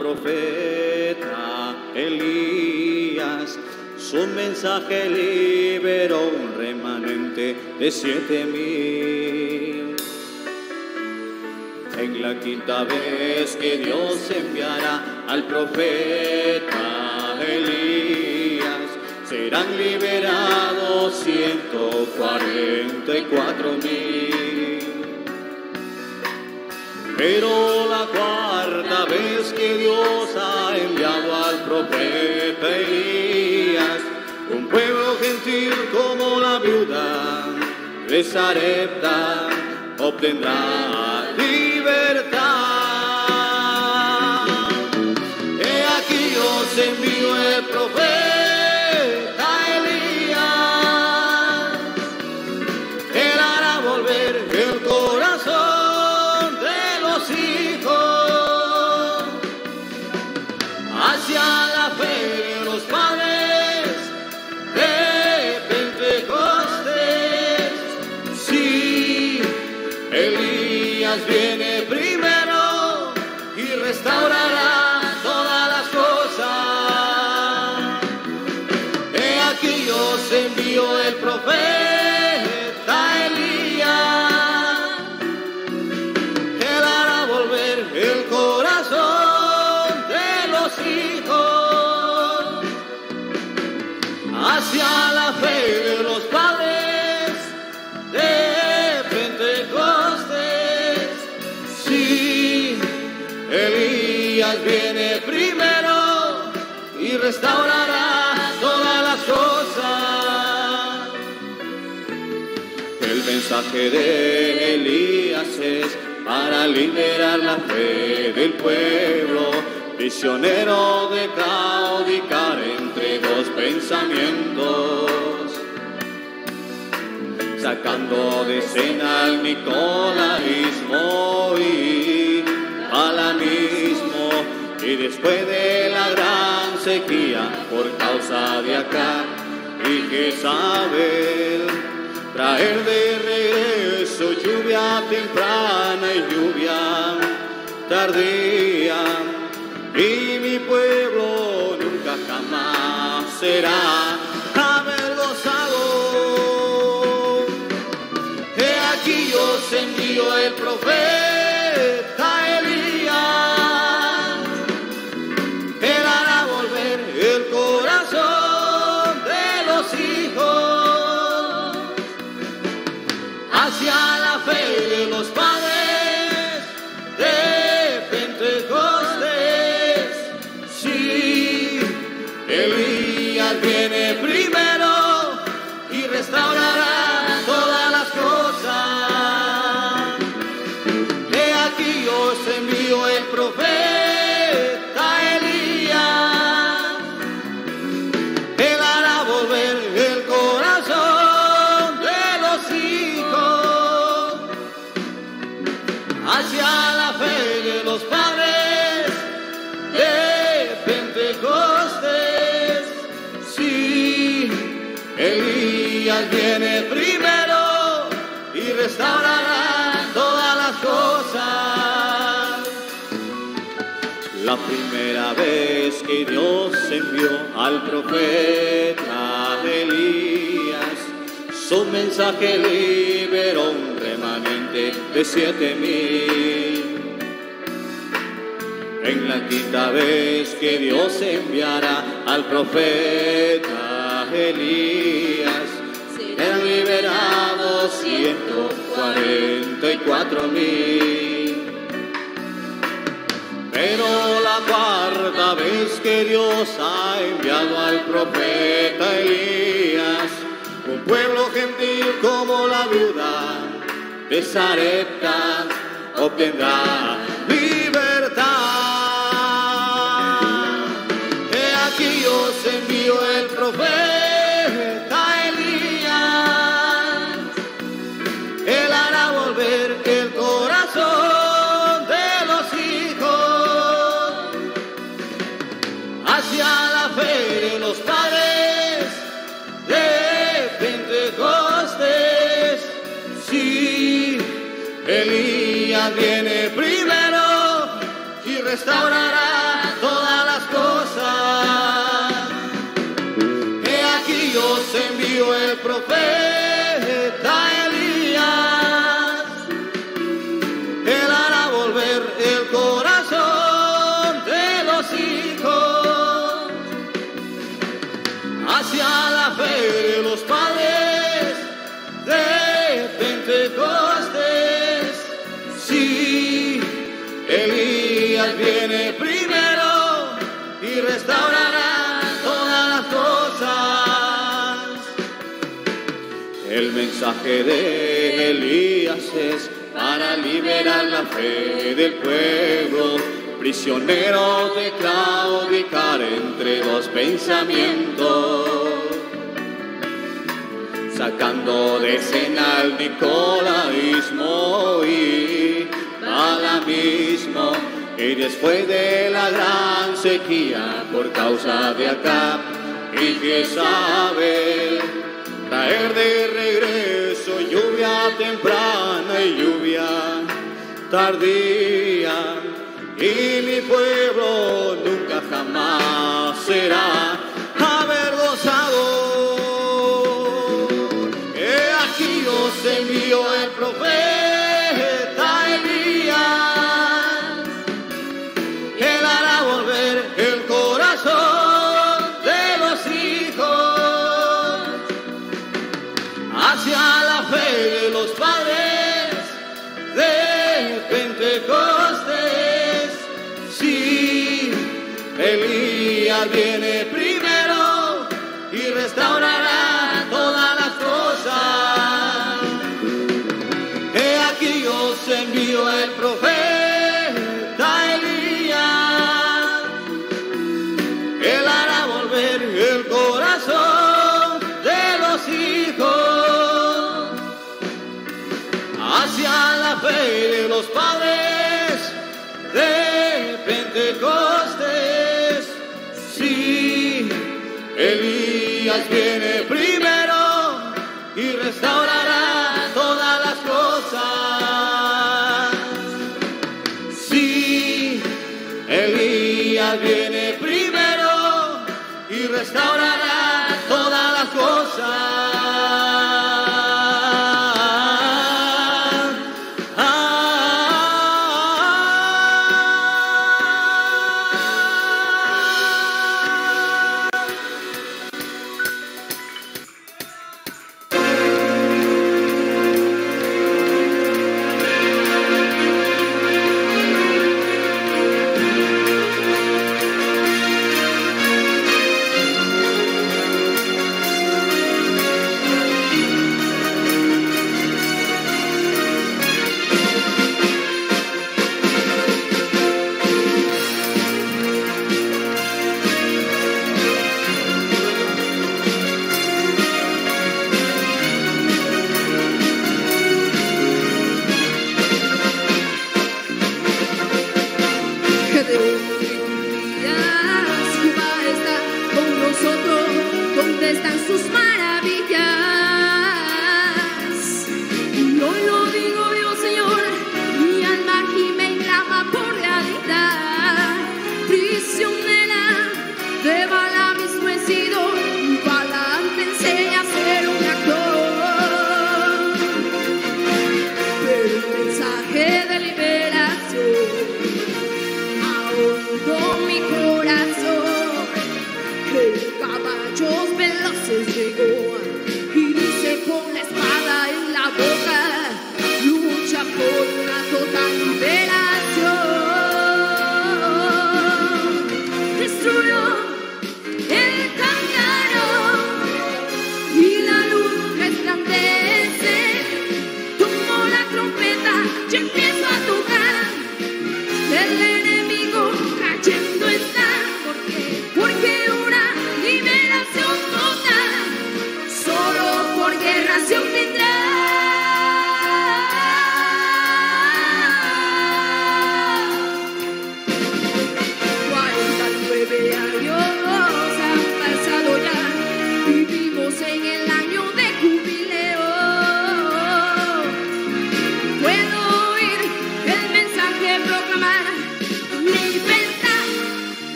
profeta Elías, su mensaje liberó un remanente de siete mil. En la quinta vez que Dios enviará al profeta Elías, serán liberados ciento cuarenta y cuatro mil. Pero la cuarta vez que un pueblo gentil como la viuda de Sarepta obtendrá restaurará todas las cosas. El mensaje de Elías es para liberar la fe del pueblo, misionero de claudicar entre dos pensamientos, sacando de escena el nicolaísmo y palanismo, y después de la gran sequía por causa de acá y Jezabel, traer de regreso lluvia temprana y lluvia tardía, y mi pueblo nunca jamás será primera vez que Dios envió al profeta Elías, su mensaje liberó un remanente de siete mil. En la quinta vez que Dios enviará al profeta Elías, serán liberados ciento cuarenta y cuatro mil. Pero la cuarta vez que Dios ha enviado al profeta Elías, un pueblo gentil como la viuda de Sarepta obtendrá libertad. Y restaurará todas las cosas. El mensaje de Elías es para liberar la fe del pueblo, prisionero de claudicar entre dos pensamientos sacando de escena al nicolaísmo y mismo y después de la gran sequía por causa de acá y que sabe traer de regreso lluvia temprana y lluvia tardía. Y mi pueblo nunca jamás será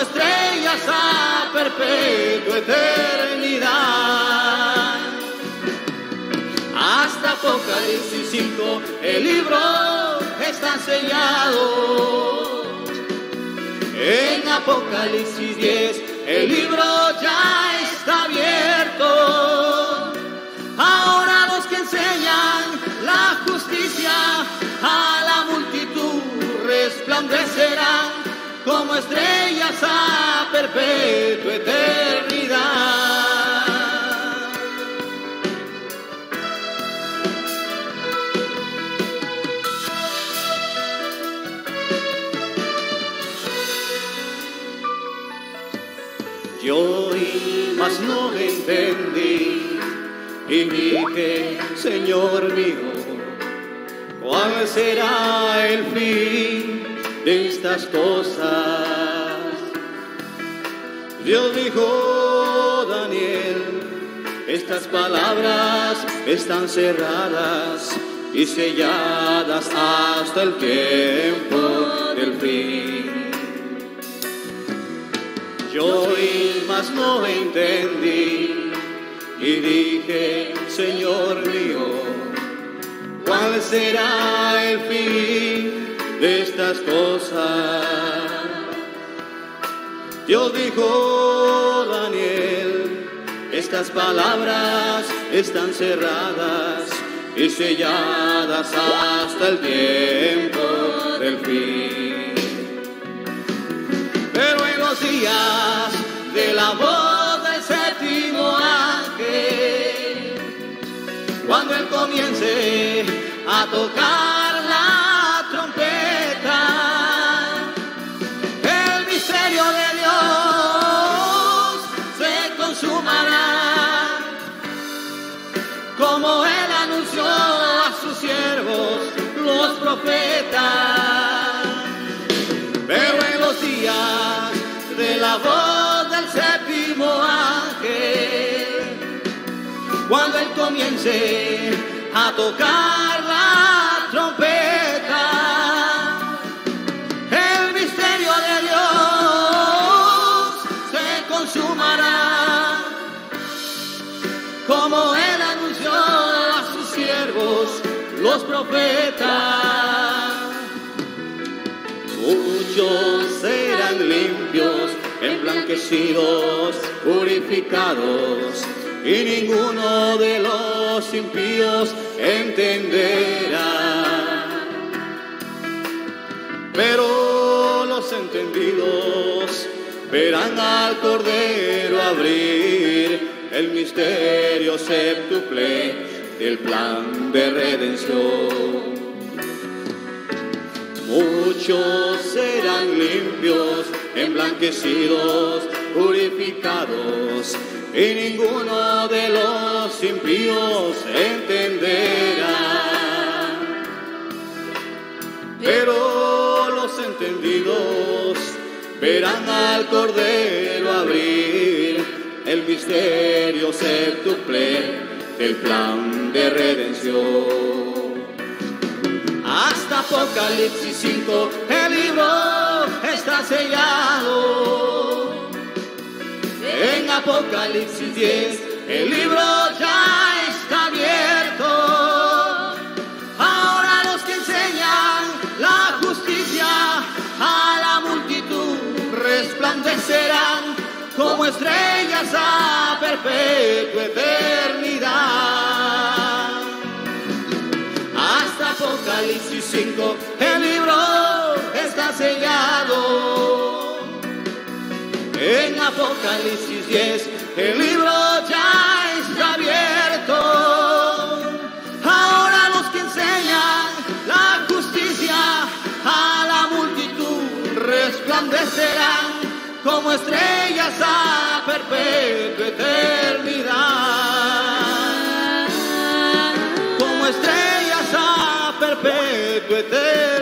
estrellas a perpetua eternidad. Hasta Apocalipsis 5 el libro está sellado. En Apocalipsis 10 el libro ya está abierto. Ahora los que enseñan la justicia a la multitud resplandecerán como estrellas a perpetua eternidad. Yo oí, mas no entendí y dije, Señor mío, ¿cuál será el fin de estas cosas? Dios dijo, Daniel, estas palabras están cerradas y selladas hasta el tiempo del fin. Yo oí, mas no entendí y dije, Señor mío, ¿cuál será el fin de estas cosas? Dios dijo, Daniel, estas palabras están cerradas y selladas hasta el tiempo del fin. Pero en los días de la voz del séptimo ángel, cuando él comience a tocar los profetas. Pero en los días de la voz del séptimo ángel, cuando él comience a tocar la trompeta, el misterio de Dios se consumará, como él anunció a sus siervos, los profetas. Serán limpios, emblanquecidos, purificados, y ninguno de los impíos entenderá. Pero los entendidos verán al Cordero abrir el misterio séptuple del plan de redención. Muchos serán limpios, emblanquecidos, purificados, y ninguno de los impíos entenderá. Pero los entendidos verán al Cordero abrir el misterio séptuple del plan de redención hasta Apocalipsis 5, el libro está sellado. En Apocalipsis 10, el libro ya está abierto. Ahora los que enseñan la justicia a la multitud resplandecerán como estrellas a perpetua eternidad. Apocalipsis 5, el libro está sellado. En Apocalipsis 10, el libro ya está abierto. Ahora los que enseñan la justicia a la multitud resplandecerán como estrellas a perpetua eternidad. Perpetua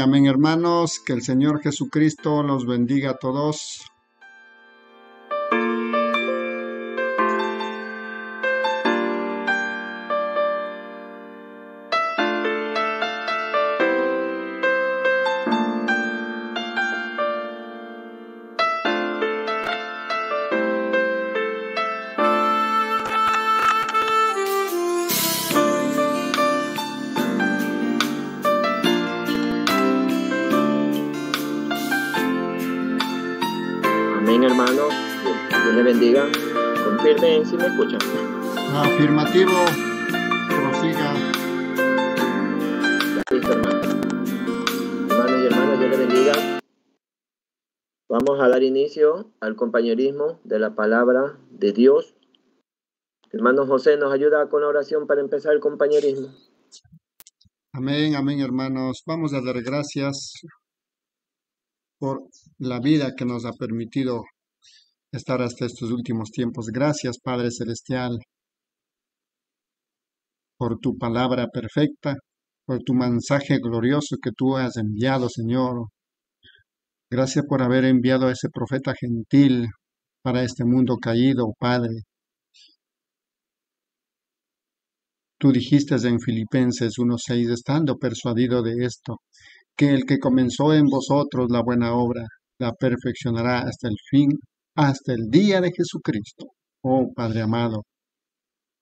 Amén, hermanos, que el Señor Jesucristo los bendiga a todos. De la palabra de Dios. Hermano José, ¿nos ayuda con la oración para empezar el compañerismo? Amén, amén, hermanos. Vamos a dar gracias por la vida que nos ha permitido estar hasta estos últimos tiempos. Gracias, Padre Celestial, por tu palabra perfecta, por tu mensaje glorioso que tú has enviado, Señor. Gracias por haber enviado a ese profeta gentil para este mundo caído, Padre. Tú dijiste en Filipenses 1.6, estando persuadido de esto, que el que comenzó en vosotros la buena obra, la perfeccionará hasta el fin hasta el día de Jesucristo. Oh Padre amado.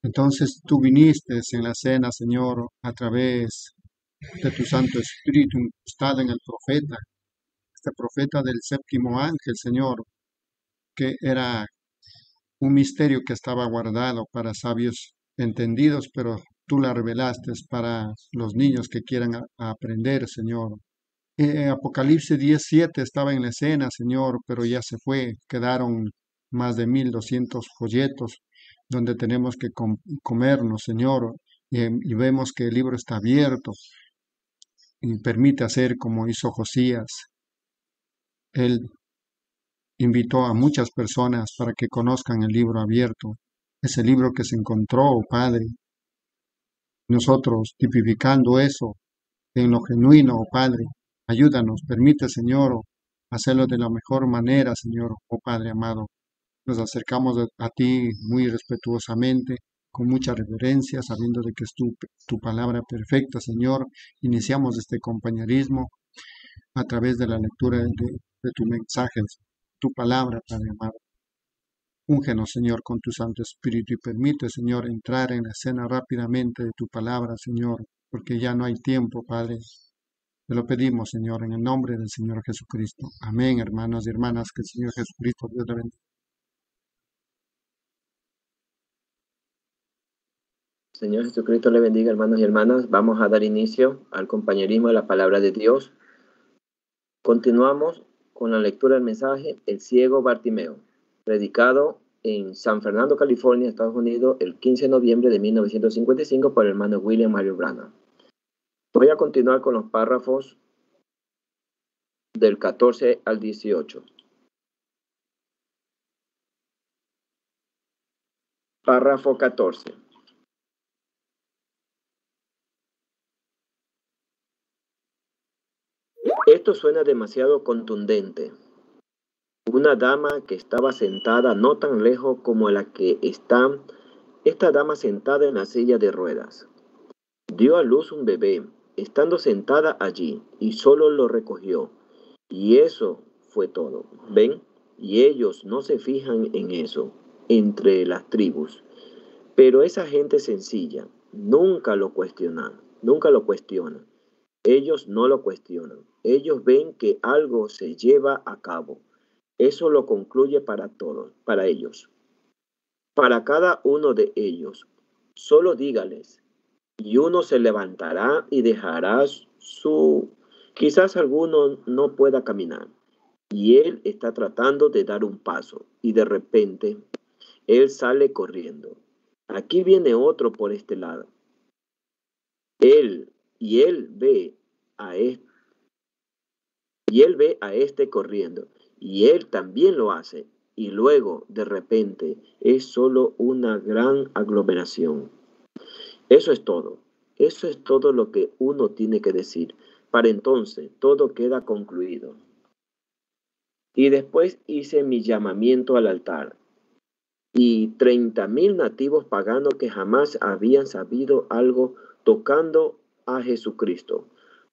Entonces tú viniste en la cena, Señor, a través de tu Santo Espíritu incrustado en el profeta, este profeta del séptimo ángel, Señor, que era un misterio que estaba guardado para sabios entendidos, pero tú la revelaste para los niños que quieran aprender, Señor. Eh, Apocalipsis 17 estaba en la escena, Señor, pero ya se fue. Quedaron más de 1200 folletos donde tenemos que comernos, Señor, y, vemos que el libro está abierto y permite hacer como hizo Josías. Él invitó a muchas personas para que conozcan el libro abierto, ese libro que se encontró, Padre. Nosotros, tipificando eso en lo genuino, Padre, ayúdanos, permite, Señor, hacerlo de la mejor manera, Señor, oh Padre amado. Nos acercamos a ti muy respetuosamente con mucha reverencia, sabiendo de que es tu, tu palabra perfecta, Señor. Iniciamos este compañerismo a través de la lectura de, de tu mensaje, tu palabra, Padre amado. Úngenos, Señor, con tu Santo Espíritu y permite, Señor, entrar en la escena rápidamente de tu palabra, Señor, porque ya no hay tiempo, Padre. Te lo pedimos, Señor, en el nombre del Señor Jesucristo. Amén, hermanos y hermanas, que el Señor Jesucristo Dios bendiga. Señor Jesucristo le bendiga, hermanos y hermanas. Vamos a dar inicio al compañerismo de la palabra de Dios. Continuamos con la lectura del mensaje El ciego Bartimeo, predicado en San Fernando, California, Estados Unidos, el 15 de noviembre de 1955 por el hermano William Mario Brana. Voy a continuar con los párrafos del 14 al 18. Párrafo 14. Suena demasiado contundente. Una dama que estaba sentada no tan lejos como la que está, esta dama sentada en la silla de ruedas. Dio a luz un bebé, estando sentada allí, y solo lo recogió. Y eso fue todo. ¿Ven? Y ellos no se fijan en eso, entre las tribus. Pero esa gente sencilla nunca lo cuestiona, nunca lo cuestiona. Ellos no lo cuestionan. Ellos ven que algo se lleva a cabo. Eso lo concluye para todos, para ellos. Para cada uno de ellos, solo dígales, y uno se levantará y dejará su... Quizás alguno no pueda caminar, y él está tratando de dar un paso, y de repente él sale corriendo. Aquí viene otro por este lado. Él, y él ve a este, y él ve a este corriendo, y él también lo hace, y luego, de repente, es solo una gran aglomeración. Eso es todo. Eso es todo lo que uno tiene que decir. Para entonces, todo queda concluido. Y después hice mi llamamiento al altar. Y treinta mil nativos paganos que jamás habían sabido algo tocando a Jesucristo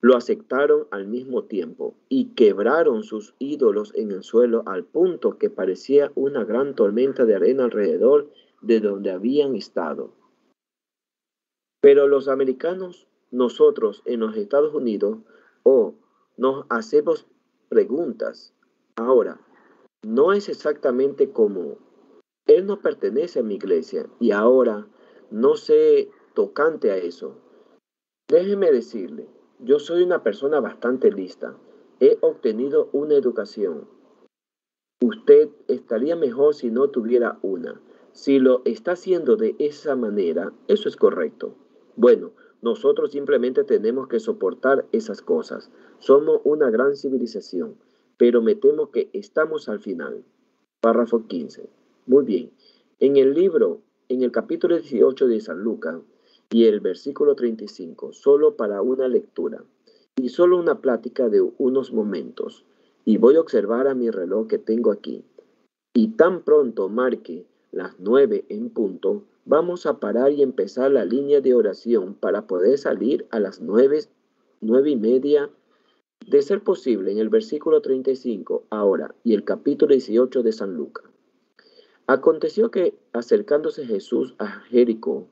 lo aceptaron al mismo tiempo y quebraron sus ídolos en el suelo al punto que parecía una gran tormenta de arena alrededor de donde habían estado. Pero los americanos, nosotros en los Estados Unidos, o nos hacemos preguntas. Ahora, no es exactamente como él no pertenece a mi iglesia y ahora no sé tocante a eso. Déjeme decirle, yo soy una persona bastante lista. He obtenido una educación. Usted estaría mejor si no tuviera una. Si lo está haciendo de esa manera, eso es correcto. Bueno, nosotros simplemente tenemos que soportar esas cosas. Somos una gran civilización, pero me temo que estamos al final. Párrafo 15. Muy bien. En el libro, en el capítulo 18 de San Lucas, y el versículo 35, solo para una lectura y solo una plática de unos momentos. Y voy a observar a mi reloj que tengo aquí. Y tan pronto marque las nueve en punto, vamos a parar y empezar la línea de oración para poder salir a las nueve, nueve y media, de ser posible, en el versículo 35 ahora y el capítulo 18 de San Lucas. Aconteció que, acercándose Jesús a Jericó,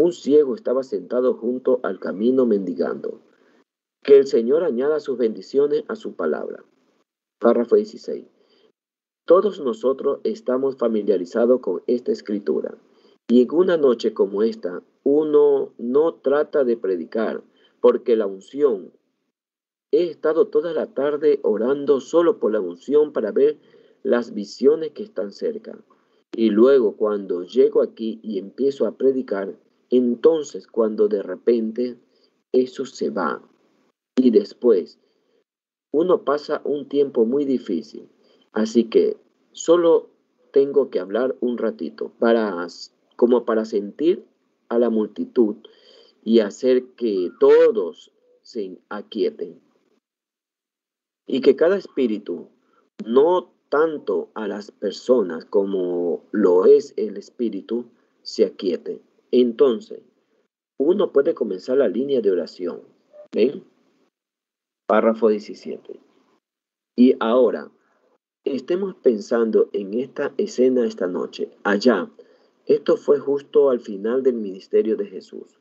un ciego estaba sentado junto al camino mendigando. Que el Señor añada sus bendiciones a su palabra. Párrafo 16. Todos nosotros estamos familiarizados con esta escritura. Y en una noche como esta, uno no trata de predicar, porque la unción, he estado toda la tarde orando solo por la unción para ver las visiones que están cerca. Y luego cuando llego aquí y empiezo a predicar, entonces cuando de repente eso se va. Y después uno pasa un tiempo muy difícil. Así que solo tengo que hablar un ratito para como para sentir a la multitud y hacer que todos se aquieten. Y que cada espíritu, no tanto a las personas como lo es el espíritu, se aquiete. Entonces, uno puede comenzar la línea de oración. ¿Ven? Párrafo 17. Y ahora, estemos pensando en esta escena esta noche. Allá, esto fue justo al final del ministerio de Jesús.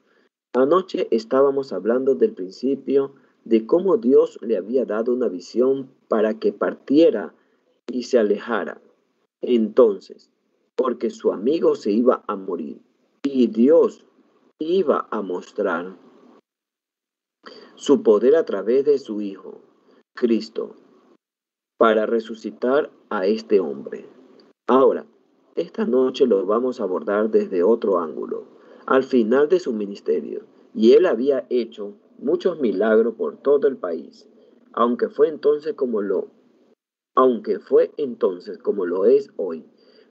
Anoche estábamos hablando del principio de cómo Dios le había dado una visión para que partiera y se alejara. Entonces, porque su amigo se iba a morir y Dios iba a mostrar su poder a través de su Hijo, Cristo, para resucitar a este hombre. Ahora, esta noche lo vamos a abordar desde otro ángulo, al final de su ministerio, y él había hecho muchos milagros por todo el país, aunque fue entonces como lo aunque fue entonces como lo es hoy,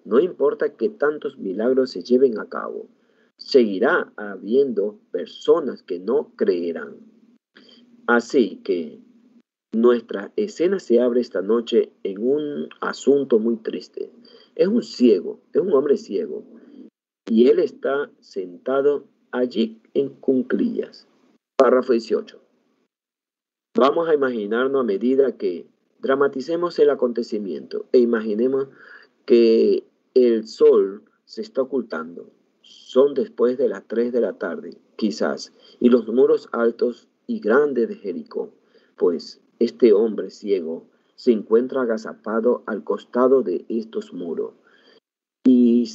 no importa que tantos milagros se lleven a cabo, seguirá habiendo personas que no creerán. Así que nuestra escena se abre esta noche en un asunto muy triste. Es un ciego, es un hombre ciego, y él está sentado allí en cunclillas. Párrafo 18. Vamos a imaginarnos a medida que Dramaticemos el acontecimiento e imaginemos que el sol se está ocultando. Son después de las 3 de la tarde, quizás, y los muros altos y grandes de Jericó, pues este hombre ciego se encuentra agazapado al costado de estos muros. Y,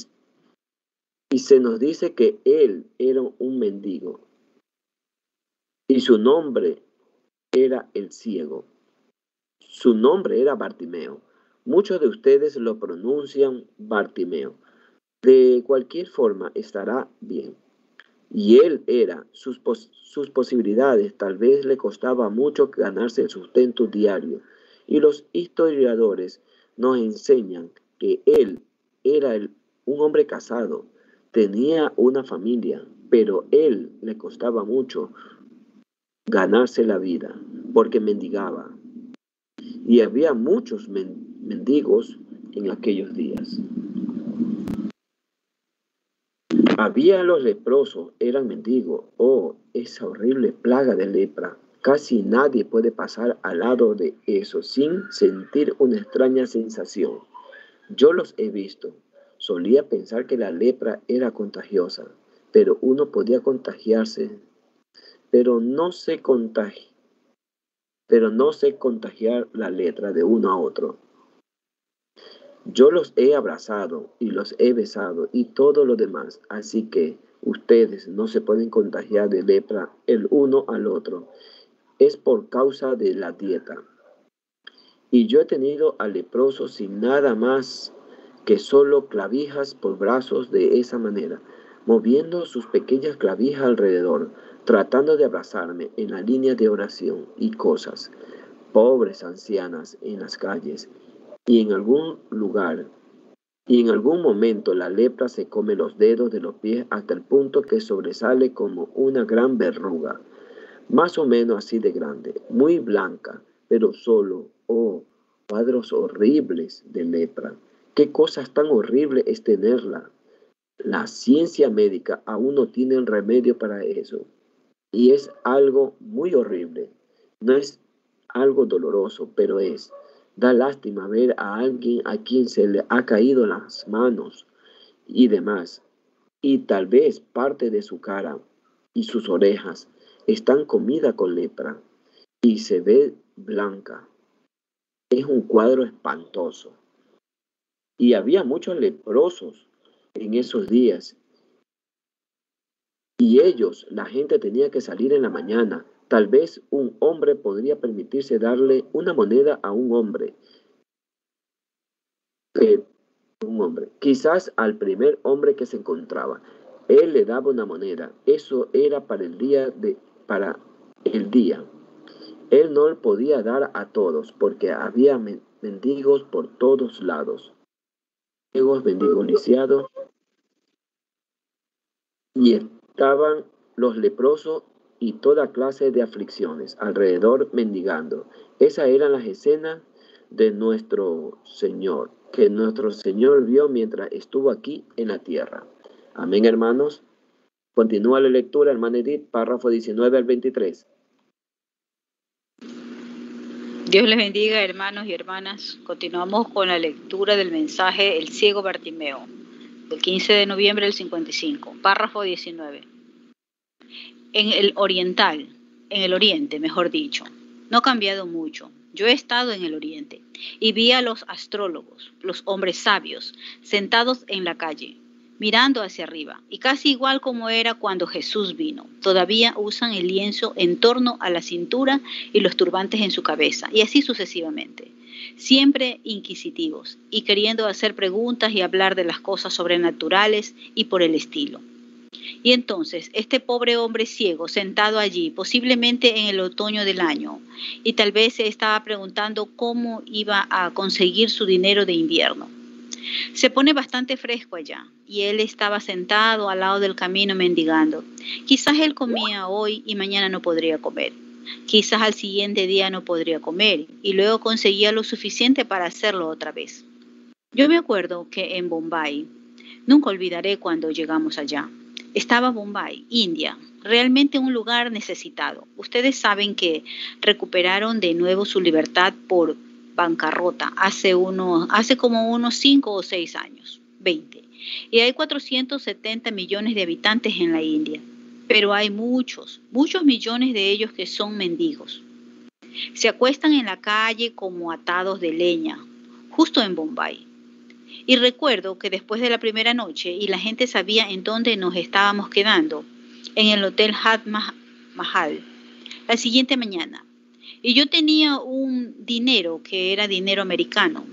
y se nos dice que él era un mendigo y su nombre era el ciego. Su nombre era Bartimeo. Muchos de ustedes lo pronuncian Bartimeo. De cualquier forma estará bien. Y él era, sus, sus posibilidades tal vez le costaba mucho ganarse el sustento diario. Y los historiadores nos enseñan que él era el, un hombre casado, tenía una familia, pero él le costaba mucho ganarse la vida porque mendigaba, y había muchos mendigos en aquellos días. Había los leprosos, eran mendigos. Oh, esa horrible plaga de lepra. Casi nadie puede pasar al lado de eso sin sentir una extraña sensación. Yo los he visto. Solía pensar que la lepra era contagiosa, pero uno podía contagiarse, pero no se contagia pero no sé contagiar la letra de uno a otro. Yo los he abrazado y los he besado y todo lo demás, así que ustedes no se pueden contagiar de lepra el uno al otro. Es por causa de la dieta. Y yo he tenido al leproso sin nada más que solo clavijas por brazos de esa manera, moviendo sus pequeñas clavijas alrededor, tratando de abrazarme en la línea de oración y cosas, pobres ancianas en las calles, y en algún lugar, y en algún momento la lepra se come los dedos de los pies hasta el punto que sobresale como una gran verruga, más o menos así de grande, muy blanca, pero solo, oh, cuadros horribles de lepra. Qué cosas tan horrible es tenerla. La ciencia médica aún no tiene el remedio para eso. Y es algo muy horrible. No es algo doloroso, pero es. Da lástima ver a alguien a quien se le ha caído las manos y demás. Y tal vez parte de su cara y sus orejas están comida con lepra y se ve blanca. Es un cuadro espantoso. Y había muchos leprosos en esos días. Y ellos, la gente tenía que salir en la mañana. Tal vez un hombre podría permitirse darle una moneda a un hombre. Eh, un hombre, quizás al primer hombre que se encontraba. Él le daba una moneda. Eso era para el día de para el día. Él no le podía dar a todos porque había mendigos por todos lados. Mendigos mendigoliciados y estaban los leprosos y toda clase de aflicciones alrededor mendigando. Esas eran las escenas de nuestro Señor, que nuestro Señor vio mientras estuvo aquí en la tierra. Amén, hermanos. Continúa la lectura, hermano Edith, párrafo 19 al 23. Dios les bendiga, hermanos y hermanas. Continuamos con la lectura del mensaje El ciego Bartimeo, del 15 de noviembre del 55, párrafo 19. En el oriental, en el oriente, mejor dicho, no ha cambiado mucho. Yo he estado en el oriente y vi a los astrólogos, los hombres sabios, sentados en la calle, mirando hacia arriba, y casi igual como era cuando Jesús vino. Todavía usan el lienzo en torno a la cintura y los turbantes en su cabeza, y así sucesivamente. Siempre inquisitivos y queriendo hacer preguntas y hablar de las cosas sobrenaturales y por el estilo. Y entonces este pobre hombre ciego sentado allí, posiblemente en el otoño del año, y tal vez se estaba preguntando cómo iba a conseguir su dinero de invierno. Se pone bastante fresco allá, y él estaba sentado al lado del camino mendigando. Quizás él comía hoy y mañana no podría comer. Quizás al siguiente día no podría comer y luego conseguía lo suficiente para hacerlo otra vez. Yo me acuerdo que en Bombay, nunca olvidaré cuando llegamos allá, estaba Bombay, India, realmente un lugar necesitado. Ustedes saben que recuperaron de nuevo su libertad por bancarrota hace, hace como unos 5 o 6 años, 20. Y hay 470 millones de habitantes en la India, pero hay muchos, muchos millones de ellos que son mendigos. Se acuestan en la calle como atados de leña, justo en Bombay. Y recuerdo que después de la primera noche y la gente sabía en dónde nos estábamos quedando, en el Hotel Hat Mahal, la siguiente mañana. Y yo tenía un dinero que era dinero americano,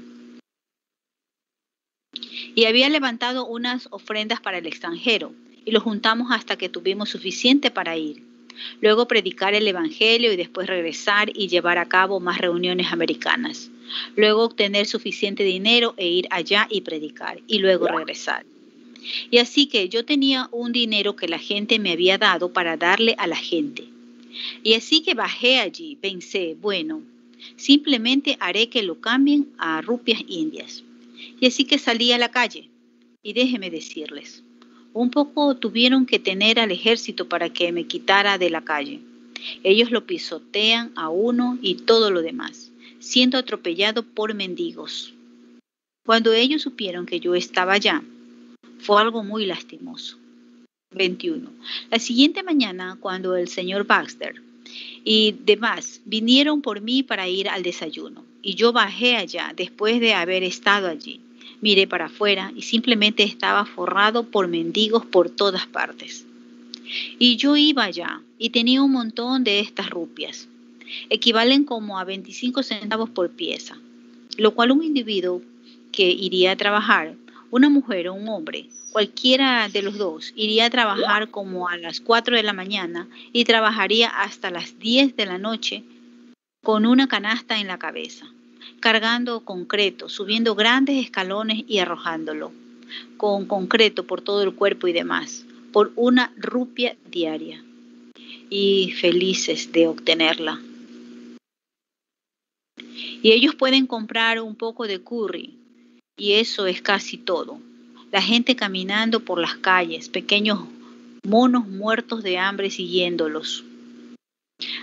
y había levantado unas ofrendas para el extranjero y lo juntamos hasta que tuvimos suficiente para ir. Luego predicar el Evangelio y después regresar y llevar a cabo más reuniones americanas. Luego obtener suficiente dinero e ir allá y predicar y luego regresar. Y así que yo tenía un dinero que la gente me había dado para darle a la gente. Y así que bajé allí, pensé, bueno, simplemente haré que lo cambien a rupias indias. Y así que salí a la calle. Y déjeme decirles, un poco tuvieron que tener al ejército para que me quitara de la calle. Ellos lo pisotean a uno y todo lo demás, siendo atropellado por mendigos. Cuando ellos supieron que yo estaba allá, fue algo muy lastimoso. 21. La siguiente mañana, cuando el señor Baxter y demás vinieron por mí para ir al desayuno, y yo bajé allá después de haber estado allí. Miré para afuera y simplemente estaba forrado por mendigos por todas partes. Y yo iba allá y tenía un montón de estas rupias. Equivalen como a 25 centavos por pieza, lo cual un individuo que iría a trabajar, una mujer o un hombre, cualquiera de los dos, iría a trabajar como a las 4 de la mañana y trabajaría hasta las 10 de la noche con una canasta en la cabeza cargando concreto, subiendo grandes escalones y arrojándolo, con concreto por todo el cuerpo y demás, por una rupia diaria, y felices de obtenerla. Y ellos pueden comprar un poco de curry, y eso es casi todo. La gente caminando por las calles, pequeños monos muertos de hambre siguiéndolos.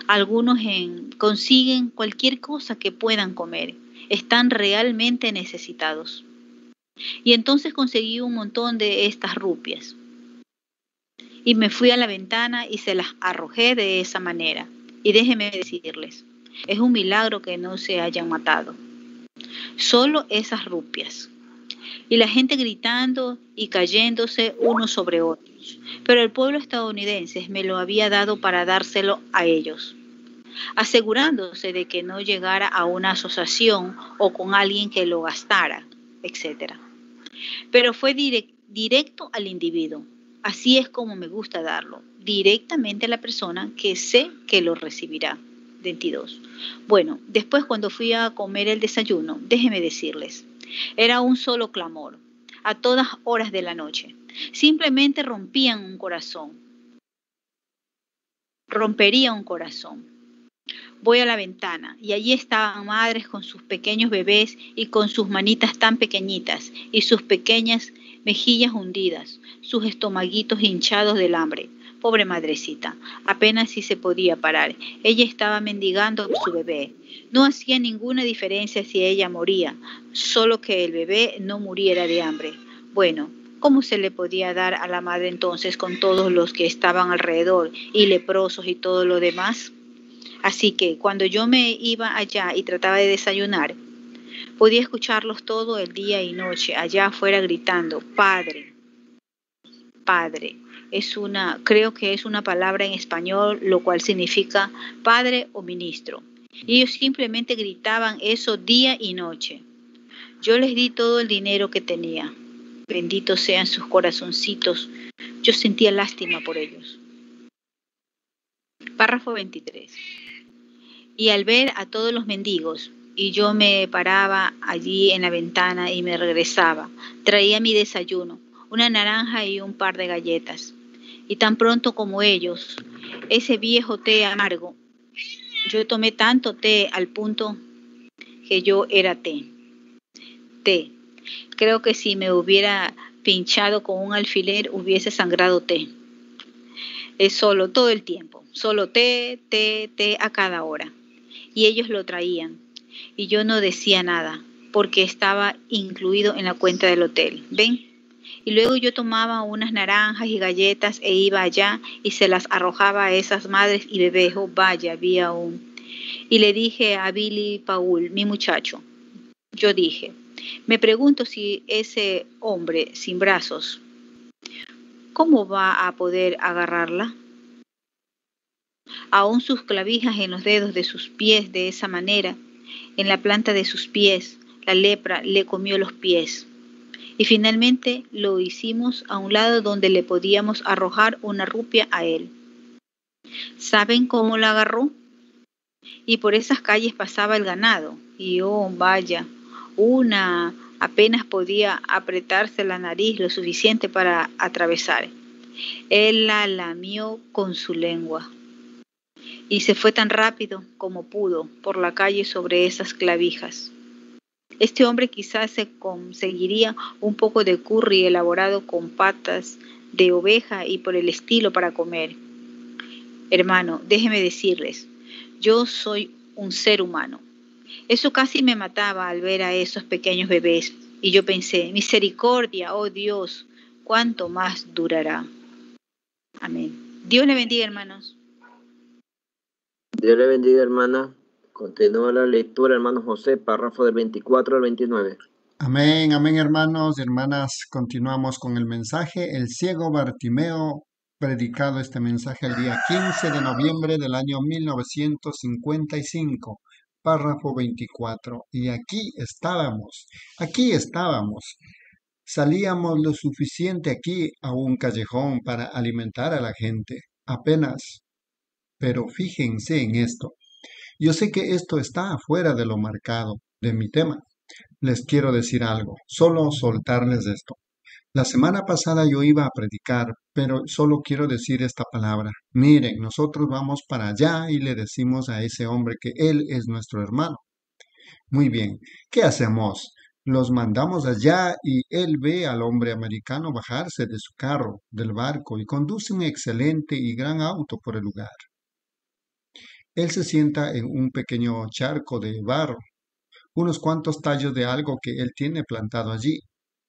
Algunos consiguen cualquier cosa que puedan comer están realmente necesitados. Y entonces conseguí un montón de estas rupias. Y me fui a la ventana y se las arrojé de esa manera. Y déjenme decirles, es un milagro que no se hayan matado. Solo esas rupias. Y la gente gritando y cayéndose unos sobre otros. Pero el pueblo estadounidense me lo había dado para dárselo a ellos, asegurándose de que no llegara a una asociación o con alguien que lo gastara, etc. Pero fue directo al individuo. Así es como me gusta darlo, directamente a la persona que sé que lo recibirá. 22. Bueno, después cuando fui a comer el desayuno, déjeme decirles, era un solo clamor, a todas horas de la noche. Simplemente rompían un corazón. Rompería un corazón. Voy a la ventana y allí estaban madres con sus pequeños bebés y con sus manitas tan pequeñitas y sus pequeñas mejillas hundidas, sus estomaguitos hinchados del hambre. Pobre madrecita, apenas si se podía parar. Ella estaba mendigando su bebé. No hacía ninguna diferencia si ella moría, solo que el bebé no muriera de hambre. Bueno, ¿cómo se le podía dar a la madre entonces con todos los que estaban alrededor y leprosos y todo lo demás? Así que cuando yo me iba allá y trataba de desayunar, podía escucharlos todo el día y noche allá afuera gritando, Padre, Padre. Es una, creo que es una palabra en español, lo cual significa padre o ministro. Ellos simplemente gritaban eso día y noche. Yo les di todo el dinero que tenía. Benditos sean sus corazoncitos. Yo sentía lástima por ellos. Párrafo 23. Y al ver a todos los mendigos, y yo me paraba allí en la ventana y me regresaba, traía mi desayuno, una naranja y un par de galletas. Y tan pronto como ellos, ese viejo té amargo, yo tomé tanto té al punto que yo era té. Té. Creo que si me hubiera pinchado con un alfiler hubiese sangrado té. Es solo todo el tiempo, solo té, té, té a cada hora y ellos lo traían. Y yo no decía nada, porque estaba incluido en la cuenta del hotel. ¿Ven? Luego yo tomaba unas naranjas y galletas e iba allá y se las arrojaba a esas madres y bebés. Oh, vaya, había aún. Y le dije a Billy Paul, mi muchacho, yo dije, me pregunto si ese hombre sin brazos, ¿cómo va a poder agarrarla? aún sus clavijas en los dedos de sus pies de esa manera, en la planta de sus pies, la lepra le comió los pies. Y finalmente lo hicimos a un lado donde le podíamos arrojar una rupia a él. ¿Saben cómo la agarró? Y por esas calles pasaba el ganado, y oh, vaya, una apenas podía apretarse la nariz lo suficiente para atravesar. Él la lamió con su lengua y se fue tan rápido como pudo por la calle sobre esas clavijas. Este hombre quizás se conseguiría un poco de curry elaborado con patas de oveja y por el estilo para comer. Hermano, déjeme decirles, yo soy un ser humano. Eso casi me mataba al ver a esos pequeños bebés y yo pensé, misericordia, oh Dios, ¿cuánto más durará? Amén. Dios le bendiga, hermanos. Dios le bendiga, hermana. Continúa la lectura, hermano José, párrafo del 24 al 29. Amén, amén, hermanos y hermanas. Continuamos con el mensaje. El ciego Bartimeo, predicado este mensaje el día 15 de noviembre del año 1955, párrafo 24. Y aquí estábamos, aquí estábamos. Salíamos lo suficiente aquí a un callejón para alimentar a la gente. Apenas pero fíjense en esto. Yo sé que esto está afuera de lo marcado de mi tema. Les quiero decir algo, solo soltarles esto. La semana pasada yo iba a predicar, pero solo quiero decir esta palabra. Miren, nosotros vamos para allá y le decimos a ese hombre que él es nuestro hermano. Muy bien, ¿qué hacemos? Los mandamos allá y él ve al hombre americano bajarse de su carro, del barco, y conduce un excelente y gran auto por el lugar. Él se sienta en un pequeño charco de barro, unos cuantos tallos de algo que él tiene plantado allí.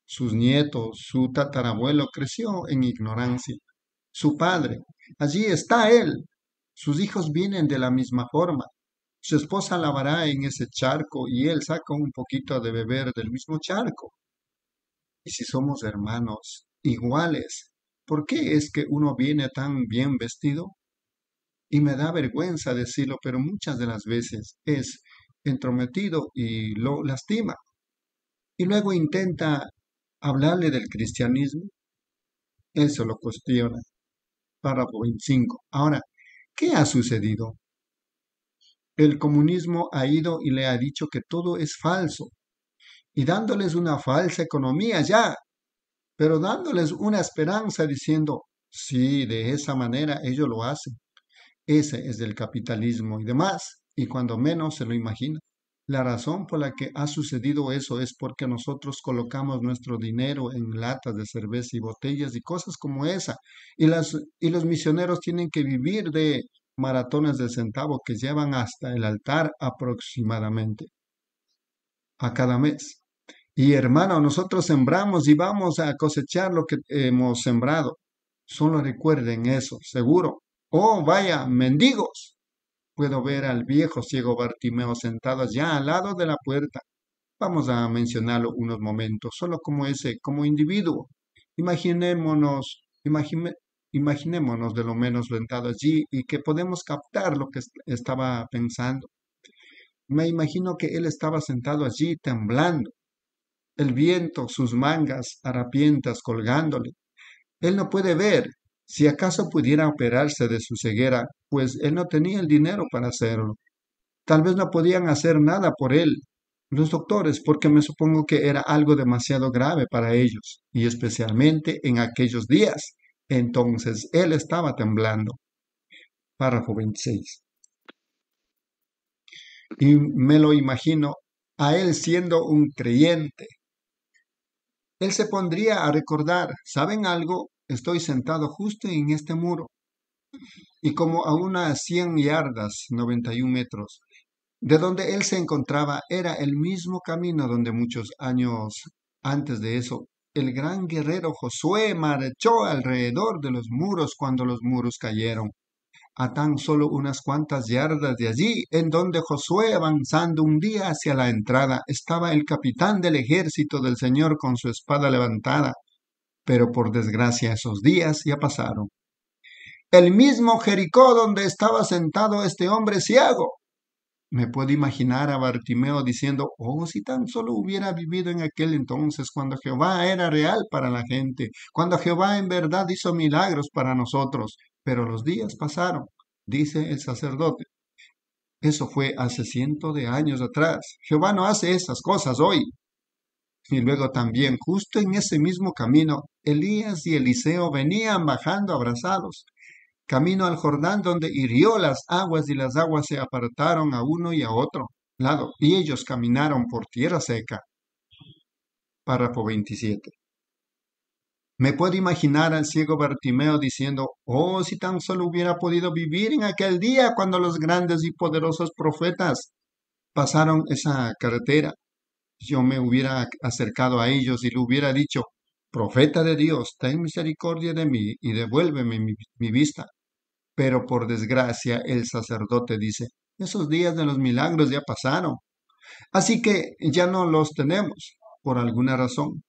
Sus nietos, su tatarabuelo creció en ignorancia. Su padre, allí está él. Sus hijos vienen de la misma forma. Su esposa lavará en ese charco y él saca un poquito de beber del mismo charco. Y si somos hermanos iguales, ¿por qué es que uno viene tan bien vestido? Y me da vergüenza decirlo, pero muchas de las veces es entrometido y lo lastima. Y luego intenta hablarle del cristianismo. Eso lo cuestiona. Párrafo 25. Ahora, ¿qué ha sucedido? El comunismo ha ido y le ha dicho que todo es falso y dándoles una falsa economía ya, pero dándoles una esperanza diciendo, sí, de esa manera ellos lo hacen. Ese es el capitalismo y demás, y cuando menos se lo imagina. La razón por la que ha sucedido eso es porque nosotros colocamos nuestro dinero en latas de cerveza y botellas y cosas como esa. Y, las, y los misioneros tienen que vivir de maratones del centavo que llevan hasta el altar aproximadamente a cada mes. Y hermano, nosotros sembramos y vamos a cosechar lo que hemos sembrado. Solo recuerden eso, seguro. Oh, vaya, mendigos. Puedo ver al viejo ciego Bartimeo sentado ya al lado de la puerta. Vamos a mencionarlo unos momentos, solo como ese, como individuo. Imaginémonos, imaginémonos de lo menos sentado allí y que podemos captar lo que estaba pensando. Me imagino que él estaba sentado allí temblando, el viento, sus mangas harapientas colgándole. Él no puede ver. Si acaso pudiera operarse de su ceguera, pues él no tenía el dinero para hacerlo. Tal vez no podían hacer nada por él, los doctores, porque me supongo que era algo demasiado grave para ellos, y especialmente en aquellos días. Entonces él estaba temblando. Párrafo 26. Y me lo imagino a él siendo un creyente, él se pondría a recordar, ¿saben algo? Estoy sentado justo en este muro. Y como a unas 100 yardas, 91 metros, de donde él se encontraba, era el mismo camino donde muchos años antes de eso, el gran guerrero Josué marchó alrededor de los muros cuando los muros cayeron a tan solo unas cuantas yardas de allí, en donde Josué avanzando un día hacia la entrada, estaba el capitán del ejército del Señor con su espada levantada. Pero por desgracia esos días ya pasaron. El mismo Jericó donde estaba sentado este hombre ciego. Me puedo imaginar a Bartimeo diciendo, oh, si tan solo hubiera vivido en aquel entonces, cuando Jehová era real para la gente, cuando Jehová en verdad hizo milagros para nosotros, pero los días pasaron, dice el sacerdote. Eso fue hace cientos de años atrás. Jehová no hace esas cosas hoy. Y luego también, justo en ese mismo camino, Elías y Eliseo venían bajando abrazados, camino al Jordán donde hirió las aguas y las aguas se apartaron a uno y a otro lado, y ellos caminaron por tierra seca. Párrafo 27. Me puedo imaginar al ciego Bartimeo diciendo, oh, si tan solo hubiera podido vivir en aquel día cuando los grandes y poderosos profetas pasaron esa carretera. Yo me hubiera acercado a ellos y le hubiera dicho, profeta de Dios, ten misericordia de mí y devuélveme mi, mi vista. Pero por desgracia el sacerdote dice, esos días de los milagros ya pasaron. Así que ya no los tenemos, por alguna razón.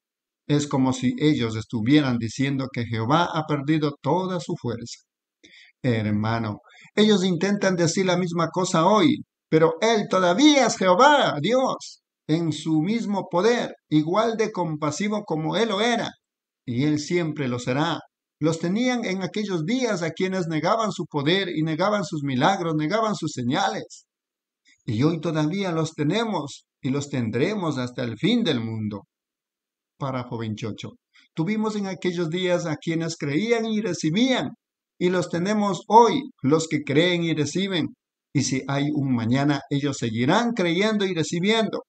Es como si ellos estuvieran diciendo que Jehová ha perdido toda su fuerza. Hermano, ellos intentan decir la misma cosa hoy, pero Él todavía es Jehová, Dios, en su mismo poder, igual de compasivo como Él lo era, y Él siempre lo será. Los tenían en aquellos días a quienes negaban su poder y negaban sus milagros, negaban sus señales. Y hoy todavía los tenemos y los tendremos hasta el fin del mundo párrafo 28. Tuvimos en aquellos días a quienes creían y recibían, y los tenemos hoy, los que creen y reciben. Y si hay un mañana, ellos seguirán creyendo y recibiendo.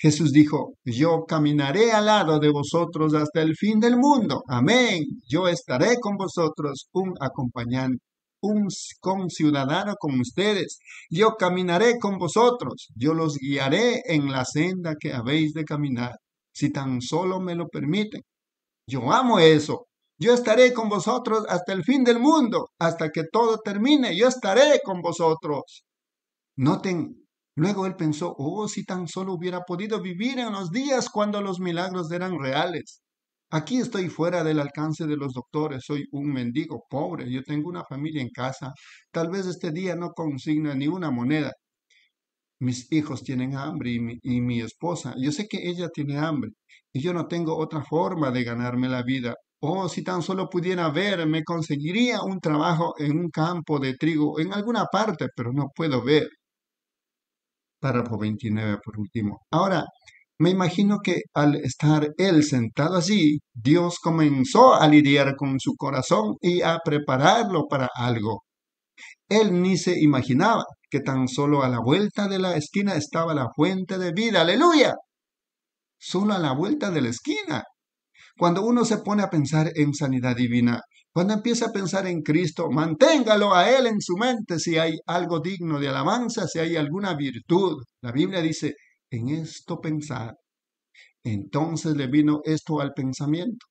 Jesús dijo, yo caminaré al lado de vosotros hasta el fin del mundo. Amén. Yo estaré con vosotros, un acompañante, un conciudadano con ustedes. Yo caminaré con vosotros. Yo los guiaré en la senda que habéis de caminar si tan solo me lo permiten. Yo amo eso. Yo estaré con vosotros hasta el fin del mundo, hasta que todo termine. Yo estaré con vosotros. Noten, luego él pensó, oh, si tan solo hubiera podido vivir en los días cuando los milagros eran reales. Aquí estoy fuera del alcance de los doctores, soy un mendigo pobre, yo tengo una familia en casa, tal vez este día no consigna ni una moneda. Mis hijos tienen hambre y mi, y mi esposa, yo sé que ella tiene hambre y yo no tengo otra forma de ganarme la vida. Oh, si tan solo pudiera ver, me conseguiría un trabajo en un campo de trigo en alguna parte, pero no puedo ver. Párrafo 29 por último. Ahora, me imagino que al estar él sentado allí, Dios comenzó a lidiar con su corazón y a prepararlo para algo. Él ni se imaginaba que tan solo a la vuelta de la esquina estaba la fuente de vida. Aleluya. Solo a la vuelta de la esquina. Cuando uno se pone a pensar en sanidad divina, cuando empieza a pensar en Cristo, manténgalo a Él en su mente si hay algo digno de alabanza, si hay alguna virtud. La Biblia dice, en esto pensar. Entonces le vino esto al pensamiento.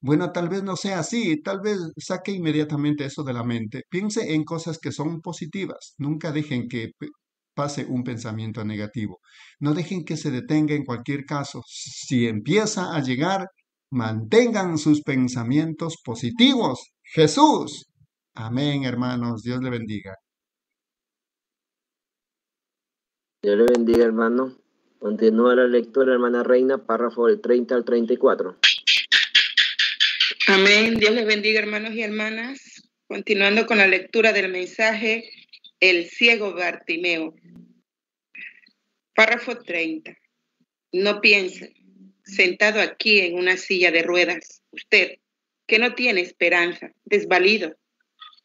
Bueno, tal vez no sea así, tal vez saque inmediatamente eso de la mente. Piense en cosas que son positivas. Nunca dejen que pase un pensamiento negativo. No dejen que se detenga en cualquier caso. Si empieza a llegar mantengan sus pensamientos positivos. Jesús. Amén, hermanos. Dios le bendiga. Dios le bendiga, hermano. Continúa la lectura, hermana Reina, párrafo del 30 al 34. Amén. Dios les bendiga, hermanos y hermanas. Continuando con la lectura del mensaje, el ciego Bartimeo. Párrafo 30. No piensen sentado aquí en una silla de ruedas, usted, que no tiene esperanza, desvalido,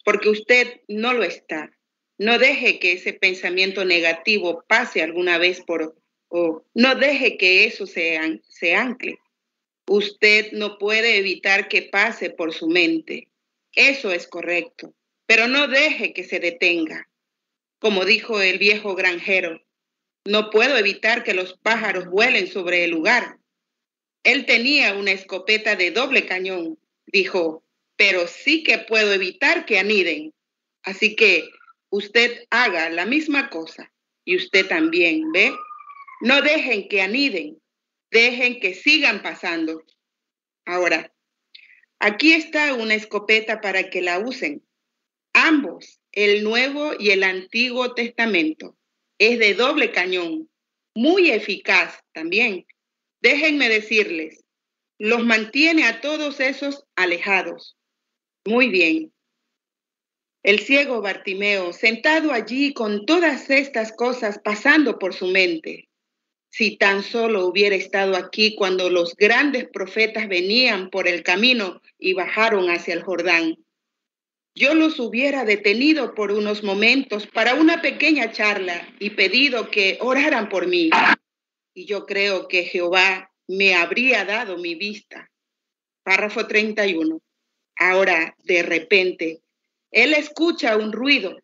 porque usted no lo está. No deje que ese pensamiento negativo pase alguna vez por, o no deje que eso se, se ancle. Usted no puede evitar que pase por su mente. Eso es correcto, pero no deje que se detenga. Como dijo el viejo granjero, no puedo evitar que los pájaros vuelen sobre el lugar, él tenía una escopeta de doble cañón, dijo, pero sí que puedo evitar que aniden. Así que usted haga la misma cosa y usted también, ¿ve? No dejen que aniden, dejen que sigan pasando. Ahora, aquí está una escopeta para que la usen. Ambos, el Nuevo y el Antiguo Testamento, es de doble cañón, muy eficaz también Déjenme decirles, los mantiene a todos esos alejados. Muy bien. El ciego Bartimeo, sentado allí con todas estas cosas pasando por su mente, si tan solo hubiera estado aquí cuando los grandes profetas venían por el camino y bajaron hacia el Jordán, yo los hubiera detenido por unos momentos para una pequeña charla y pedido que oraran por mí y yo creo que Jehová me habría dado mi vista. Párrafo 31. Ahora, de repente, él escucha un ruido.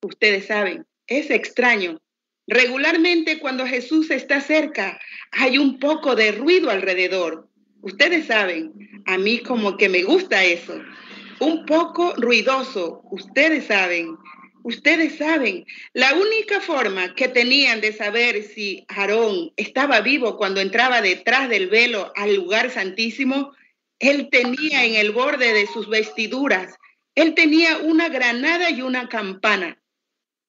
Ustedes saben, es extraño. Regularmente cuando Jesús está cerca, hay un poco de ruido alrededor. Ustedes saben, a mí como que me gusta eso. Un poco ruidoso, ustedes saben. Ustedes saben, la única forma que tenían de saber si Aarón estaba vivo cuando entraba detrás del velo al lugar santísimo, él tenía en el borde de sus vestiduras, él tenía una granada y una campana.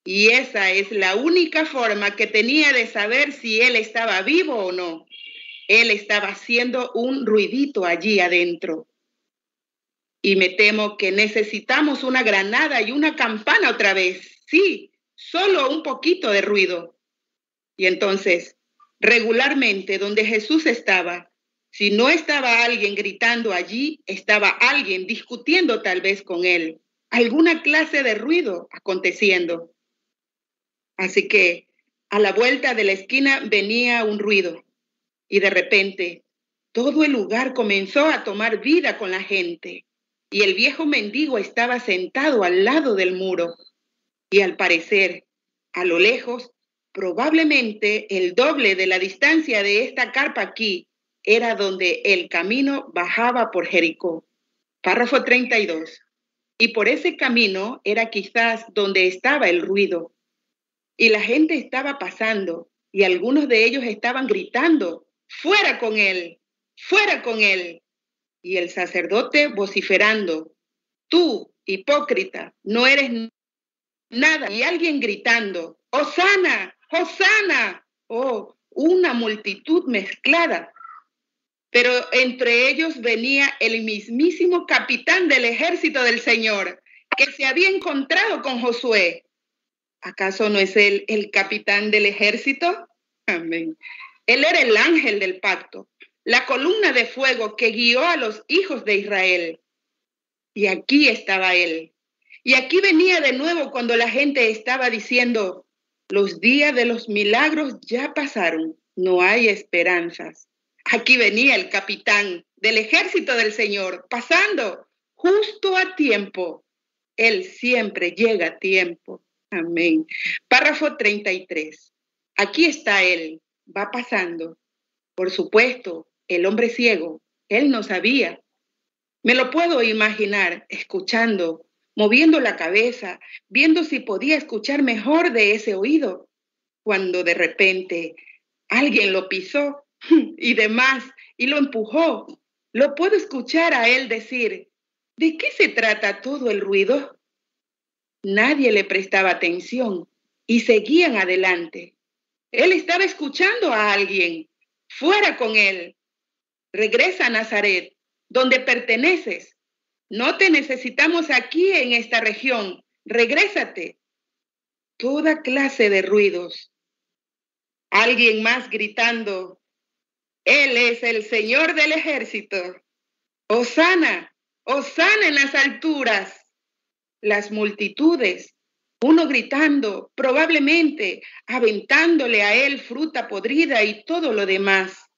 Y esa es la única forma que tenía de saber si él estaba vivo o no. Él estaba haciendo un ruidito allí adentro. Y me temo que necesitamos una granada y una campana otra vez. Sí, solo un poquito de ruido. Y entonces, regularmente donde Jesús estaba, si no estaba alguien gritando allí, estaba alguien discutiendo tal vez con él, alguna clase de ruido aconteciendo. Así que a la vuelta de la esquina venía un ruido y de repente todo el lugar comenzó a tomar vida con la gente y el viejo mendigo estaba sentado al lado del muro. Y al parecer, a lo lejos, probablemente el doble de la distancia de esta carpa aquí era donde el camino bajaba por Jericó. Párrafo 32. Y por ese camino era quizás donde estaba el ruido. y la gente estaba pasando y algunos de ellos estaban gritando, fuera con él, fuera con él. Y el sacerdote vociferando, tú, hipócrita, no eres nada. Y alguien gritando, Hosana, Hosana. Oh, una multitud mezclada. Pero entre ellos venía el mismísimo capitán del ejército del Señor, que se había encontrado con Josué. ¿Acaso no es él el capitán del ejército? Amén. Él era el ángel del pacto, la columna de fuego que guió a los hijos de Israel. Y aquí estaba él. Y aquí venía de nuevo cuando la gente estaba diciendo, los días de los milagros ya pasaron, no hay esperanzas. Aquí venía el capitán del ejército del Señor, pasando justo a tiempo. Él siempre llega a tiempo. Amén. Párrafo 33. Aquí está Él, va pasando. Por supuesto, el hombre ciego, Él no sabía. Me lo puedo imaginar escuchando, moviendo la cabeza, viendo si podía escuchar mejor de ese oído, cuando de repente alguien lo pisó y demás y lo empujó. Lo puedo escuchar a él decir, ¿de qué se trata todo el ruido? Nadie le prestaba atención y seguían adelante. Él estaba escuchando a alguien. Fuera con él. Regresa a Nazaret, donde perteneces. No te necesitamos aquí en esta región. Regrésate. Toda clase de ruidos. Alguien más gritando, Él es el Señor del ejército. Osana, Osana en las alturas las multitudes, uno gritando, probablemente aventándole a él fruta podrida y todo lo demás.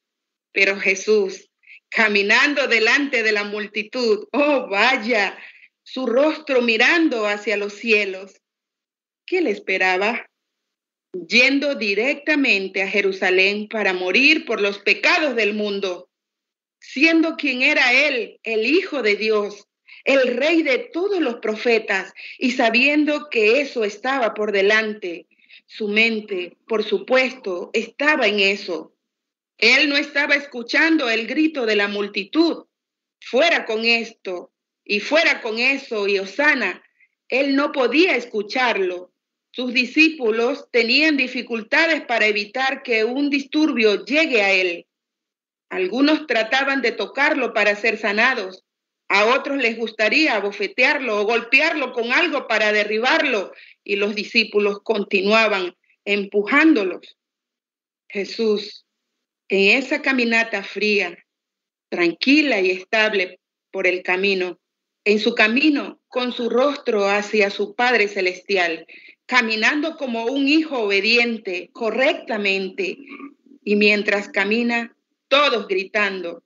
Pero Jesús, caminando delante de la multitud, oh vaya, su rostro mirando hacia los cielos. ¿Qué le esperaba? Yendo directamente a Jerusalén para morir por los pecados del mundo, siendo quien era él, el Hijo de Dios, el rey de todos los profetas, y sabiendo que eso estaba por delante, su mente, por supuesto, estaba en eso. Él no estaba escuchando el grito de la multitud, fuera con esto y fuera con eso y Osana. Él no podía escucharlo. Sus discípulos tenían dificultades para evitar que un disturbio llegue a él. Algunos trataban de tocarlo para ser sanados, a otros les gustaría abofetearlo o golpearlo con algo para derribarlo y los discípulos continuaban empujándolos. Jesús, en esa caminata fría, tranquila y estable por el camino, en su camino con su rostro hacia su Padre Celestial, caminando como un hijo obediente correctamente, y mientras camina, todos gritando.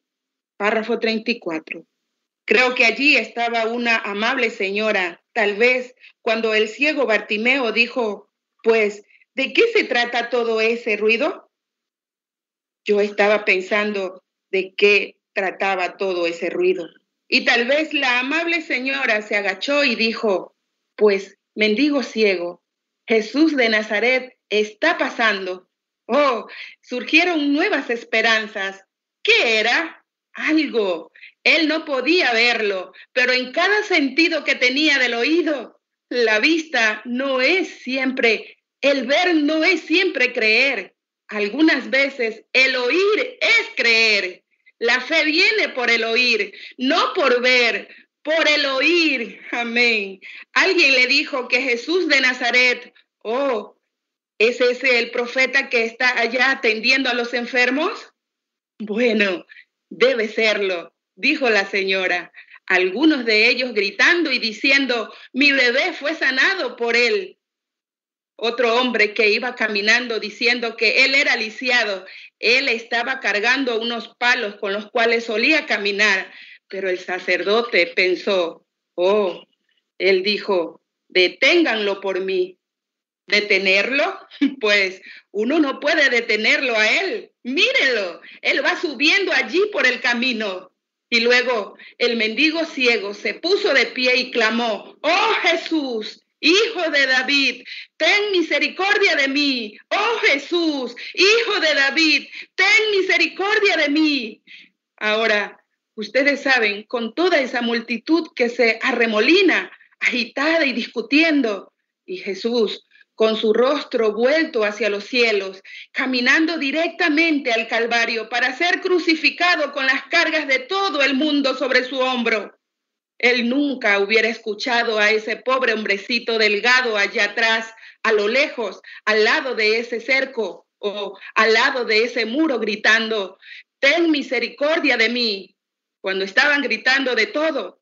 Párrafo 34. Creo que allí estaba una amable señora, tal vez cuando el ciego Bartimeo dijo, pues, ¿de qué se trata todo ese ruido? Yo estaba pensando de qué trataba todo ese ruido. Y tal vez la amable señora se agachó y dijo, pues, mendigo ciego, Jesús de Nazaret está pasando. Oh, surgieron nuevas esperanzas. ¿Qué era? Algo él no podía verlo, pero en cada sentido que tenía del oído, la vista no es siempre, el ver no es siempre creer. Algunas veces el oír es creer. La fe viene por el oír, no por ver, por el oír. Amén. Alguien le dijo que Jesús de Nazaret, oh, ¿es ese el profeta que está allá atendiendo a los enfermos? Bueno, debe serlo dijo la señora, algunos de ellos gritando y diciendo, mi bebé fue sanado por él. Otro hombre que iba caminando diciendo que él era lisiado, él estaba cargando unos palos con los cuales solía caminar, pero el sacerdote pensó, oh, él dijo, deténganlo por mí. ¿Detenerlo? Pues uno no puede detenerlo a él. Mírelo, él va subiendo allí por el camino. Y luego el mendigo ciego se puso de pie y clamó, oh Jesús, Hijo de David, ten misericordia de mí. Oh Jesús, Hijo de David, ten misericordia de mí. Ahora, ustedes saben, con toda esa multitud que se arremolina, agitada y discutiendo, y Jesús con su rostro vuelto hacia los cielos, caminando directamente al Calvario para ser crucificado con las cargas de todo el mundo sobre su hombro. Él nunca hubiera escuchado a ese pobre hombrecito delgado allá atrás, a lo lejos, al lado de ese cerco o al lado de ese muro gritando, ten misericordia de mí, cuando estaban gritando de todo.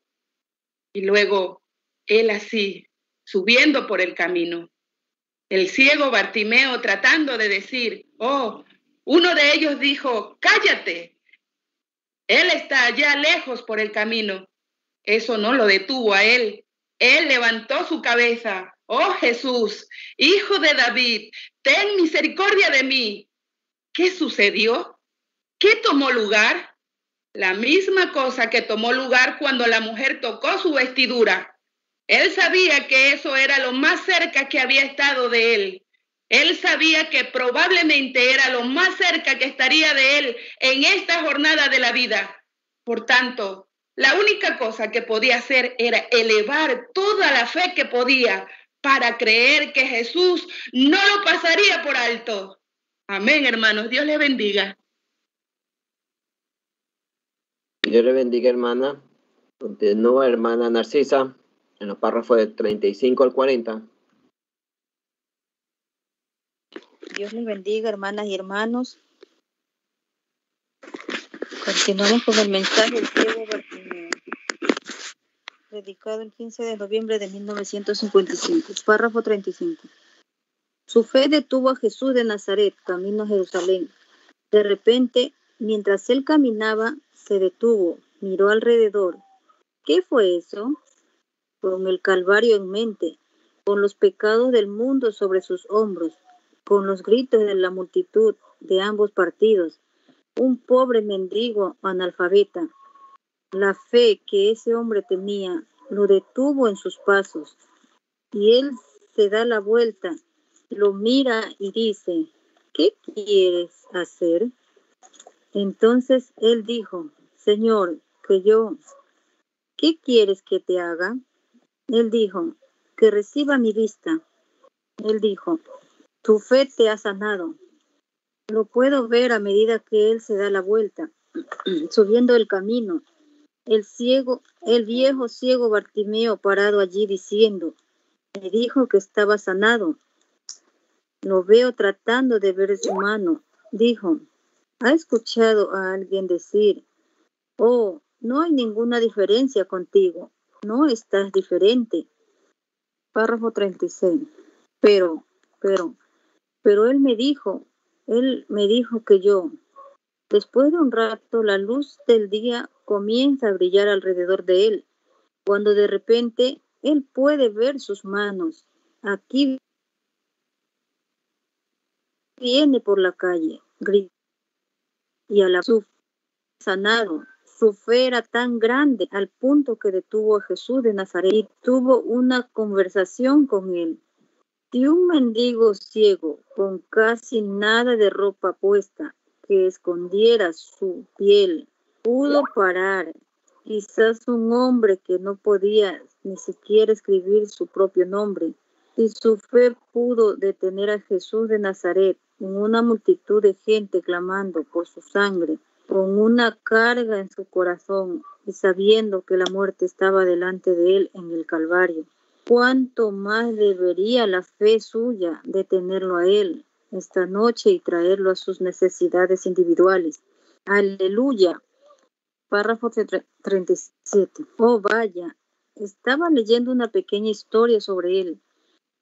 Y luego, él así, subiendo por el camino, el ciego Bartimeo tratando de decir, oh, uno de ellos dijo, cállate. Él está allá lejos por el camino. Eso no lo detuvo a él. Él levantó su cabeza. Oh Jesús, hijo de David, ten misericordia de mí. ¿Qué sucedió? ¿Qué tomó lugar? La misma cosa que tomó lugar cuando la mujer tocó su vestidura. Él sabía que eso era lo más cerca que había estado de él. Él sabía que probablemente era lo más cerca que estaría de él en esta jornada de la vida. Por tanto, la única cosa que podía hacer era elevar toda la fe que podía para creer que Jesús no lo pasaría por alto. Amén, hermanos. Dios le bendiga. Dios le bendiga, hermana. Continúa, hermana Narcisa en los párrafos de 35 al 40. Dios les bendiga, hermanas y hermanos. Continuamos con el mensaje del ciego Bartimeo, dedicado el 15 de noviembre de 1955, párrafo 35. Su fe detuvo a Jesús de Nazaret, camino a Jerusalén. De repente, mientras él caminaba, se detuvo, miró alrededor. ¿Qué fue eso? con el Calvario en mente, con los pecados del mundo sobre sus hombros, con los gritos de la multitud de ambos partidos, un pobre mendigo analfabeta. La fe que ese hombre tenía lo detuvo en sus pasos, y él se da la vuelta, lo mira y dice, ¿qué quieres hacer? Entonces él dijo, Señor, que yo, ¿qué quieres que te haga? Él dijo, que reciba mi vista. Él dijo, tu fe te ha sanado. Lo puedo ver a medida que él se da la vuelta, subiendo el camino. El ciego, el viejo ciego Bartimeo parado allí diciendo, me dijo que estaba sanado. Lo veo tratando de ver su mano. Dijo, ¿ha escuchado a alguien decir, oh, no hay ninguna diferencia contigo? no estás diferente. Párrafo 36. Pero, pero, pero él me dijo, él me dijo que yo, después de un rato, la luz del día comienza a brillar alrededor de él, cuando de repente él puede ver sus manos. Aquí viene por la calle, y a la sanado, su fe tan grande al punto que detuvo a Jesús de Nazaret y tuvo una conversación con él. Y un mendigo ciego con casi nada de ropa puesta que escondiera su piel pudo parar. Quizás un hombre que no podía ni siquiera escribir su propio nombre. Y su fe pudo detener a Jesús de Nazaret en una multitud de gente clamando por su sangre con una carga en su corazón y sabiendo que la muerte estaba delante de él en el Calvario. ¿Cuánto más debería la fe suya detenerlo a él esta noche y traerlo a sus necesidades individuales? Aleluya. Párrafo 37. Oh, vaya, estaba leyendo una pequeña historia sobre él.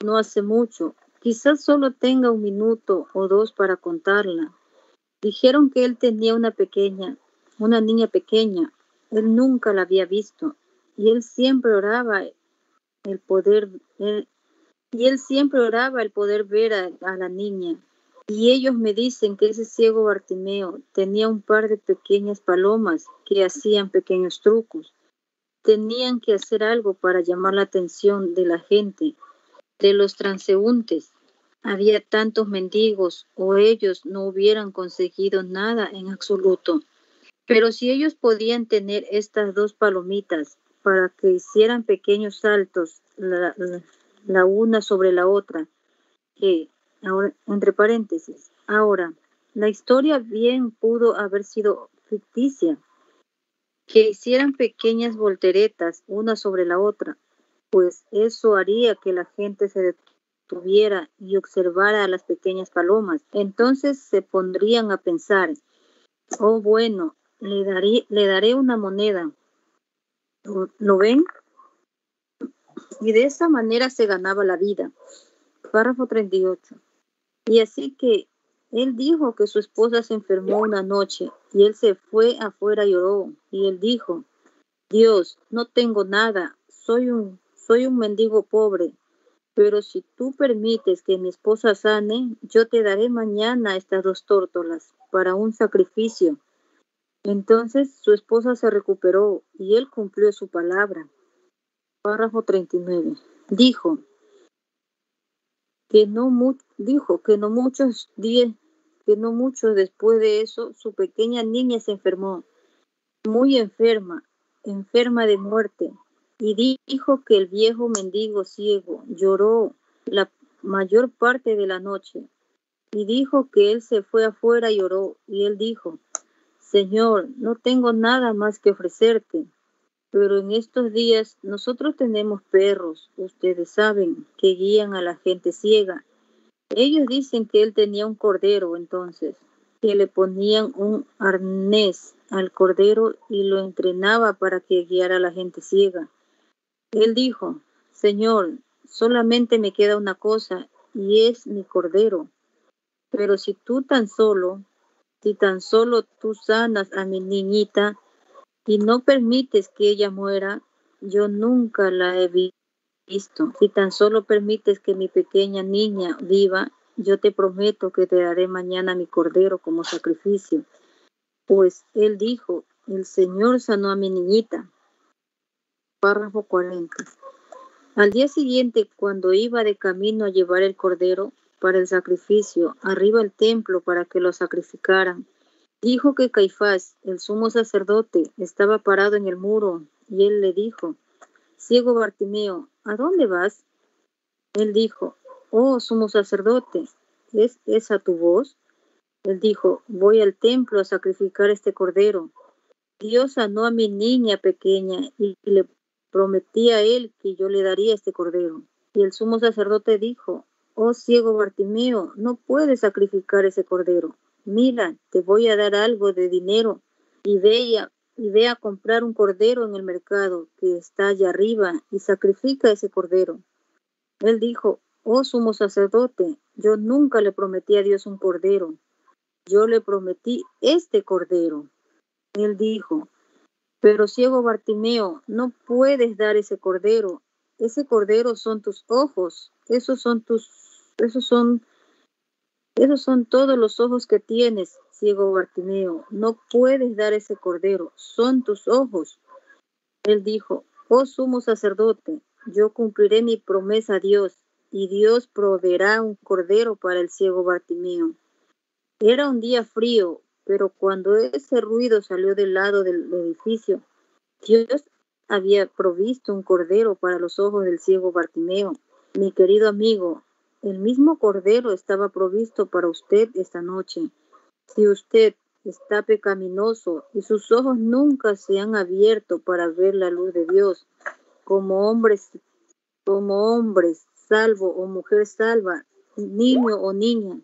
No hace mucho. Quizás solo tenga un minuto o dos para contarla. Dijeron que él tenía una pequeña, una niña pequeña. Él nunca la había visto y él siempre oraba el poder y él siempre oraba el poder ver a, la niña. Y ellos me dicen que ese ciego Bartimeo tenía un par de pequeñas palomas que hacían pequeños trucos. Tenían que hacer algo para llamar la atención de la gente. de los transeúntes. Había tantos mendigos o ellos no hubieran conseguido nada en absoluto. Pero si ellos podían tener estas dos palomitas para que hicieran pequeños saltos la una sobre la otra, que ahora, entre paréntesis, ahora, la historia bien pudo haber sido ficticia, que hicieran pequeñas volteretas una sobre la otra, pues eso haría que la gente se detuviera y observara a las pequeñas palomas. Entonces se pondrían a pensar, oh bueno, le daré, le daré una moneda. ¿Lo ven? Y de esa manera se ganaba la vida. Párrafo 38. Y así que él dijo que su esposa se enfermó una noche y él se fue afuera y lloró. Y él dijo, Dios, no tengo nada, soy un, soy un mendigo pobre, pero si tú permites que mi esposa sane, yo te daré mañana estas dos tórtolas para un sacrificio. Entonces su esposa se recuperó y él cumplió su palabra. Párrafo 39. Dijo que no dijo que no muchos días que no mucho después de eso su pequeña niña se enfermó, muy enferma, enferma de muerte, y dijo que el viejo mendigo ciego lloró la mayor parte de la noche, y dijo que él se fue afuera y lloró, y él dijo, Señor, no tengo nada más que ofrecerte, pero en estos días nosotros tenemos perros, ustedes saben, que guían a la gente ciega. Ellos dicen que él tenía un cordero entonces, que le ponían un arnés al cordero y lo entrenaba para que guiara a la gente ciega. Él dijo, Señor, solamente me queda una cosa y es mi cordero. Pero si tú tan solo, si tan solo tú sanas a mi niñita, y no permites que ella muera, yo nunca la he visto. Si tan solo permites que mi pequeña niña viva, yo te prometo que te daré mañana mi cordero como sacrificio. Pues él dijo, el Señor sanó a mi niñita. Párrafo 40. Al día siguiente, cuando iba de camino a llevar el cordero para el sacrificio, arriba al templo para que lo sacrificaran, Dijo que Caifás, el sumo sacerdote, estaba parado en el muro, y él le dijo, Ciego Bartimeo, ¿a dónde vas? Él dijo, Oh, sumo sacerdote, ¿es esa tu voz? Él dijo, Voy al templo a sacrificar este cordero. Dios sanó a mi niña pequeña y le prometí a él que yo le daría este cordero. Y el sumo sacerdote dijo, Oh ciego Bartimeo, no puedes sacrificar ese cordero mira, te voy a dar algo de dinero y ve, a, y ve a comprar un cordero en el mercado que está allá arriba y sacrifica ese cordero. Él dijo, oh sumo sacerdote, yo nunca le prometí a Dios un cordero, yo le prometí este cordero. Él dijo, pero ciego Bartimeo, no puedes dar ese cordero, ese cordero son tus ojos, esos son tus, esos son esos son todos los ojos que tienes, ciego Bartimeo. No puedes dar ese cordero, son tus ojos. Él dijo, oh sumo sacerdote, yo cumpliré mi promesa a Dios, y Dios proveerá un cordero para el ciego Bartimeo. Era un día frío, pero cuando ese ruido salió del lado del edificio, Dios había provisto un cordero para los ojos del ciego Bartimeo. Mi querido amigo, el mismo Cordero estaba provisto para usted esta noche. Si usted está pecaminoso y sus ojos nunca se han abierto para ver la luz de Dios, como hombres, como hombres salvo o mujer salva, niño o niña,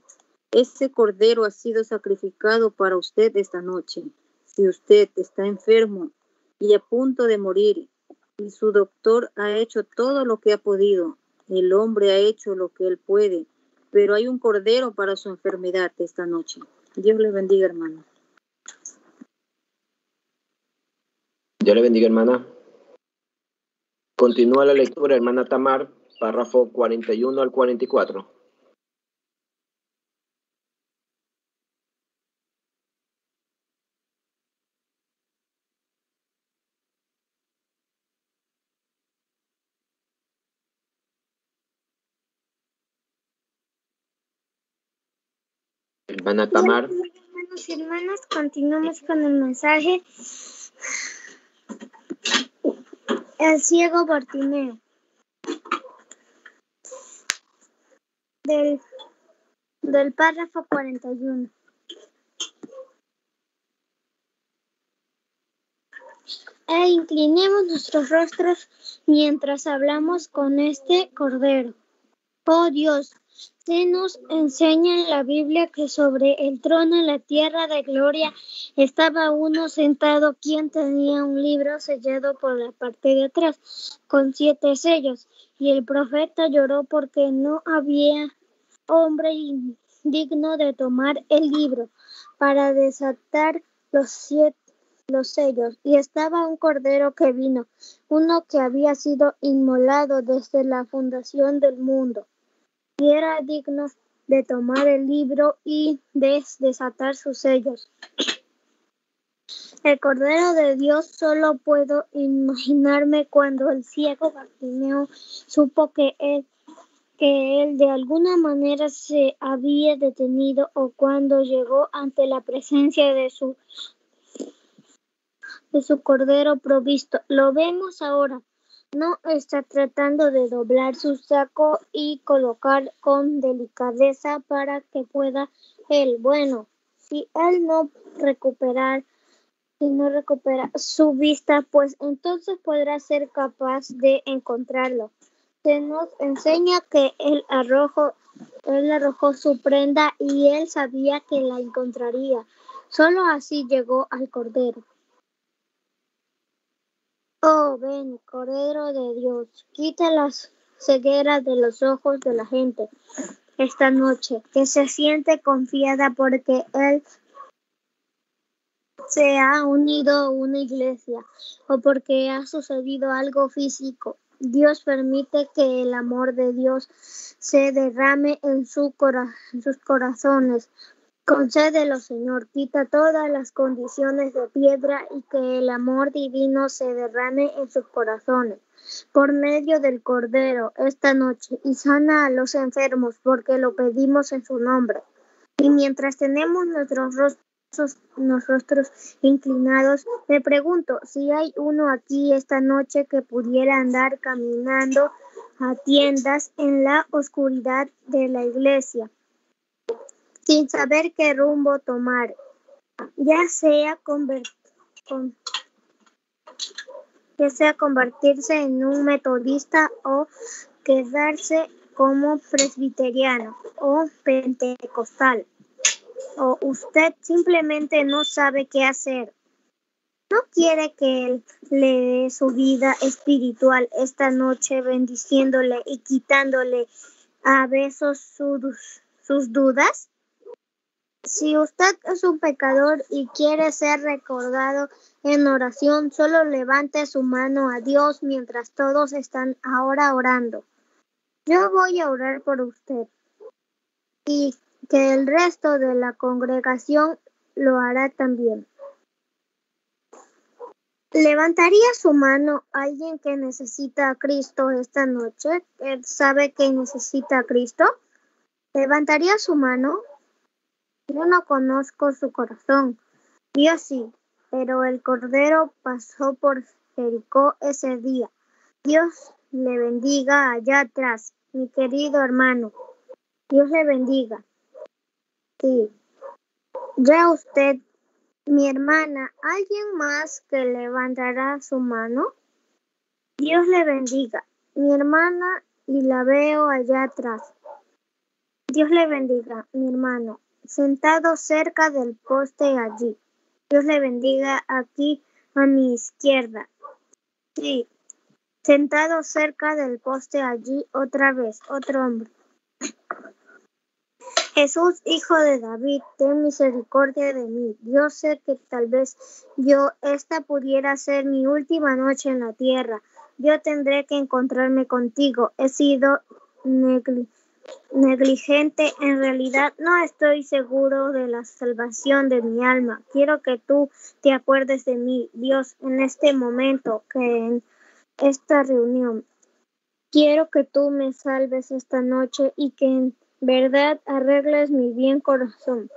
ese cordero ha sido sacrificado para usted esta noche. Si usted está enfermo y a punto de morir y su doctor ha hecho todo lo que ha podido, el hombre ha hecho lo que él puede, pero hay un cordero para su enfermedad esta noche. Dios le bendiga, hermano. Dios le bendiga, hermana. Continúa la lectura, hermana Tamar, párrafo 41 al 44. Hermana Tamar. Hermanos y hermanas, continuamos con el mensaje. El ciego Bartimeo. Del, del párrafo 41. E inclinemos nuestros rostros mientras hablamos con este Cordero. Oh Dios, se nos enseña en la Biblia que sobre el trono en la tierra de gloria estaba uno sentado quien tenía un libro sellado por la parte de atrás con siete sellos. Y el profeta lloró porque no había hombre digno de tomar el libro para desatar los siete los sellos, y estaba un cordero que vino, uno que había sido inmolado desde la fundación del mundo, y era digno de tomar el libro y de desatar sus sellos. El Cordero de Dios solo puedo imaginarme cuando el ciego Bartimeo supo que él, que él de alguna manera se había detenido o cuando llegó ante la presencia de su de su cordero provisto. Lo vemos ahora. No está tratando de doblar su saco y colocar con delicadeza para que pueda él. Bueno, si él no recuperar y no recupera su vista, pues entonces podrá ser capaz de encontrarlo. Se nos enseña que él arrojó, él arrojó su prenda y él sabía que la encontraría. Solo así llegó al cordero. Oh, ven, Cordero de Dios, quita las cegueras de los ojos de la gente esta noche, que se siente confiada porque Él se ha unido a una iglesia o porque ha sucedido algo físico. Dios permite que el amor de Dios se derrame en, su en sus corazones Concédelo, Señor, quita todas las condiciones de piedra y que el amor divino se derrame en sus corazones por medio del Cordero esta noche y sana a los enfermos porque lo pedimos en su nombre. Y mientras tenemos nuestros rostros, rostros inclinados, me pregunto si hay uno aquí esta noche que pudiera andar caminando a tiendas en la oscuridad de la iglesia sin saber qué rumbo tomar, ya sea, convertirse en un metodista o quedarse como presbiteriano o pentecostal, o usted simplemente no sabe qué hacer. ¿No quiere que Él le dé su vida espiritual esta noche bendiciéndole y quitándole a besos sus, sus dudas? Si usted es un pecador y quiere ser recordado en oración, solo levante su mano a Dios mientras todos están ahora orando. Yo voy a orar por usted y que el resto de la congregación lo hará también. ¿Levantaría su mano alguien que necesita a Cristo esta noche? ¿Él sabe que necesita a Cristo? ¿Levantaría su mano? Yo no conozco su corazón. Dios sí, pero el Cordero pasó por Jericó ese día. Dios le bendiga allá atrás, mi querido hermano. Dios le bendiga. Sí. Ya usted, mi hermana, ¿alguien más que levantará su mano? Dios le bendiga. Mi hermana y la veo allá atrás. Dios le bendiga, mi hermano sentado cerca del poste allí. Dios le bendiga aquí a mi izquierda. Sí, sentado cerca del poste allí otra vez, otro hombre. Jesús, hijo de David, ten misericordia de mí. Yo sé que tal vez yo esta pudiera ser mi última noche en la tierra. Yo tendré que encontrarme contigo. He sido negligente negligente, en realidad no estoy seguro de la salvación de mi alma. Quiero que tú te acuerdes de mí, Dios, en este momento, que en esta reunión. Quiero que tú me salves esta noche y que en verdad arregles mi bien corazón.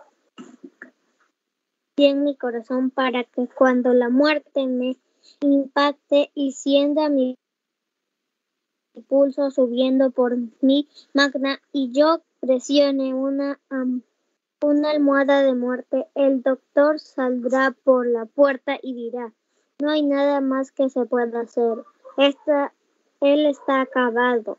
en mi corazón para que cuando la muerte me impacte y sienta mi pulso subiendo por mi magna y yo presione una, una almohada de muerte, el doctor saldrá por la puerta y dirá, no hay nada más que se pueda hacer. Esta, él está acabado.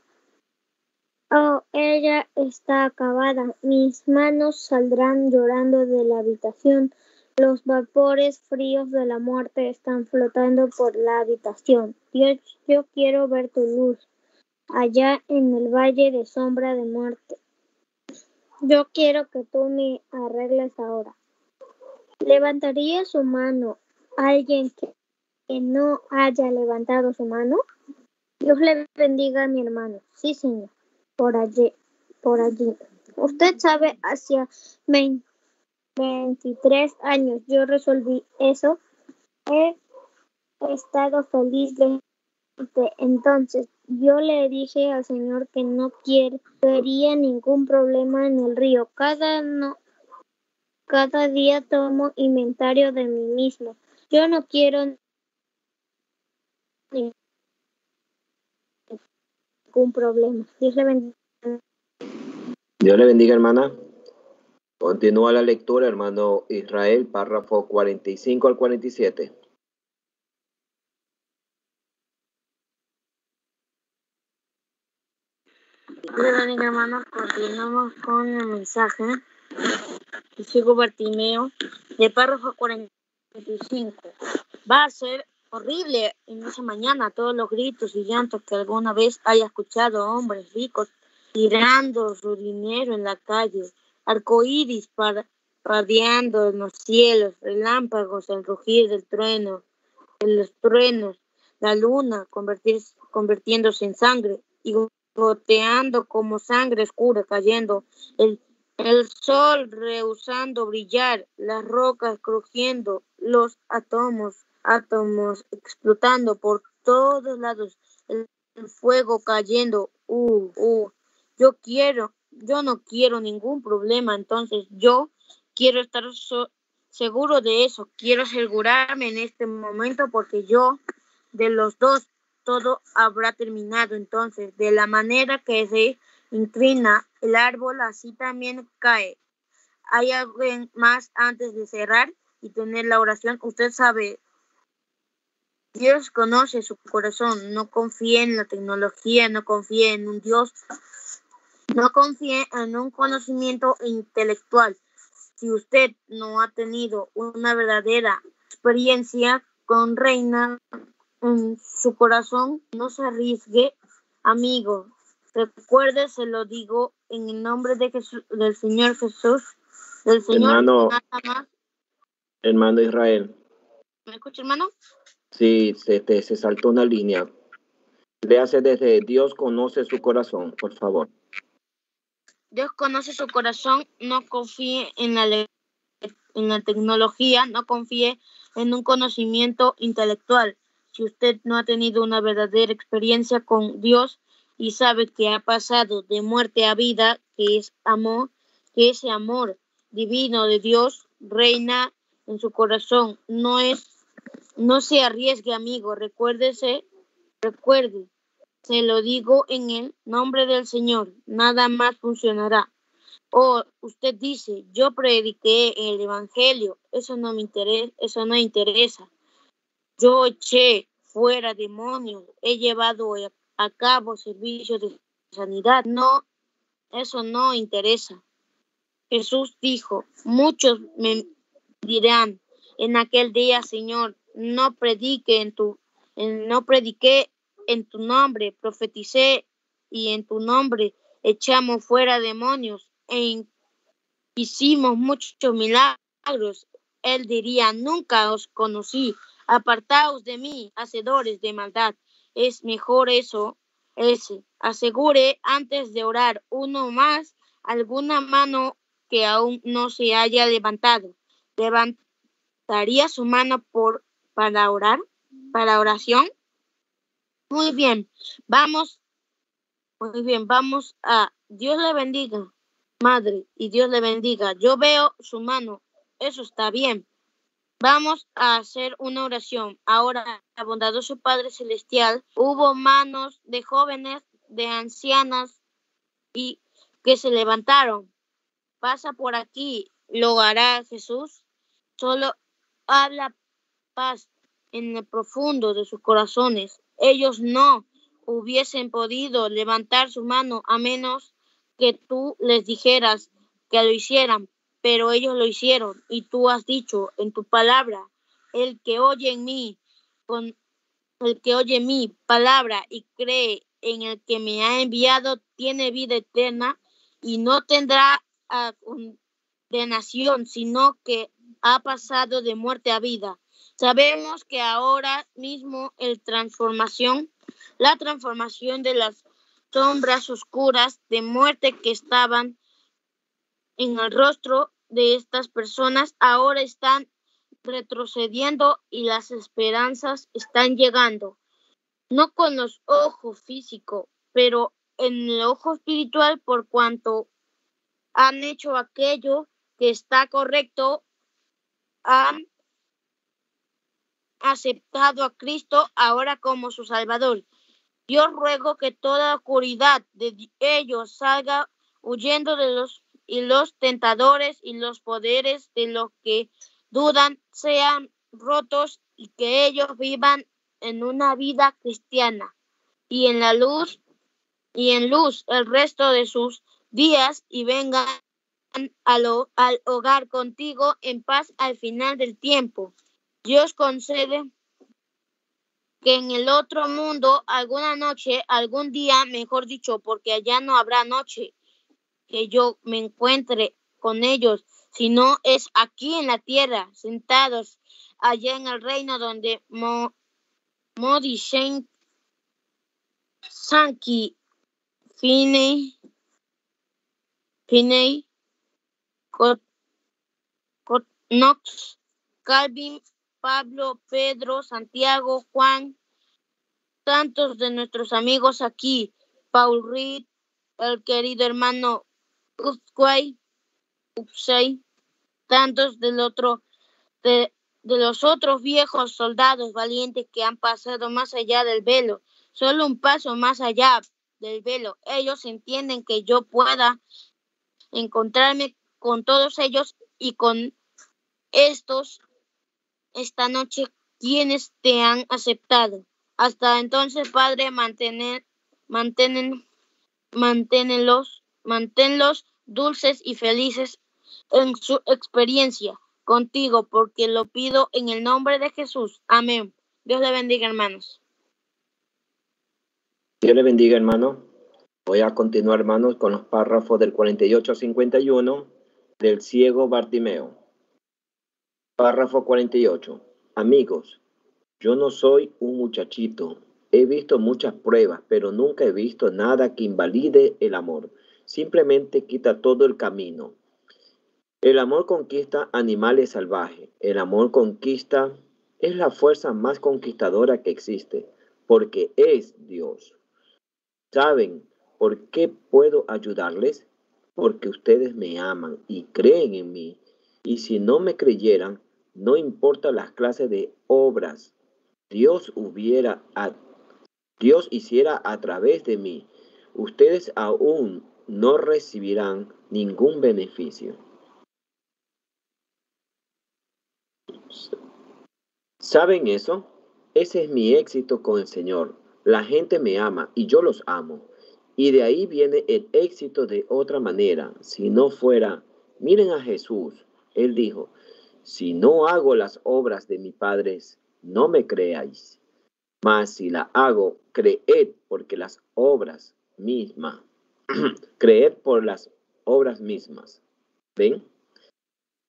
Oh, ella está acabada. Mis manos saldrán llorando de la habitación. Los vapores fríos de la muerte están flotando por la habitación. Dios, yo quiero ver tu luz allá en el valle de sombra de muerte. Yo quiero que tú me arregles ahora. ¿Levantaría su mano alguien que, no haya levantado su mano? Dios le bendiga a mi hermano. Sí, señor. Por allí, por allí. Usted sabe, hacia 23 años yo resolví eso. He estado feliz de entonces yo le dije al Señor que no quería ningún problema en el río. Cada, no, cada día tomo inventario de mí mismo. Yo no quiero ningún problema. Dios le bendiga. Dios le bendiga, hermana. Continúa la lectura, hermano Israel, párrafo 45 al 47. Hola, hermanos, continuamos con el mensaje y sigo Bartimeo de párrafo 45. Va a ser horrible en esa mañana todos los gritos y llantos que alguna vez haya escuchado hombres ricos tirando su dinero en la calle, arcoíris para, radiando en los cielos, relámpagos, el rugir del trueno, en los truenos, la luna convirtiéndose en sangre y como sangre oscura cayendo, el, el sol rehusando brillar, las rocas crujiendo, los átomos, átomos explotando por todos lados, el, fuego cayendo, uh, uh, yo quiero, yo no quiero ningún problema, entonces yo quiero estar seguro de eso, quiero asegurarme en este momento porque yo de los dos todo habrá terminado entonces. De la manera que se inclina el árbol, así también cae. ¿Hay algo más antes de cerrar y tener la oración? Usted sabe, Dios conoce su corazón. No confíe en la tecnología, no confíe en un Dios, no confíe en un conocimiento intelectual. Si usted no ha tenido una verdadera experiencia con Reina, en su corazón, no se arriesgue, amigo. Recuerde, se lo digo en el nombre de Jesús, del Señor Jesús, del Señor hermano, Hermano Israel. ¿Me escucha, hermano? Sí, se, te, se saltó una línea. Le hace desde Dios conoce su corazón, por favor. Dios conoce su corazón, no confíe en la, en la tecnología, no confíe en un conocimiento intelectual si usted no ha tenido una verdadera experiencia con Dios y sabe que ha pasado de muerte a vida, que es amor, que ese amor divino de Dios reina en su corazón. No es, no se arriesgue, amigo. Recuérdese, recuerde, se lo digo en el nombre del Señor. Nada más funcionará. O usted dice, yo prediqué el evangelio. Eso no me interesa, eso no interesa. Yo eché fuera demonios, he llevado a cabo servicios de sanidad. No, eso no interesa. Jesús dijo, muchos me dirán en aquel día, Señor, no predique en tu, no prediqué en tu nombre, profeticé y en tu nombre echamos fuera demonios e hicimos muchos milagros. Él diría, nunca os conocí, Apartaos de mí, hacedores de maldad. Es mejor eso, ese. Asegure antes de orar uno más alguna mano que aún no se haya levantado. ¿Levantaría su mano por, para orar? ¿Para oración? Muy bien, vamos. Muy bien, vamos a Dios le bendiga, madre, y Dios le bendiga. Yo veo su mano, eso está bien. Vamos a hacer una oración. Ahora, bondadoso Padre Celestial, hubo manos de jóvenes, de ancianas y que se levantaron. Pasa por aquí, lo hará Jesús. Solo habla paz en el profundo de sus corazones. Ellos no hubiesen podido levantar su mano a menos que tú les dijeras que lo hicieran, pero ellos lo hicieron y tú has dicho en tu palabra, el que oye en mí, el que oye mi palabra y cree en el que me ha enviado, tiene vida eterna y no tendrá condenación, sino que ha pasado de muerte a vida. Sabemos que ahora mismo el transformación, la transformación de las sombras oscuras de muerte que estaban en el rostro de estas personas ahora están retrocediendo y las esperanzas están llegando. No con los ojos físicos, pero en el ojo espiritual por cuanto han hecho aquello que está correcto, han aceptado a Cristo ahora como su Salvador. Yo ruego que toda oscuridad de ellos salga huyendo de los y los tentadores y los poderes de los que dudan sean rotos y que ellos vivan en una vida cristiana y en la luz y en luz el resto de sus días y vengan al, al hogar contigo en paz al final del tiempo. Dios concede que en el otro mundo alguna noche, algún día, mejor dicho, porque allá no habrá noche, que yo me encuentre con ellos, sino es aquí en la tierra, sentados allá en el reino donde Mo, Modi Shen Sanki Finney Finney Knox Calvin Pablo, Pedro, Santiago, Juan, tantos de nuestros amigos aquí, Paul Reed, el querido hermano Upsay, Upsay, tantos del otro, de, de los otros viejos soldados valientes que han pasado más allá del velo, solo un paso más allá del velo. Ellos entienden que yo pueda encontrarme con todos ellos y con estos esta noche quienes te han aceptado. Hasta entonces, Padre, mantener, mantenen, manténlos, manténlos dulces y felices en su experiencia contigo, porque lo pido en el nombre de Jesús. Amén. Dios le bendiga, hermanos. Dios le bendiga, hermano. Voy a continuar, hermanos, con los párrafos del 48 al 51 del ciego Bartimeo. Párrafo 48. Amigos, yo no soy un muchachito. He visto muchas pruebas, pero nunca he visto nada que invalide el amor. Simplemente quita todo el camino. El amor conquista animales salvajes. El amor conquista es la fuerza más conquistadora que existe, porque es Dios. ¿Saben por qué puedo ayudarles? Porque ustedes me aman y creen en mí. Y si no me creyeran, no importa las clases de obras, Dios hubiera, Dios hiciera a través de mí, ustedes aún no recibirán ningún beneficio. ¿Saben eso? Ese es mi éxito con el Señor. La gente me ama y yo los amo. Y de ahí viene el éxito de otra manera. Si no fuera, miren a Jesús. Él dijo, si no hago las obras de mi Padre, no me creáis. Mas si la hago, creed porque las obras mismas, creed por las obras mismas. ¿Ven?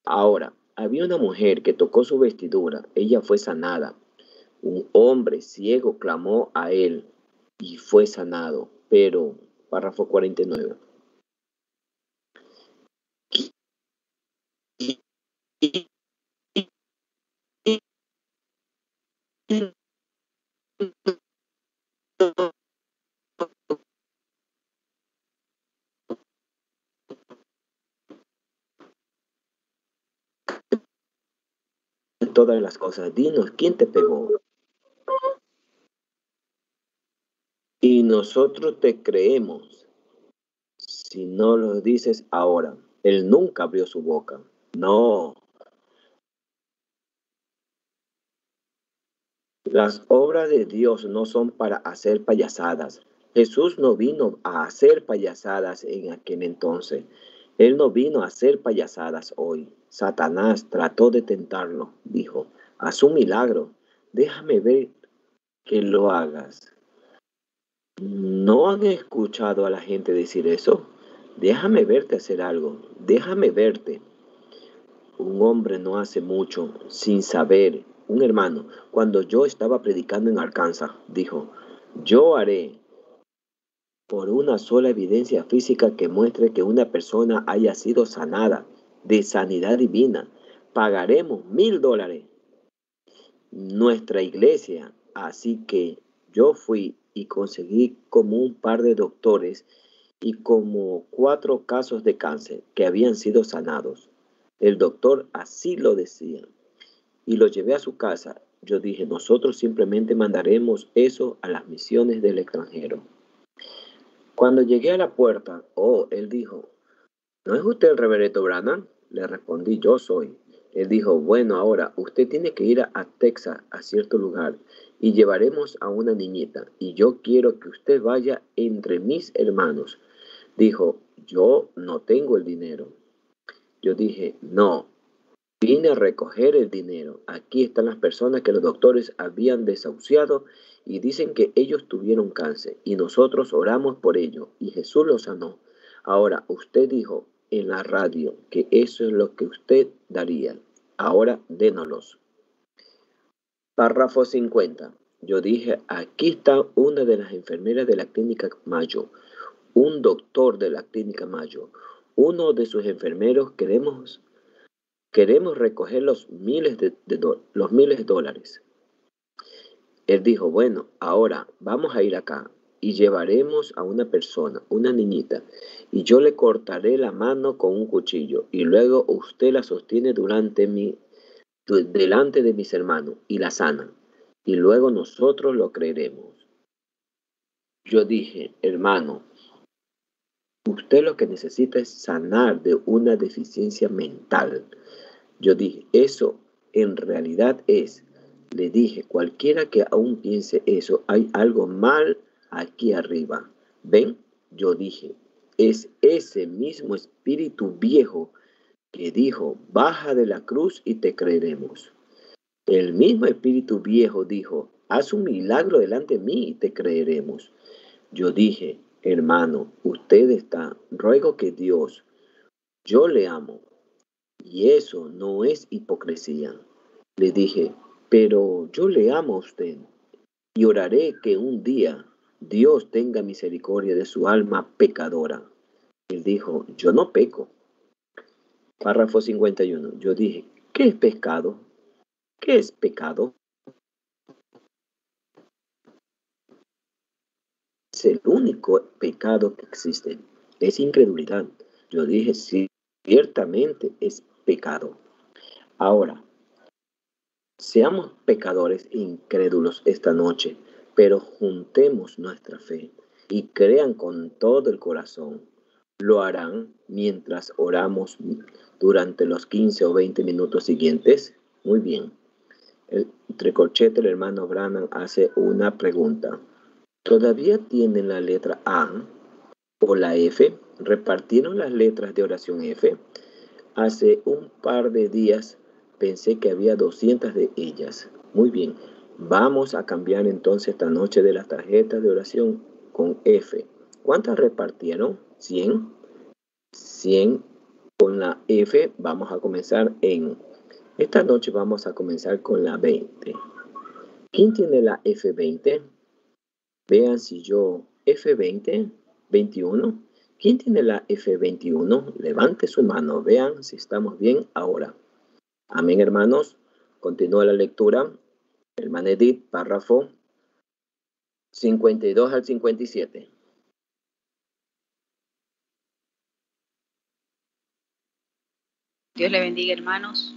Ahora, había una mujer que tocó su vestidura, ella fue sanada. Un hombre ciego clamó a él y fue sanado. Pero, párrafo 49. Todas las cosas. Dinos, ¿quién te pegó? Y nosotros te creemos si no lo dices ahora. Él nunca abrió su boca. No. Las obras de Dios no son para hacer payasadas. Jesús no vino a hacer payasadas en aquel entonces. Él no vino a hacer payasadas hoy. Satanás trató de tentarlo. Dijo, haz un milagro. Déjame ver que lo hagas. ¿No han escuchado a la gente decir eso? Déjame verte hacer algo. Déjame verte. Un hombre no hace mucho sin saber. Un hermano, cuando yo estaba predicando en Arkansas, dijo, yo haré por una sola evidencia física que muestre que una persona haya sido sanada de sanidad divina, pagaremos mil dólares. Nuestra iglesia, así que yo fui y conseguí como un par de doctores y como cuatro casos de cáncer que habían sido sanados. El doctor así lo decía. Y lo llevé a su casa. Yo dije, nosotros simplemente mandaremos eso a las misiones del extranjero. Cuando llegué a la puerta, oh, él dijo, ¿no es usted el reverendo Branham? Le respondí, yo soy. Él dijo, bueno, ahora usted tiene que ir a, Texas, a cierto lugar, y llevaremos a una niñita, y yo quiero que usted vaya entre mis hermanos. Dijo, yo no tengo el dinero. Yo dije, no, vine a recoger el dinero. Aquí están las personas que los doctores habían desahuciado y dicen que ellos tuvieron cáncer y nosotros oramos por ello y Jesús los sanó. Ahora, usted dijo en la radio que eso es lo que usted daría. Ahora, dénolos. Párrafo 50. Yo dije, aquí está una de las enfermeras de la clínica Mayo, un doctor de la clínica Mayo, uno de sus enfermeros, queremos, queremos recoger los miles de, los miles de dólares. Él dijo, bueno, ahora vamos a ir acá y llevaremos a una persona, una niñita, y yo le cortaré la mano con un cuchillo y luego usted la sostiene durante mi, delante de mis hermanos y la sana, y luego nosotros lo creeremos. Yo dije, hermano, usted lo que necesita es sanar de una deficiencia mental. Yo dije, eso en realidad es le dije, cualquiera que aún piense eso, hay algo mal aquí arriba. ¿Ven? Yo dije, es ese mismo espíritu viejo que dijo, baja de la cruz y te creeremos. El mismo espíritu viejo dijo, haz un milagro delante de mí y te creeremos. Yo dije, hermano, usted está, ruego que Dios, yo le amo. Y eso no es hipocresía. Le dije, pero yo le amo a usted y oraré que un día Dios tenga misericordia de su alma pecadora. Él dijo, yo no peco. Párrafo 51. Yo dije, ¿qué es pecado? ¿Qué es pecado? Es el único pecado que existe. Es incredulidad. Yo dije, sí, ciertamente es pecado. Ahora, Seamos pecadores incrédulos esta noche, pero juntemos nuestra fe y crean con todo el corazón. Lo harán mientras oramos durante los 15 o 20 minutos siguientes. Muy bien. El, entre el hermano Branham hace una pregunta. ¿Todavía tienen la letra A o la F? ¿Repartieron las letras de oración F? Hace un par de días Pensé que había 200 de ellas. Muy bien. Vamos a cambiar entonces esta noche de las tarjetas de oración con F. ¿Cuántas repartieron? 100. 100 con la F. Vamos a comenzar en... Esta noche vamos a comenzar con la 20. ¿Quién tiene la F20? Vean si yo... F20, 21. ¿Quién tiene la F21? Levante su mano. Vean si estamos bien ahora. Amén, hermanos. Continúa la lectura. El Manedit, párrafo 52 al 57. Dios le bendiga, hermanos.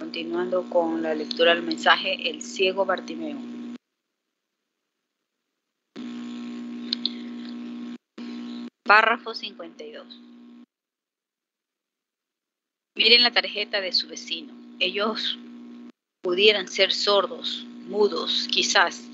Continuando con la lectura del mensaje, el ciego Bartimeo. Párrafo 52. Miren la tarjeta de su vecino. Ellos pudieran ser sordos, mudos, quizás,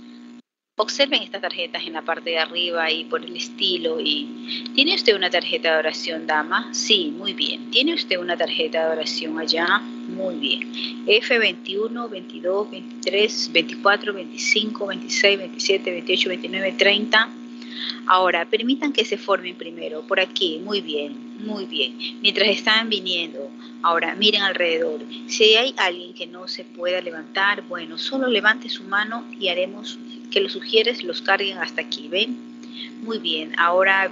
Observen estas tarjetas en la parte de arriba y por el estilo. Y ¿Tiene usted una tarjeta de oración, dama? Sí, muy bien. ¿Tiene usted una tarjeta de oración allá? Muy bien. F21, 22, 23, 24, 25, 26, 27, 28, 29, 30. Ahora, permitan que se formen primero. Por aquí, muy bien, muy bien. Mientras están viniendo, ahora miren alrededor. Si hay alguien que no se pueda levantar, bueno, solo levante su mano y haremos que los sugieres los carguen hasta aquí, ¿ven? Muy bien, ahora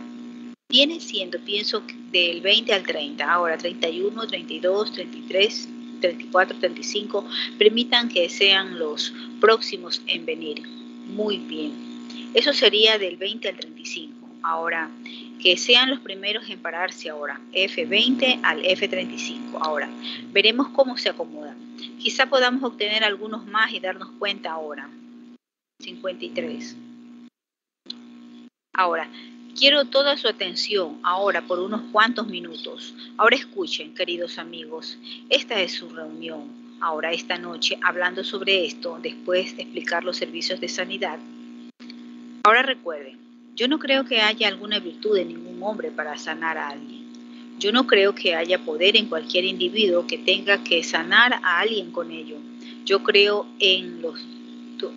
viene siendo, pienso, del 20 al 30, ahora 31, 32, 33, 34, 35, permitan que sean los próximos en venir. Muy bien, eso sería del 20 al 35. Ahora, que sean los primeros en pararse ahora, F20 al F35. Ahora, veremos cómo se acomodan. Quizá podamos obtener algunos más y darnos cuenta ahora. 53. Ahora, quiero toda su atención ahora por unos cuantos minutos. Ahora escuchen, queridos amigos, esta es su reunión. Ahora, esta noche, hablando sobre esto, después de explicar los servicios de sanidad. Ahora recuerden, yo no creo que haya alguna virtud en ningún hombre para sanar a alguien. Yo no creo que haya poder en cualquier individuo que tenga que sanar a alguien con ello. Yo creo en los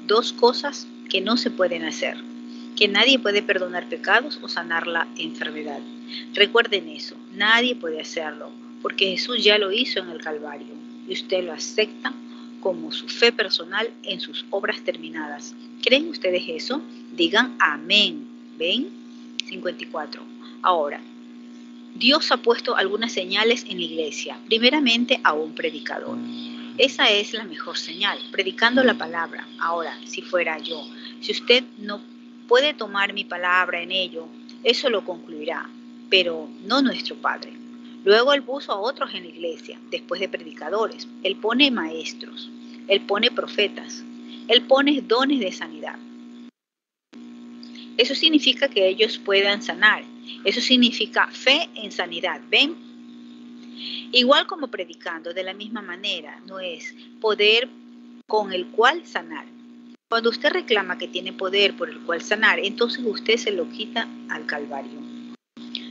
dos cosas que no se pueden hacer, que nadie puede perdonar pecados o sanar la enfermedad. Recuerden eso, nadie puede hacerlo, porque Jesús ya lo hizo en el Calvario y usted lo acepta como su fe personal en sus obras terminadas. ¿Creen ustedes eso? Digan amén. ¿Ven? 54. Ahora, Dios ha puesto algunas señales en la iglesia, primeramente a un predicador. Esa es la mejor señal, predicando la palabra. Ahora, si fuera yo, si usted no puede tomar mi palabra en ello, eso lo concluirá, pero no nuestro Padre. Luego él puso a otros en la iglesia, después de predicadores. Él pone maestros, él pone profetas, él pone dones de sanidad. Eso significa que ellos puedan sanar. Eso significa fe en sanidad. ¿Ven? Igual como predicando, de la misma manera, no es poder con el cual sanar. Cuando usted reclama que tiene poder por el cual sanar, entonces usted se lo quita al Calvario.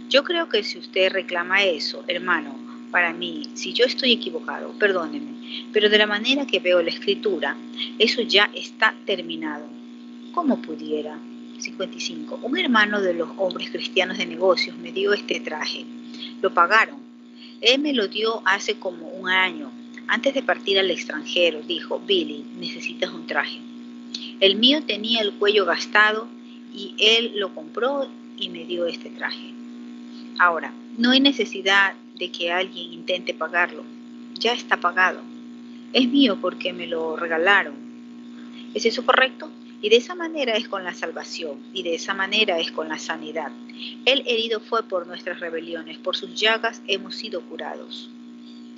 Yo creo que si usted reclama eso, hermano, para mí, si yo estoy equivocado, perdóneme, pero de la manera que veo la escritura, eso ya está terminado. ¿Cómo pudiera? 55. Un hermano de los hombres cristianos de negocios me dio este traje. Lo pagaron él me lo dio hace como un año. Antes de partir al extranjero, dijo, Billy, necesitas un traje. El mío tenía el cuello gastado y él lo compró y me dio este traje. Ahora, no hay necesidad de que alguien intente pagarlo. Ya está pagado. Es mío porque me lo regalaron. ¿Es eso correcto? Y de esa manera es con la salvación, y de esa manera es con la sanidad. El herido fue por nuestras rebeliones, por sus llagas hemos sido curados.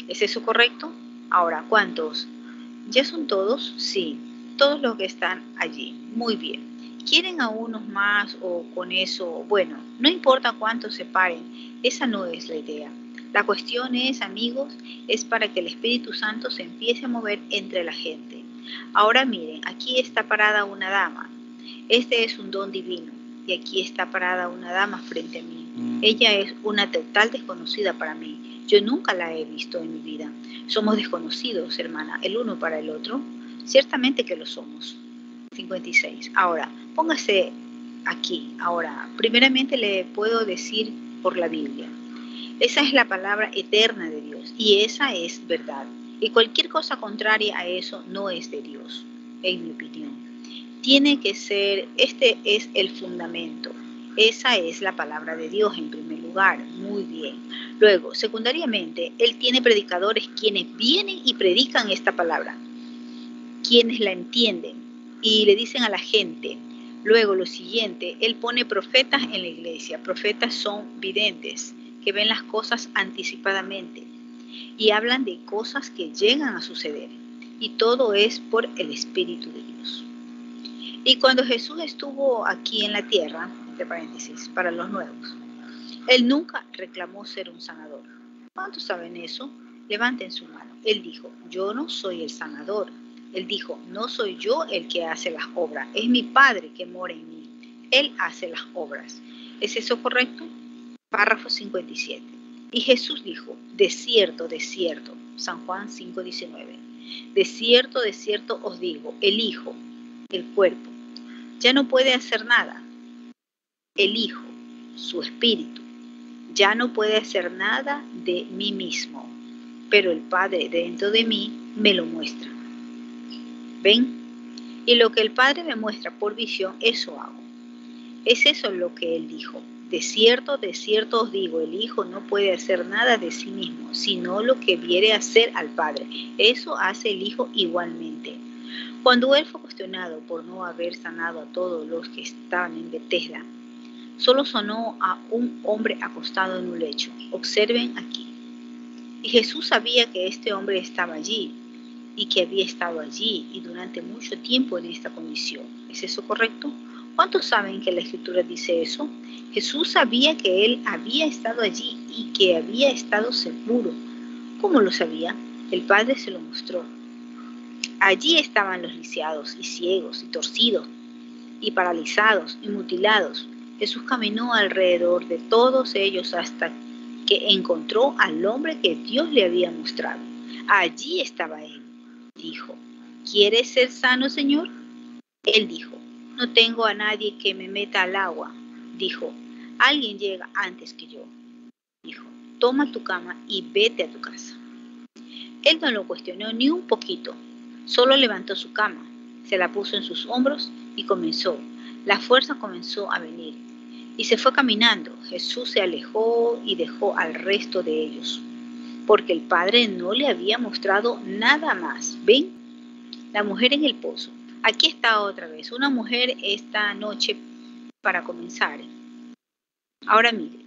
¿Es eso correcto? Ahora, ¿cuántos? ¿Ya son todos? Sí, todos los que están allí. Muy bien. ¿Quieren a unos más o con eso? Bueno, no importa cuántos se paren, esa no es la idea. La cuestión es, amigos, es para que el Espíritu Santo se empiece a mover entre la gente. Ahora miren, aquí está parada una dama. Este es un don divino. Y aquí está parada una dama frente a mí. Ella es una total desconocida para mí. Yo nunca la he visto en mi vida. Somos desconocidos, hermana, el uno para el otro. Ciertamente que lo somos. 56. Ahora, póngase aquí. Ahora, primeramente le puedo decir por la Biblia. Esa es la palabra eterna de Dios y esa es verdad. Y cualquier cosa contraria a eso no es de Dios, en mi opinión. Tiene que ser, este es el fundamento. Esa es la palabra de Dios en primer lugar. Muy bien. Luego, secundariamente, Él tiene predicadores quienes vienen y predican esta palabra, quienes la entienden y le dicen a la gente. Luego, lo siguiente, Él pone profetas en la iglesia. Profetas son videntes, que ven las cosas anticipadamente y hablan de cosas que llegan a suceder. Y todo es por el Espíritu de Dios. Y cuando Jesús estuvo aquí en la tierra, entre paréntesis, para los nuevos, Él nunca reclamó ser un sanador. ¿Cuántos saben eso? Levanten su mano. Él dijo, yo no soy el sanador. Él dijo, no soy yo el que hace las obras, es mi Padre que mora en mí. Él hace las obras. ¿Es eso correcto? Párrafo 57. Y Jesús dijo, de cierto, de cierto, San Juan 5:19, de cierto, de cierto os digo, el Hijo, el cuerpo, ya no puede hacer nada. El Hijo, su espíritu, ya no puede hacer nada de mí mismo, pero el Padre dentro de mí me lo muestra. ¿Ven? Y lo que el Padre me muestra por visión, eso hago. Es eso lo que Él dijo. De cierto, de cierto os digo, el Hijo no puede hacer nada de sí mismo, sino lo que viene a hacer al Padre. Eso hace el Hijo igualmente. Cuando él fue cuestionado por no haber sanado a todos los que estaban en Bethesda, solo sonó a un hombre acostado en un lecho. Observen aquí. Y Jesús sabía que este hombre estaba allí y que había estado allí y durante mucho tiempo en esta condición. ¿Es eso correcto? ¿Cuántos saben que la escritura dice eso? Jesús sabía que él había estado allí y que había estado seguro. ¿Cómo lo sabía? El Padre se lo mostró. Allí estaban los lisiados y ciegos y torcidos y paralizados y mutilados. Jesús caminó alrededor de todos ellos hasta que encontró al hombre que Dios le había mostrado. Allí estaba él. Dijo, ¿quieres ser sano, Señor? Él dijo, no tengo a nadie que me meta al agua. Dijo, alguien llega antes que yo. Dijo, toma tu cama y vete a tu casa. Él no lo cuestionó ni un poquito, solo levantó su cama, se la puso en sus hombros y comenzó. La fuerza comenzó a venir y se fue caminando. Jesús se alejó y dejó al resto de ellos, porque el Padre no le había mostrado nada más. ¿Ven? La mujer en el pozo. Aquí está otra vez, una mujer esta noche para comenzar. Ahora mire,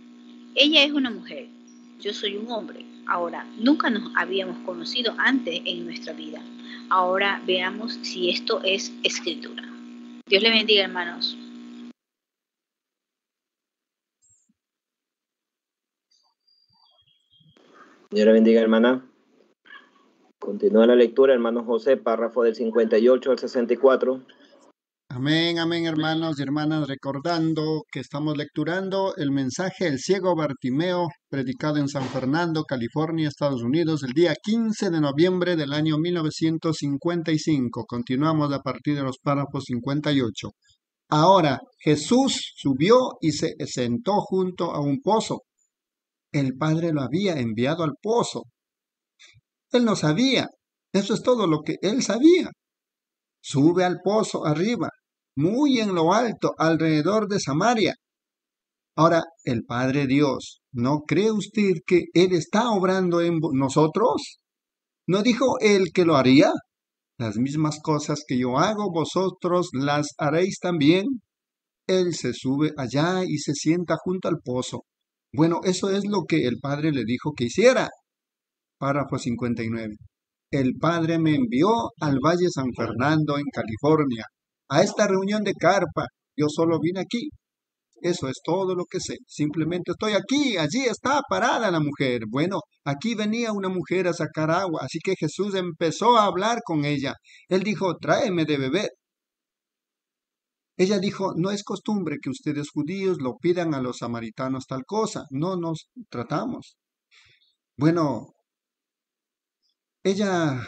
ella es una mujer, yo soy un hombre. Ahora, nunca nos habíamos conocido antes en nuestra vida. Ahora veamos si esto es escritura. Dios le bendiga, hermanos. Dios le bendiga, hermana. Continúa la lectura, hermano José, párrafo del 58 al 64. Amén, amén, hermanos y hermanas, recordando que estamos lecturando el mensaje El ciego Bartimeo, predicado en San Fernando, California, Estados Unidos, el día 15 de noviembre del año 1955. Continuamos a partir de los párrafos 58. Ahora Jesús subió y se sentó junto a un pozo. El Padre lo había enviado al pozo él no sabía. Eso es todo lo que él sabía. Sube al pozo arriba, muy en lo alto, alrededor de Samaria. Ahora, el Padre Dios, ¿no cree usted que Él está obrando en nosotros? ¿No dijo Él que lo haría? Las mismas cosas que yo hago, vosotros las haréis también. Él se sube allá y se sienta junto al pozo. Bueno, eso es lo que el Padre le dijo que hiciera. Párrafo 59. El Padre me envió al Valle San Fernando en California, a esta reunión de carpa. Yo solo vine aquí. Eso es todo lo que sé. Simplemente estoy aquí. Allí está parada la mujer. Bueno, aquí venía una mujer a sacar agua, así que Jesús empezó a hablar con ella. Él dijo, tráeme de beber. Ella dijo, no es costumbre que ustedes judíos lo pidan a los samaritanos tal cosa. No nos tratamos. Bueno, ella,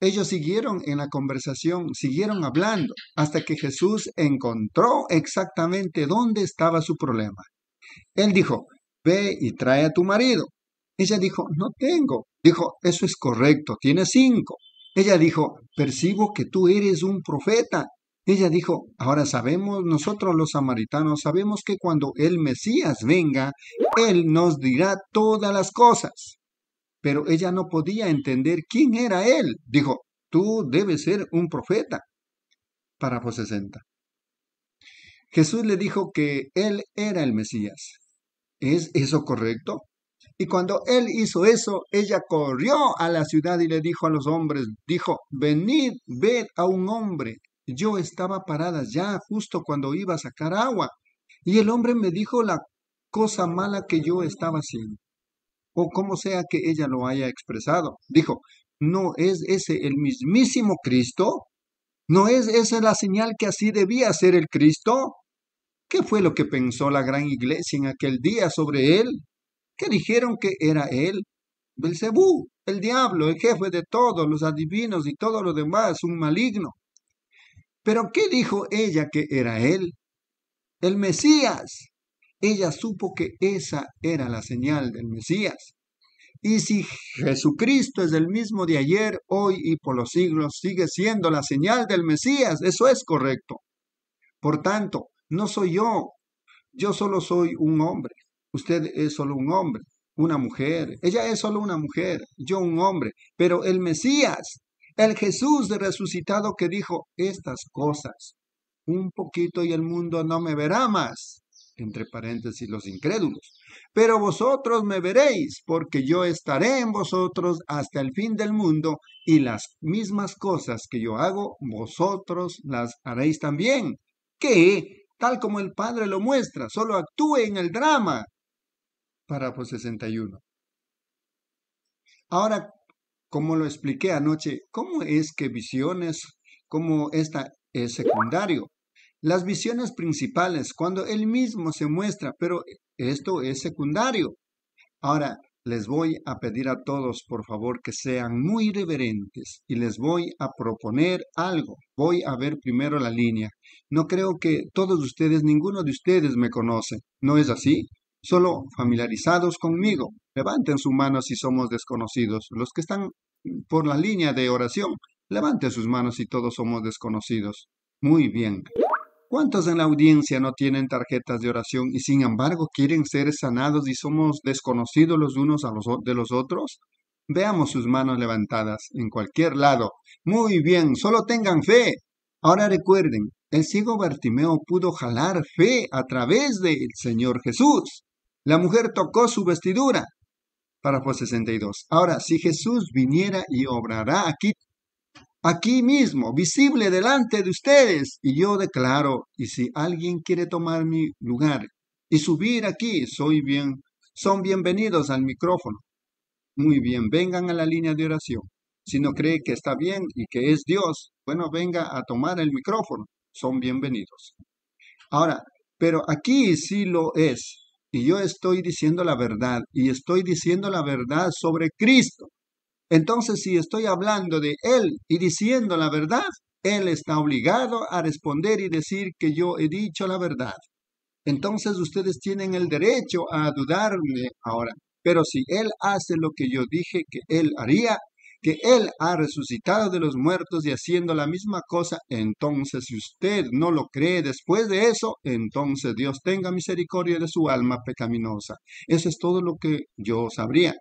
ellos siguieron en la conversación, siguieron hablando, hasta que Jesús encontró exactamente dónde estaba su problema. Él dijo, ve y trae a tu marido. Ella dijo, no tengo. Dijo, eso es correcto, tiene cinco. Ella dijo, percibo que tú eres un profeta. Ella dijo, ahora sabemos, nosotros los samaritanos sabemos que cuando el Mesías venga, Él nos dirá todas las cosas pero ella no podía entender quién era él. Dijo, tú debes ser un profeta. Párrafo 60. Jesús le dijo que él era el Mesías. ¿Es eso correcto? Y cuando él hizo eso, ella corrió a la ciudad y le dijo a los hombres, dijo, venid, ved a un hombre. Yo estaba parada ya justo cuando iba a sacar agua. Y el hombre me dijo la cosa mala que yo estaba haciendo. O como sea que ella lo haya expresado. Dijo, ¿no es ese el mismísimo Cristo? ¿No es esa la señal que así debía ser el Cristo? ¿Qué fue lo que pensó la gran iglesia en aquel día sobre él? ¿Qué dijeron que era él? Belcebú, el diablo, el jefe de todos los adivinos y todo lo demás, un maligno. Pero ¿qué dijo ella que era él? El Mesías. Ella supo que esa era la señal del Mesías. Y si Jesucristo es el mismo de ayer, hoy y por los siglos, sigue siendo la señal del Mesías. Eso es correcto. Por tanto, no soy yo. Yo solo soy un hombre. Usted es solo un hombre, una mujer. Ella es solo una mujer. Yo un hombre. Pero el Mesías, el Jesús resucitado que dijo estas cosas, un poquito y el mundo no me verá más entre paréntesis los incrédulos. Pero vosotros me veréis, porque yo estaré en vosotros hasta el fin del mundo, y las mismas cosas que yo hago, vosotros las haréis también. Que, tal como el Padre lo muestra, solo actúe en el drama. Párrafo 61. Ahora, como lo expliqué anoche, ¿cómo es que visiones como esta es secundario? Las visiones principales, cuando él mismo se muestra, pero esto es secundario. Ahora, les voy a pedir a todos, por favor, que sean muy reverentes y les voy a proponer algo. Voy a ver primero la línea. No creo que todos ustedes, ninguno de ustedes me conoce. ¿No es así? Solo familiarizados conmigo. Levanten su mano si somos desconocidos. Los que están por la línea de oración, levanten sus manos si todos somos desconocidos. Muy bien. ¿Cuántos en la audiencia no tienen tarjetas de oración y sin embargo quieren ser sanados y somos desconocidos los unos a los de los otros? Veamos sus manos levantadas en cualquier lado. Muy bien, solo tengan fe. Ahora recuerden, el ciego Bartimeo pudo jalar fe a través del Señor Jesús. La mujer tocó su vestidura. Párrafo 62. Ahora, si Jesús viniera y obrará aquí aquí mismo, visible delante de ustedes. Y yo declaro, y si alguien quiere tomar mi lugar y subir aquí, soy bien, son bienvenidos al micrófono. Muy bien, vengan a la línea de oración. Si no cree que está bien y que es Dios, bueno, venga a tomar el micrófono. Son bienvenidos. Ahora, pero aquí sí lo es. Y yo estoy diciendo la verdad. Y estoy diciendo la verdad sobre Cristo. Entonces, si estoy hablando de Él y diciendo la verdad, Él está obligado a responder y decir que yo he dicho la verdad. Entonces ustedes tienen el derecho a dudarme ahora. Pero si Él hace lo que yo dije que Él haría, que Él ha resucitado de los muertos y haciendo la misma cosa, entonces si usted no lo cree después de eso, entonces Dios tenga misericordia de su alma pecaminosa. Eso es todo lo que yo sabría.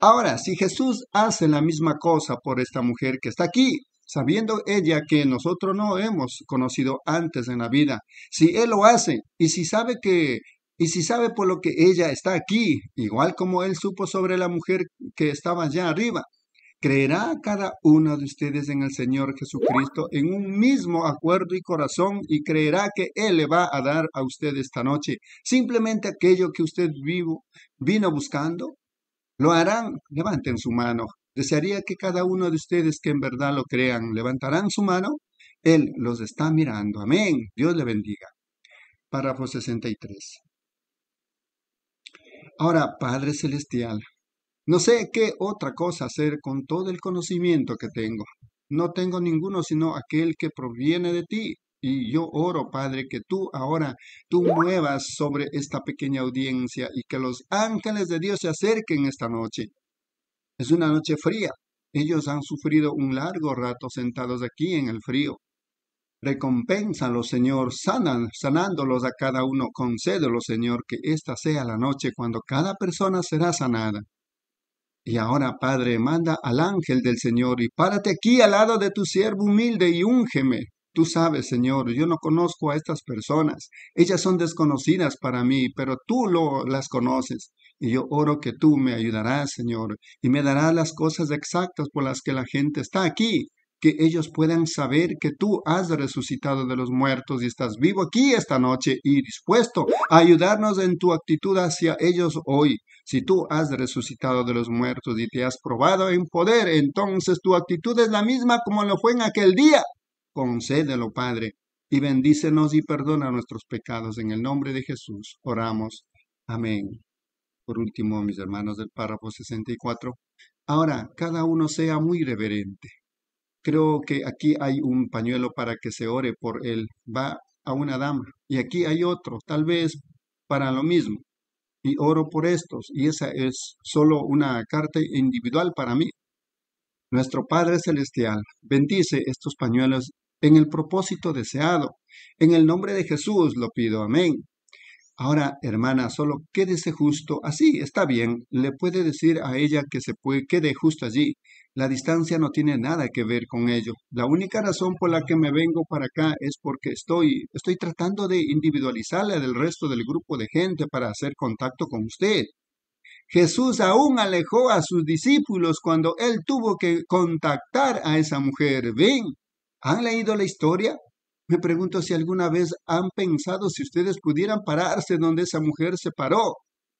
Ahora, si Jesús hace la misma cosa por esta mujer que está aquí, sabiendo ella que nosotros no hemos conocido antes en la vida, si Él lo hace y si sabe que y si sabe por lo que ella está aquí, igual como Él supo sobre la mujer que estaba allá arriba, creerá cada uno de ustedes en el Señor Jesucristo en un mismo acuerdo y corazón y creerá que Él le va a dar a usted esta noche simplemente aquello que usted vivo, vino buscando. ¿Lo harán? Levanten su mano. Desearía que cada uno de ustedes que en verdad lo crean, levantarán su mano. Él los está mirando. Amén. Dios le bendiga. Párrafo 63. Ahora, Padre Celestial, no sé qué otra cosa hacer con todo el conocimiento que tengo. No tengo ninguno sino aquel que proviene de ti. Y yo oro, Padre, que tú ahora, tú muevas sobre esta pequeña audiencia y que los ángeles de Dios se acerquen esta noche. Es una noche fría. Ellos han sufrido un largo rato sentados aquí en el frío. Recompénsalos, Señor, sanándolos a cada uno. Concédelo, Señor, que esta sea la noche cuando cada persona será sanada. Y ahora, Padre, manda al ángel del Señor y párate aquí al lado de tu siervo humilde y úngeme. Tú sabes, Señor, yo no conozco a estas personas. Ellas son desconocidas para mí, pero tú lo, las conoces. Y yo oro que tú me ayudarás, Señor, y me darás las cosas exactas por las que la gente está aquí, que ellos puedan saber que tú has resucitado de los muertos y estás vivo aquí esta noche y dispuesto a ayudarnos en tu actitud hacia ellos hoy. Si tú has resucitado de los muertos y te has probado en poder, entonces tu actitud es la misma como lo fue en aquel día. Concédelo, Padre, y bendícenos y perdona nuestros pecados. En el nombre de Jesús oramos. Amén. Por último, mis hermanos del párrafo 64. Ahora, cada uno sea muy reverente. Creo que aquí hay un pañuelo para que se ore por él. Va a una dama. Y aquí hay otro, tal vez para lo mismo. Y oro por estos. Y esa es solo una carta individual para mí. Nuestro Padre Celestial bendice estos pañuelos en el propósito deseado. En el nombre de Jesús lo pido. Amén. Ahora, hermana, solo quédese justo así, está bien. Le puede decir a ella que se puede, quede justo allí. La distancia no tiene nada que ver con ello. La única razón por la que me vengo para acá es porque estoy, estoy tratando de individualizarle del resto del grupo de gente para hacer contacto con usted. Jesús aún alejó a sus discípulos cuando él tuvo que contactar a esa mujer. Ven, ¿han leído la historia? Me pregunto si alguna vez han pensado si ustedes pudieran pararse donde esa mujer se paró.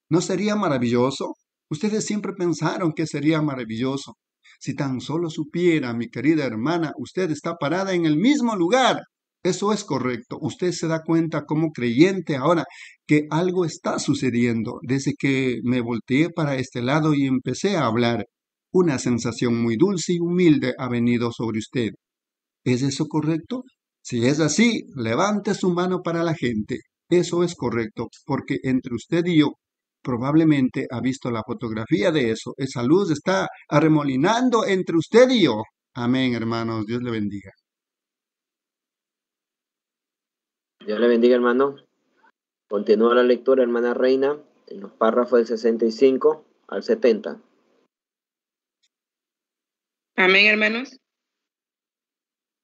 ¿No sería maravilloso? Ustedes siempre pensaron que sería maravilloso. Si tan solo supiera, mi querida hermana, usted está parada en el mismo lugar. Eso es correcto. Usted se da cuenta como creyente ahora que algo está sucediendo desde que me volteé para este lado y empecé a hablar. Una sensación muy dulce y humilde ha venido sobre usted. ¿Es eso correcto? Si es así, levante su mano para la gente. Eso es correcto, porque entre usted y yo probablemente ha visto la fotografía de eso. Esa luz está arremolinando entre usted y yo. Amén, hermanos. Dios le bendiga. Dios le bendiga, hermano. Continúa la lectura, hermana Reina, en los párrafos del 65 al 70. Amén, hermanos.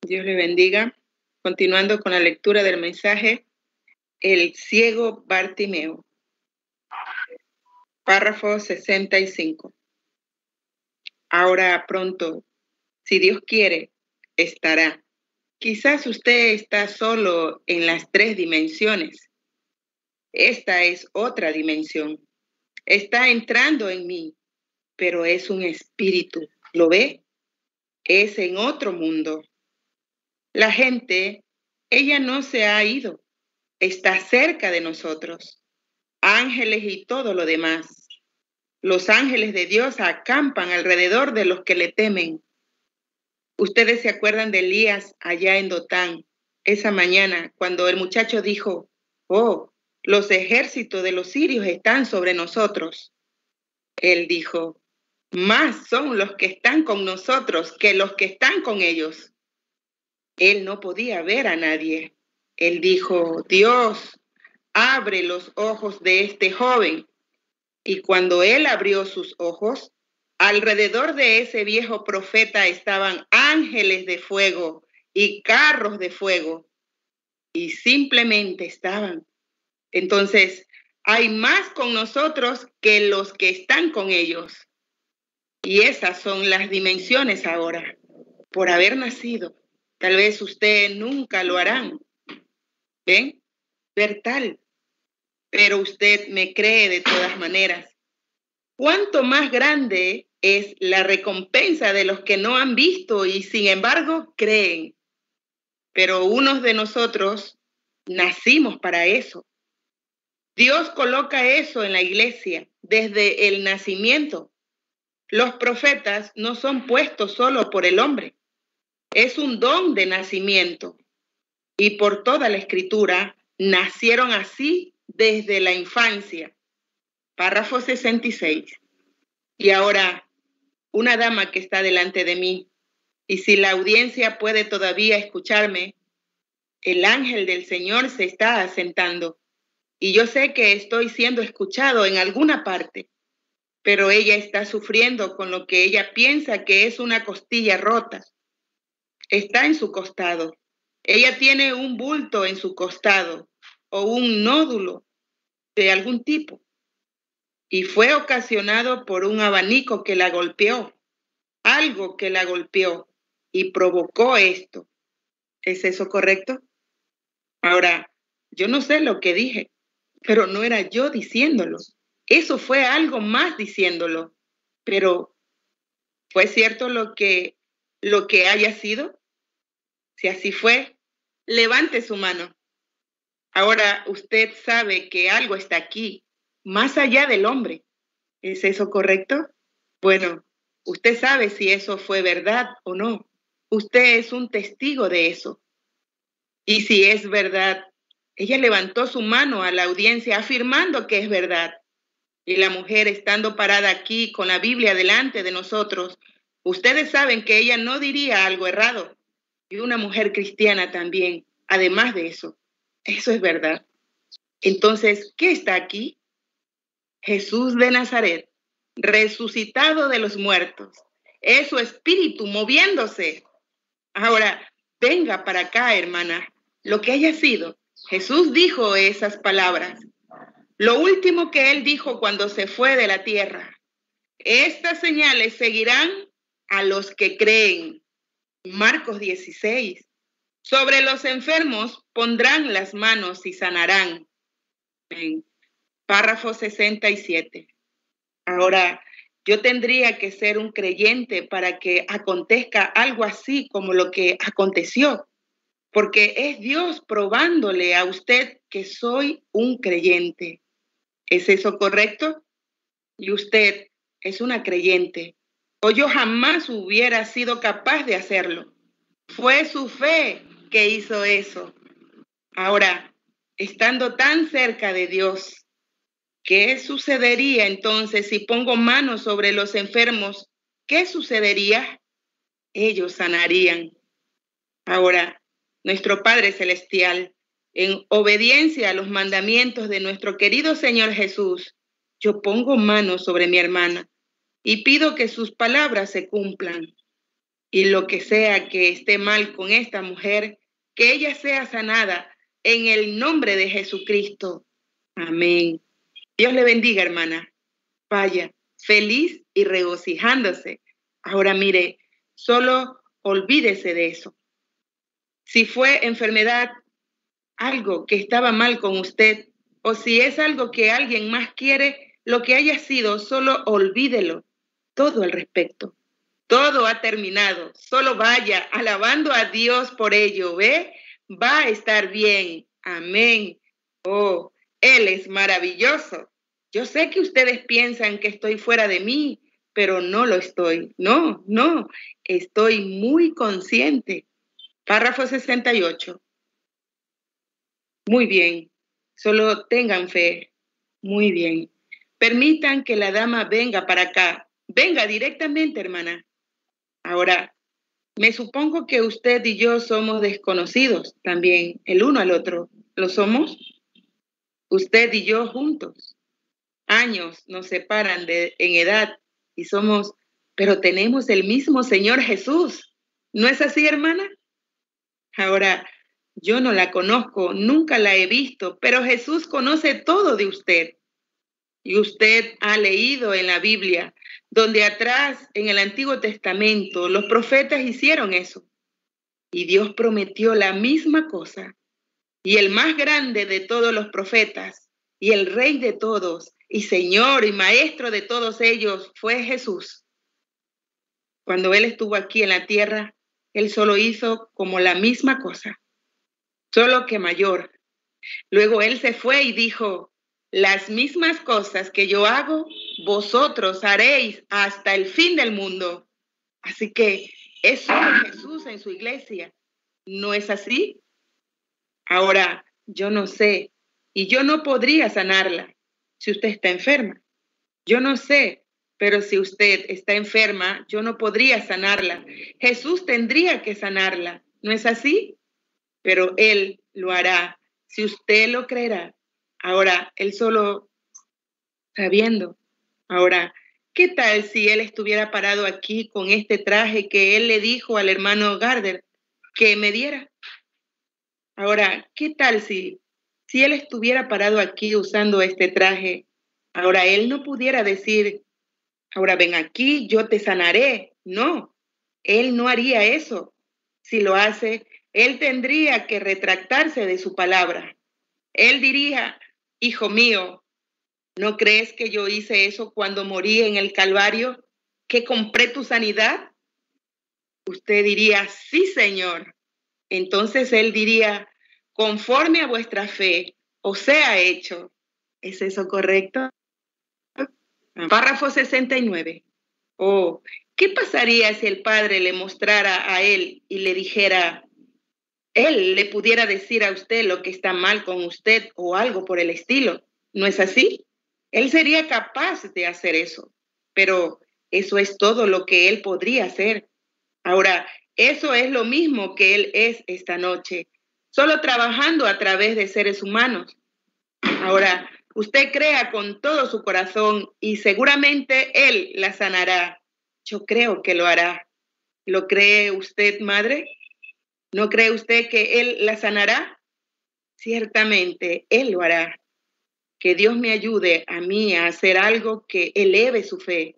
Dios le bendiga. Continuando con la lectura del mensaje, el ciego Bartimeo. Párrafo 65. Ahora pronto, si Dios quiere, estará. Quizás usted está solo en las tres dimensiones. Esta es otra dimensión. Está entrando en mí, pero es un espíritu. ¿Lo ve? Es en otro mundo. La gente, ella no se ha ido, está cerca de nosotros. Ángeles y todo lo demás. Los ángeles de Dios acampan alrededor de los que le temen. Ustedes se acuerdan de Elías allá en Dotán, esa mañana, cuando el muchacho dijo, oh, los ejércitos de los sirios están sobre nosotros. Él dijo, más son los que están con nosotros que los que están con ellos. Él no podía ver a nadie. Él dijo, Dios, abre los ojos de este joven. Y cuando él abrió sus ojos, alrededor de ese viejo profeta estaban ángeles de fuego y carros de fuego. Y simplemente estaban. Entonces, hay más con nosotros que los que están con ellos. Y esas son las dimensiones ahora, por haber nacido. Tal vez usted nunca lo harán. ¿Ven? Ver tal. Pero usted me cree de todas maneras. ¿Cuánto más grande es la recompensa de los que no han visto y sin embargo creen? Pero unos de nosotros nacimos para eso. Dios coloca eso en la iglesia desde el nacimiento. Los profetas no son puestos solo por el hombre es un don de nacimiento. Y por toda la escritura nacieron así desde la infancia. Párrafo 66. Y ahora, una dama que está delante de mí, y si la audiencia puede todavía escucharme, el ángel del Señor se está asentando. Y yo sé que estoy siendo escuchado en alguna parte, pero ella está sufriendo con lo que ella piensa que es una costilla rota está en su costado. Ella tiene un bulto en su costado o un nódulo de algún tipo. y fue ocasionado por un abanico que la golpeó, algo que la golpeó y provocó esto. ¿Es eso correcto? Ahora, yo no sé lo que dije, pero no era yo diciéndolo. Eso fue algo más diciéndolo. Pero ¿fue cierto lo que lo que haya sido? Si así fue, levante su mano. Ahora usted sabe que algo está aquí, más allá del hombre. ¿Es eso correcto? Bueno, usted sabe si eso fue verdad o no. Usted es un testigo de eso. Y si es verdad, ella levantó su mano a la audiencia afirmando que es verdad. Y la mujer estando parada aquí con la Biblia delante de nosotros, ustedes saben que ella no diría algo errado. Y una mujer cristiana también, además de eso. Eso es verdad. Entonces, ¿qué está aquí? Jesús de Nazaret, resucitado de los muertos. Es su espíritu moviéndose. Ahora, venga para acá, hermana. Lo que haya sido, Jesús dijo esas palabras. Lo último que él dijo cuando se fue de la tierra. Estas señales seguirán a los que creen. Marcos 16. Sobre los enfermos pondrán las manos y sanarán. En párrafo 67. Ahora, yo tendría que ser un creyente para que acontezca algo así como lo que aconteció, porque es Dios probándole a usted que soy un creyente. ¿Es eso correcto? Y usted es una creyente, o yo jamás hubiera sido capaz de hacerlo. Fue su fe que hizo eso. Ahora, estando tan cerca de Dios, ¿qué sucedería entonces si pongo manos sobre los enfermos? ¿Qué sucedería? Ellos sanarían. Ahora, nuestro Padre Celestial, en obediencia a los mandamientos de nuestro querido Señor Jesús, yo pongo manos sobre mi hermana y pido que sus palabras se cumplan. Y lo que sea que esté mal con esta mujer, que ella sea sanada en el nombre de Jesucristo. Amén. Dios le bendiga, hermana. Vaya, feliz y regocijándose. Ahora mire, solo olvídese de eso. Si fue enfermedad, algo que estaba mal con usted, o si es algo que alguien más quiere, lo que haya sido, solo olvídelo. Todo al respecto. Todo ha terminado. Solo vaya alabando a Dios por ello. ¿Ve? Va a estar bien. Amén. Oh, Él es maravilloso. Yo sé que ustedes piensan que estoy fuera de mí, pero no lo estoy. No, no. Estoy muy consciente. Párrafo 68. Muy bien. Solo tengan fe. Muy bien. Permitan que la dama venga para acá. Venga directamente, hermana. Ahora, me supongo que usted y yo somos desconocidos también, el uno al otro. ¿Lo somos? Usted y yo juntos. Años nos separan en edad y somos, pero tenemos el mismo Señor Jesús. ¿No es así, hermana? Ahora, yo no la conozco, nunca la he visto, pero Jesús conoce todo de usted. Y usted ha leído en la Biblia donde atrás en el Antiguo Testamento los profetas hicieron eso. Y Dios prometió la misma cosa. Y el más grande de todos los profetas y el rey de todos y Señor y Maestro de todos ellos fue Jesús. Cuando Él estuvo aquí en la tierra, Él solo hizo como la misma cosa, solo que mayor. Luego Él se fue y dijo, las mismas cosas que yo hago, vosotros haréis hasta el fin del mundo. Así que es solo Jesús en su iglesia. ¿No es así? Ahora, yo no sé, y yo no podría sanarla si usted está enferma. Yo no sé, pero si usted está enferma, yo no podría sanarla. Jesús tendría que sanarla. ¿No es así? Pero Él lo hará si usted lo creerá Ahora, él solo sabiendo. Ahora, ¿qué tal si él estuviera parado aquí con este traje que él le dijo al hermano Gardner que me diera? Ahora, ¿qué tal si, si él estuviera parado aquí usando este traje Ahora, él no pudiera decir, ahora ven aquí, yo te sanaré. No, él no haría eso. Si lo hace, él tendría que retractarse de su palabra. Él diría, hijo mío, ¿no crees que yo hice eso cuando morí en el Calvario? ¿Que compré tu sanidad? Usted diría, sí, Señor. Entonces él diría, conforme a vuestra fe, os sea hecho. ¿Es eso correcto? Párrafo 69. Oh, ¿qué pasaría si el padre le mostrara a él y le dijera, él le pudiera decir a usted lo que está mal con usted o algo por el estilo? ¿No es así? Él sería capaz de hacer eso, pero eso es todo lo que él podría hacer. Ahora, eso es lo mismo que él es esta noche, solo trabajando a través de seres humanos. Ahora, usted crea con todo su corazón y seguramente él la sanará. Yo creo que lo hará. ¿Lo cree usted, madre? ¿No cree usted que él la sanará? Ciertamente, él lo hará. Que Dios me ayude a mí a hacer algo que eleve su fe.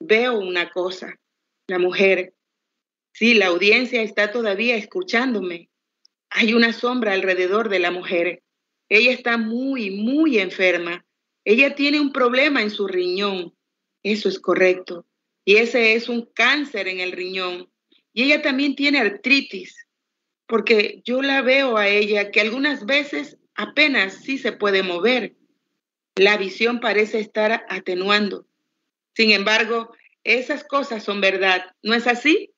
Veo una cosa. La mujer Sí, la audiencia está todavía escuchándome. Hay una sombra alrededor de la mujer. Ella está muy, muy enferma. Ella tiene un problema en su riñón. Eso es correcto. Y ese es un cáncer en el riñón. Y ella también tiene artritis. Porque yo la veo a ella que algunas veces apenas sí se puede mover. La visión parece estar atenuando. Sin embargo, esas cosas son verdad. ¿No es así?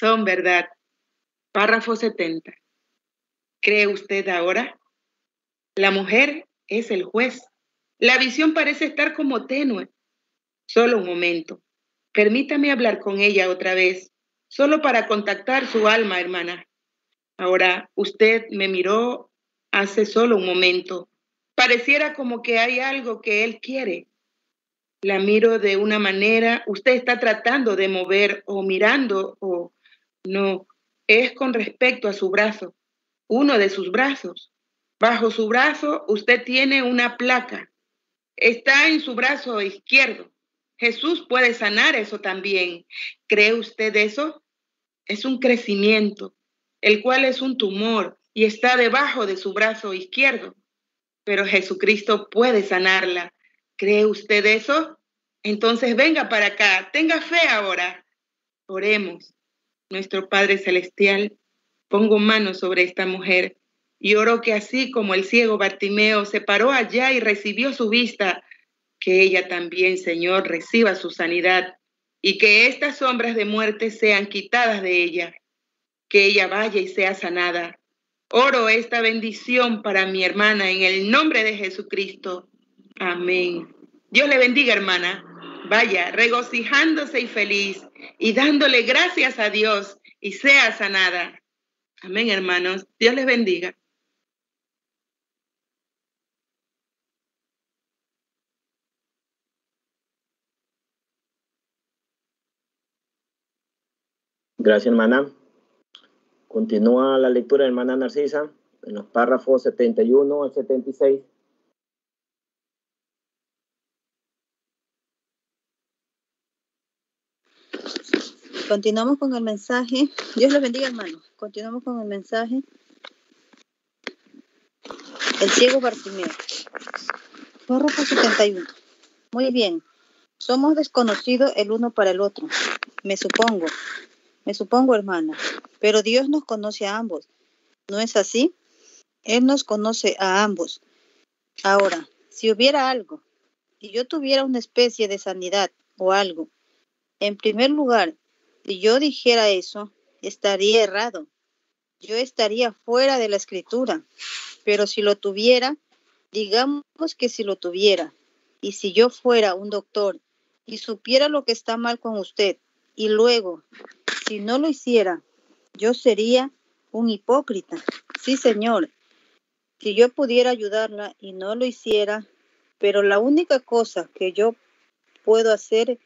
son verdad. Párrafo 70. ¿Cree usted ahora? La mujer es el juez. La visión parece estar como tenue. Solo un momento. Permítame hablar con ella otra vez, solo para contactar su alma, hermana. Ahora, usted me miró hace solo un momento. Pareciera como que hay algo que él quiere. La miro de una manera, usted está tratando de mover o mirando o no, es con respecto a su brazo, uno de sus brazos. Bajo su brazo usted tiene una placa. Está en su brazo izquierdo. Jesús puede sanar eso también. ¿Cree usted eso? Es un crecimiento, el cual es un tumor y está debajo de su brazo izquierdo. Pero Jesucristo puede sanarla. ¿Cree usted eso? Entonces venga para acá, tenga fe ahora. Oremos nuestro Padre Celestial, pongo mano sobre esta mujer y oro que así como el ciego Bartimeo se paró allá y recibió su vista, que ella también, Señor, reciba su sanidad y que estas sombras de muerte sean quitadas de ella, que ella vaya y sea sanada. Oro esta bendición para mi hermana en el nombre de Jesucristo. Amén. Dios le bendiga, hermana. Vaya, regocijándose y feliz y dándole gracias a Dios y sea sanada. Amén, hermanos. Dios les bendiga. Gracias, hermana. Continúa la lectura, hermana Narcisa, en los párrafos 71 al 76. Continuamos con el mensaje. Dios les bendiga, hermano. Continuamos con el mensaje. El ciego Bartimeo. Párrafo 71. Muy bien. Somos desconocidos el uno para el otro. Me supongo. Me supongo, hermana. Pero Dios nos conoce a ambos. ¿No es así? Él nos conoce a ambos. Ahora, si hubiera algo, si yo tuviera una especie de sanidad o algo, en primer lugar, si yo dijera eso, estaría errado. Yo estaría fuera de la escritura. Pero si lo tuviera, digamos que si lo tuviera, y si yo fuera un doctor y supiera lo que está mal con usted, y luego, si no lo hiciera, yo sería un hipócrita. Sí, señor. Si yo pudiera ayudarla y no lo hiciera, pero la única cosa que yo puedo hacer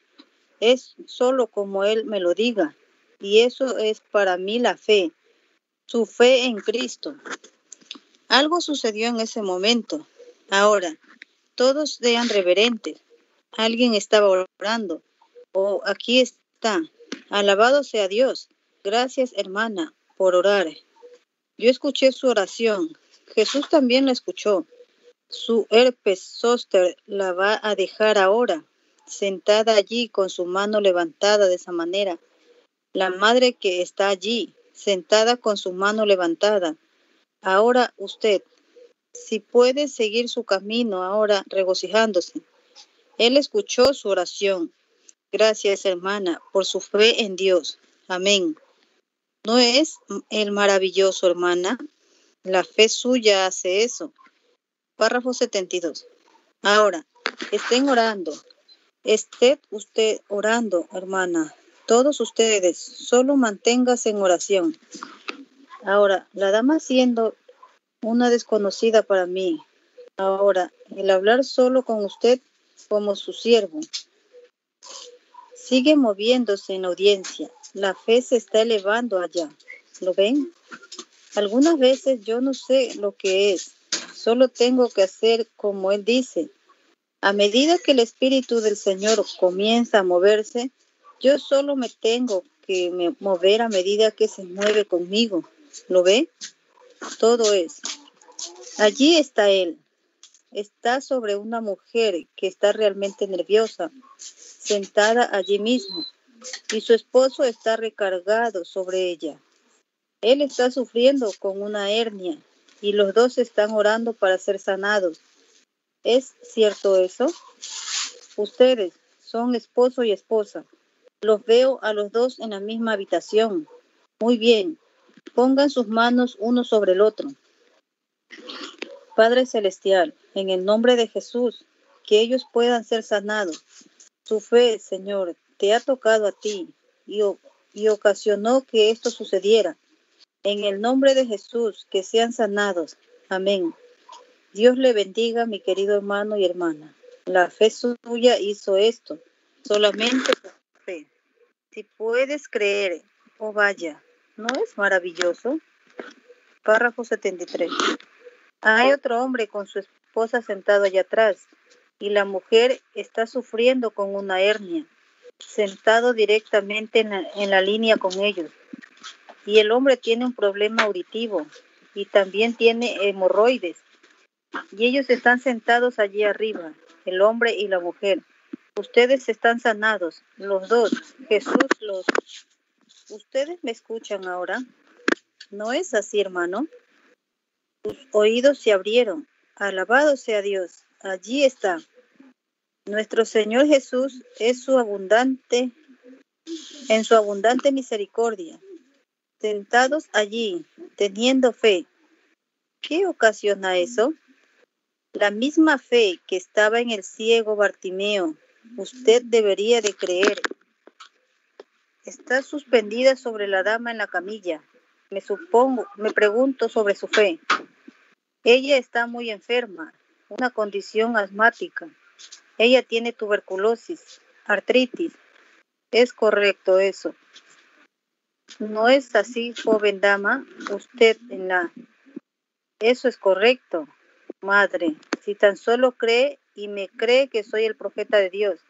es solo como Él me lo diga. Y eso es para mí la fe, su fe en Cristo. Algo sucedió en ese momento. Ahora, todos sean reverentes. Alguien estaba orando. Oh, aquí está. Alabado sea Dios. Gracias, hermana, por orar. Yo escuché su oración. Jesús también la escuchó. Su herpes zóster la va a dejar ahora, sentada allí con su mano levantada de esa manera. La madre que está allí, sentada con su mano levantada. Ahora usted, si puede seguir su camino ahora regocijándose. Él escuchó su oración. Gracias, hermana, por su fe en Dios. Amén. ¿No es el maravilloso, hermana? La fe suya hace eso. Párrafo 72. Ahora, estén orando. Esté usted orando, hermana. Todos ustedes, solo manténgase en oración. Ahora, la dama siendo una desconocida para mí. Ahora, el hablar solo con usted como su siervo. Sigue moviéndose en audiencia. La fe se está elevando allá. ¿Lo ven? Algunas veces yo no sé lo que es. Solo tengo que hacer como Él dice. A medida que el Espíritu del Señor comienza a moverse, yo solo me tengo que mover a medida que se mueve conmigo. ¿Lo ve? Todo es. Allí está Él. Está sobre una mujer que está realmente nerviosa, sentada allí mismo, y su esposo está recargado sobre ella. Él está sufriendo con una hernia y los dos están orando para ser sanados. ¿Es cierto eso? Ustedes son esposo y esposa. Los veo a los dos en la misma habitación. Muy bien. Pongan sus manos uno sobre el otro. Padre Celestial, en el nombre de Jesús, que ellos puedan ser sanados. Su fe, Señor, te ha tocado a ti y, ocasionó que esto sucediera. En el nombre de Jesús, que sean sanados. Amén. Dios le bendiga, mi querido hermano y hermana. La fe suya hizo esto, solamente por fe. Si puedes creer, oh vaya, ¿no es maravilloso? Párrafo 73. Hay otro hombre con su esposa sentado allá atrás y la mujer está sufriendo con una hernia, sentado directamente en la, línea con ellos. Y el hombre tiene un problema auditivo y también tiene hemorroides. Y ellos están sentados allí arriba, el hombre y la mujer. Ustedes están sanados, los dos. Jesús los... ¿Ustedes me escuchan ahora? ¿No es así, hermano? Sus oídos se abrieron. Alabado sea Dios. Allí está. Nuestro Señor Jesús es su abundante, en su abundante misericordia. Sentados allí, teniendo fe. ¿Qué ocasiona eso? La misma fe que estaba en el ciego Bartimeo. Usted debería de creer. Está suspendida sobre la dama en la camilla. Me supongo, me pregunto sobre su fe. Ella está muy enferma, una condición asmática. Ella tiene tuberculosis, artritis. Es correcto eso. No es así, joven dama. Usted en la... Eso es correcto, madre. Si tan solo cree y me cree que soy el profeta de Dios.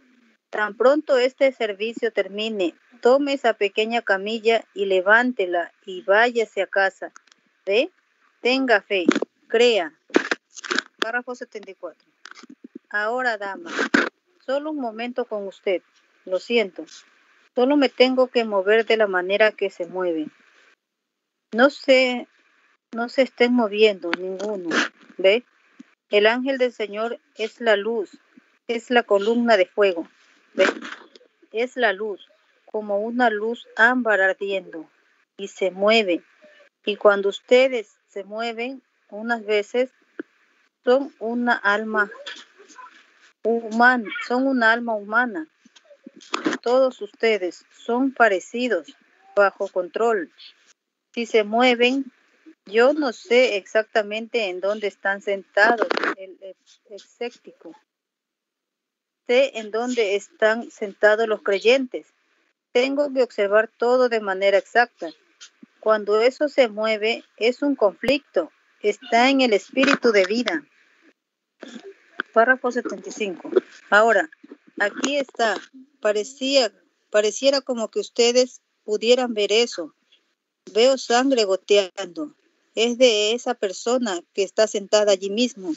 Tan pronto este servicio termine, tome esa pequeña camilla y levántela y váyase a casa. ¿Ve? Tenga fe. Crea. Párrafo 74. Ahora, dama, solo un momento con usted. Lo siento. Solo me tengo que mover de la manera que se mueve. No sé, no se estén moviendo ninguno. ¿Ve? El ángel del Señor es la luz, es la columna de fuego. ¿Ve? Es la luz, como una luz ámbar ardiendo, y se mueve. Y cuando ustedes se mueven, unas veces son una alma humana, son una alma humana. Todos ustedes son parecidos, bajo control. Si se mueven, yo no sé exactamente en dónde están sentados el, escéptico. Sé en dónde están sentados los creyentes. Tengo que observar todo de manera exacta. Cuando eso se mueve, es un conflicto, está en el espíritu de vida. Párrafo 75. Ahora, aquí está. Parecía, pareciera como que ustedes pudieran ver eso. Veo sangre goteando. Es de esa persona que está sentada allí mismo,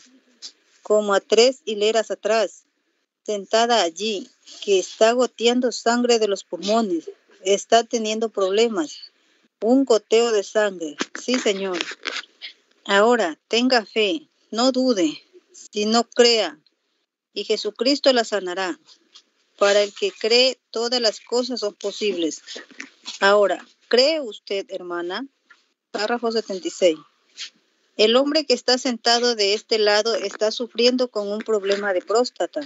como a tres hileras atrás, sentada allí, que está goteando sangre de los pulmones. Está teniendo problemas. Un goteo de sangre. Sí, señor. Ahora, tenga fe, no dude, si no crea, y Jesucristo la sanará. Para el que cree, todas las cosas son posibles. Ahora, ¿cree usted, hermana? Párrafo 76. El hombre que está sentado de este lado está sufriendo con un problema de próstata.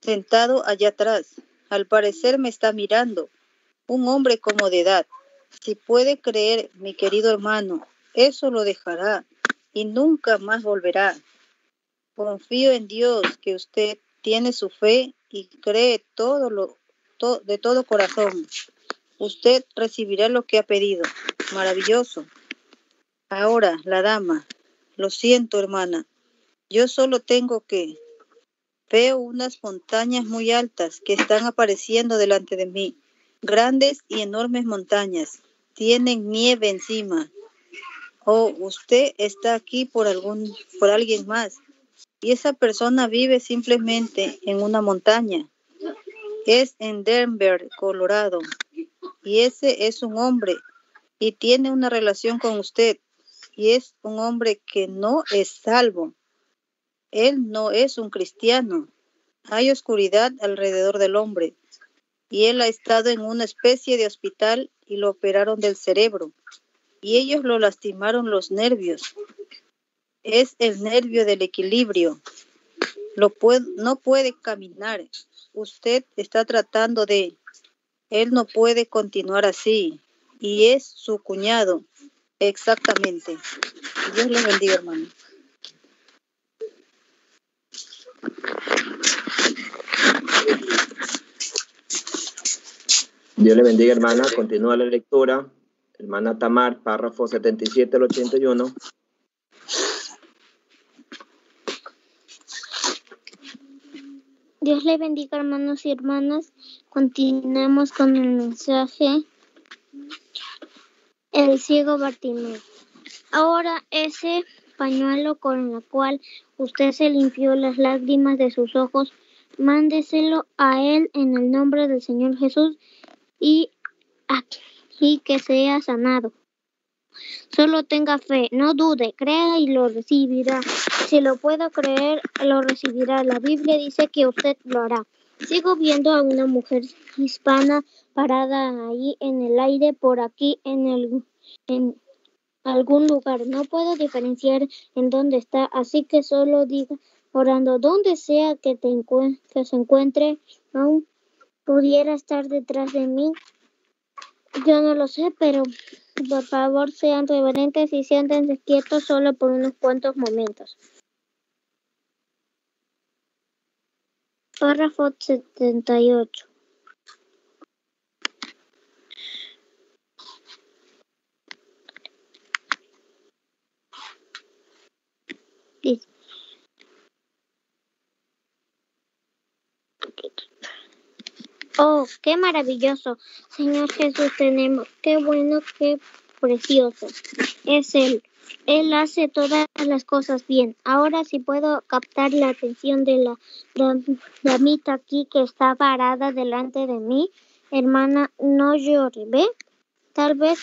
Sentado allá atrás. Al parecer me está mirando. Un hombre como de edad. Si puede creer, mi querido hermano, eso lo dejará y nunca más volverá. Confío en Dios que usted tiene su fe y cree todo lo de todo corazón. Usted recibirá lo que ha pedido. Maravilloso. Ahora, la dama. Lo siento, hermana. Yo solo tengo que... Veo unas montañas muy altas que están apareciendo delante de mí. Grandes y enormes montañas. Tienen nieve encima. Oh, usted está aquí por algún, por alguien más. Y esa persona vive simplemente en una montaña. Es en Denver, Colorado. Y ese es un hombre y tiene una relación con usted. Y es un hombre que no es salvo. Él no es un cristiano. Hay oscuridad alrededor del hombre. Y él ha estado en una especie de hospital y lo operaron del cerebro. Y ellos lo lastimaron los nervios es el nervio del equilibrio. Lo no puede caminar. Usted está tratando de... Él no puede continuar así. Y es su cuñado. Exactamente. Dios le bendiga, hermano. Dios le bendiga, hermana. Continúa la lectura. Hermana Tamar, párrafo 77 al 81. Dios le bendiga hermanos y hermanas. Continuemos con el mensaje. El ciego Bartimeo. Ahora ese pañuelo con el cual usted se limpió las lágrimas de sus ojos, mándeselo a él en el nombre del Señor Jesús y, y que sea sanado. Solo tenga fe, no dude, crea y lo recibirá. Si lo puedo creer, lo recibirá. La Biblia dice que usted lo hará. Sigo viendo a una mujer hispana parada ahí en el aire, por aquí, en, el, en algún lugar. No puedo diferenciar en dónde está, así que solo diga orando donde sea que, te que se encuentre, aún pudiera estar detrás de mí. Yo no lo sé, pero por favor sean reverentes y siéntense quietos solo por unos cuantos momentos. Párrafo 78. Oh, qué maravilloso. Señor Jesús tenemos. Qué bueno, qué precioso. Es Él. Él hace todas las cosas bien. Ahora sí puedo captar la atención de la damita aquí que está parada delante de mí. Hermana, no llore, ¿ve? Tal vez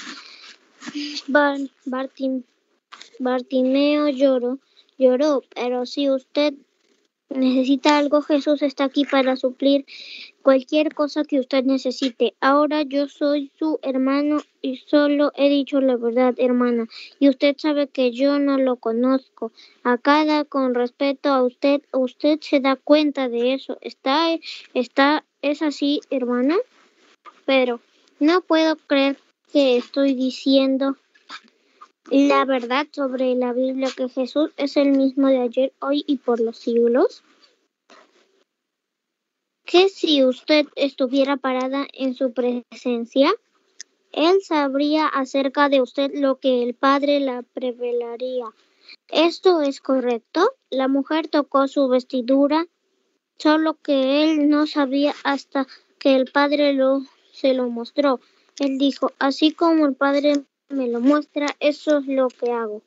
Bartimeo lloró, lloró, pero si usted necesita algo, Jesús está aquí para suplir cualquier cosa que usted necesite. Ahora yo soy su hermano y solo he dicho la verdad, hermana. Y usted sabe que yo no lo conozco. A cada con respeto a usted, usted se da cuenta de eso. ¿Está, está, es así, hermana? Pero no puedo creer que estoy diciendo la verdad sobre la Biblia que Jesús es el mismo de ayer, hoy y por los siglos? ¿Que si usted estuviera parada en su presencia? Él sabría acerca de usted lo que el Padre la revelaría. ¿Esto es correcto? La mujer tocó su vestidura, solo que él no sabía hasta que el padre lo, se lo mostró. Él dijo, así como el padre me lo muestra, eso es lo que hago.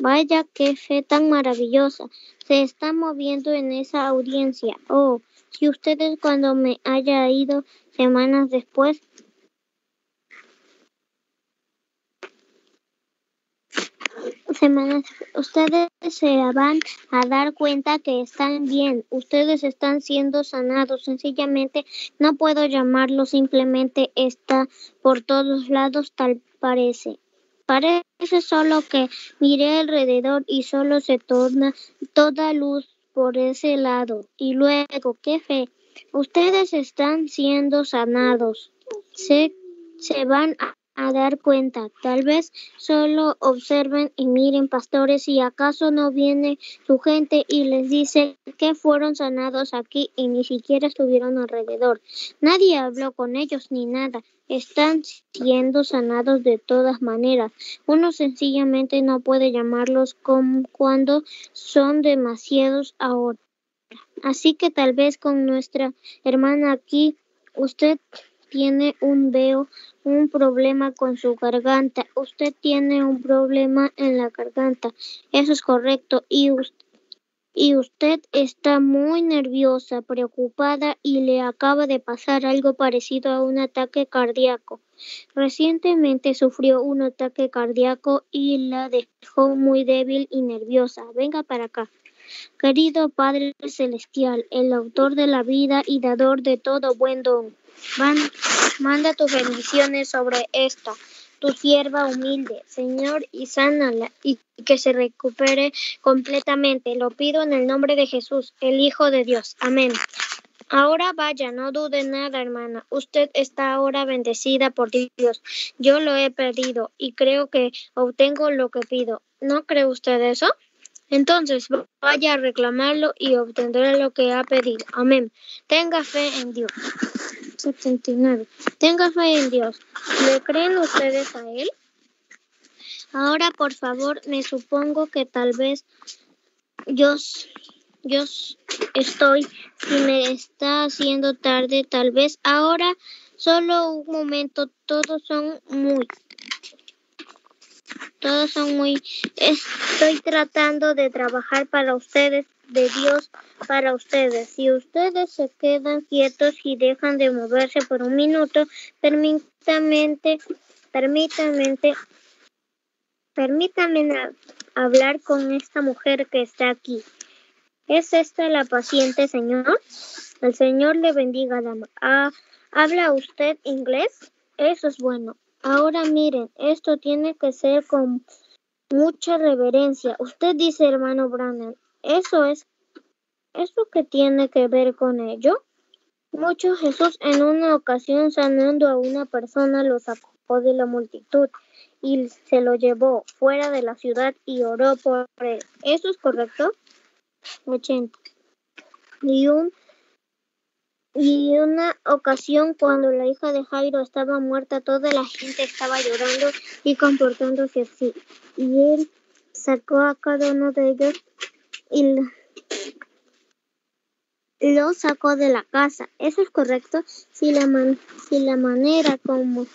Vaya qué fe tan maravillosa se está moviendo en esa audiencia. Oh, si ustedes cuando me haya ido semanas después semanas, ustedes se van a dar cuenta que están bien, ustedes están siendo sanados, sencillamente no puedo llamarlo, simplemente está por todos lados, tal parece. Parece solo que miré alrededor y solo se torna toda luz por ese lado. Y luego, qué fe, ustedes están siendo sanados. Se, se van a a dar cuenta. Tal vez solo observen y miren, pastores, y acaso no viene su gente y les dice que fueron sanados aquí y ni siquiera estuvieron alrededor. Nadie habló con ellos ni nada. Están siendo sanados de todas maneras. Uno sencillamente no puede llamarlos como cuando son demasiados ahora. Así que tal vez con nuestra hermana aquí, usted tiene un veo un problema con su garganta. Usted tiene un problema en la garganta. Eso es correcto. Y, y usted está muy nerviosa, preocupada y le acaba de pasar algo parecido a un ataque cardíaco. Recientemente sufrió un ataque cardíaco y la dejó muy débil y nerviosa. Venga para acá. Querido Padre Celestial, el autor de la vida y dador de todo buen don, manda tus bendiciones sobre esta, tu sierva humilde, Señor, y sánala, y que se recupere completamente. Lo pido en el nombre de Jesús, el Hijo de Dios. Amén. Ahora vaya, no dude nada, hermana. Usted está ahora bendecida por Dios. Yo lo he pedido y creo que obtengo lo que pido. ¿No cree usted eso? Entonces vaya a reclamarlo y obtendrá lo que ha pedido. Amén. Tenga fe en Dios. 79. Tenga fe en Dios. ¿Le creen ustedes a Él? Ahora, por favor, me supongo que tal vez yo, yo estoy, si me está haciendo tarde, tal vez ahora, solo un momento, todos son muy todos son muy... Estoy tratando de trabajar para ustedes, de Dios para ustedes. Si ustedes se quedan quietos y dejan de moverse por un minuto, permítanme, permítanme, permítanme hablar con esta mujer que está aquí. ¿Es esta la paciente, señor? El Señor le bendiga, dama. Ah, ¿Habla usted inglés? Eso es bueno. Ahora miren, esto tiene que ser con mucha reverencia. Usted dice, hermano Brannan, ¿eso es eso que tiene que ver con ello? Mucho Jesús en una ocasión sanando a una persona lo sacó de la multitud y se lo llevó fuera de la ciudad y oró por él. ¿Eso es correcto? 80. Y un y una ocasión cuando la hija de Jairo estaba muerta, toda la gente estaba llorando y comportándose así. Y él sacó a cada uno de ellos y lo sacó de la casa. ¿Eso es correcto? Si la, si la manera como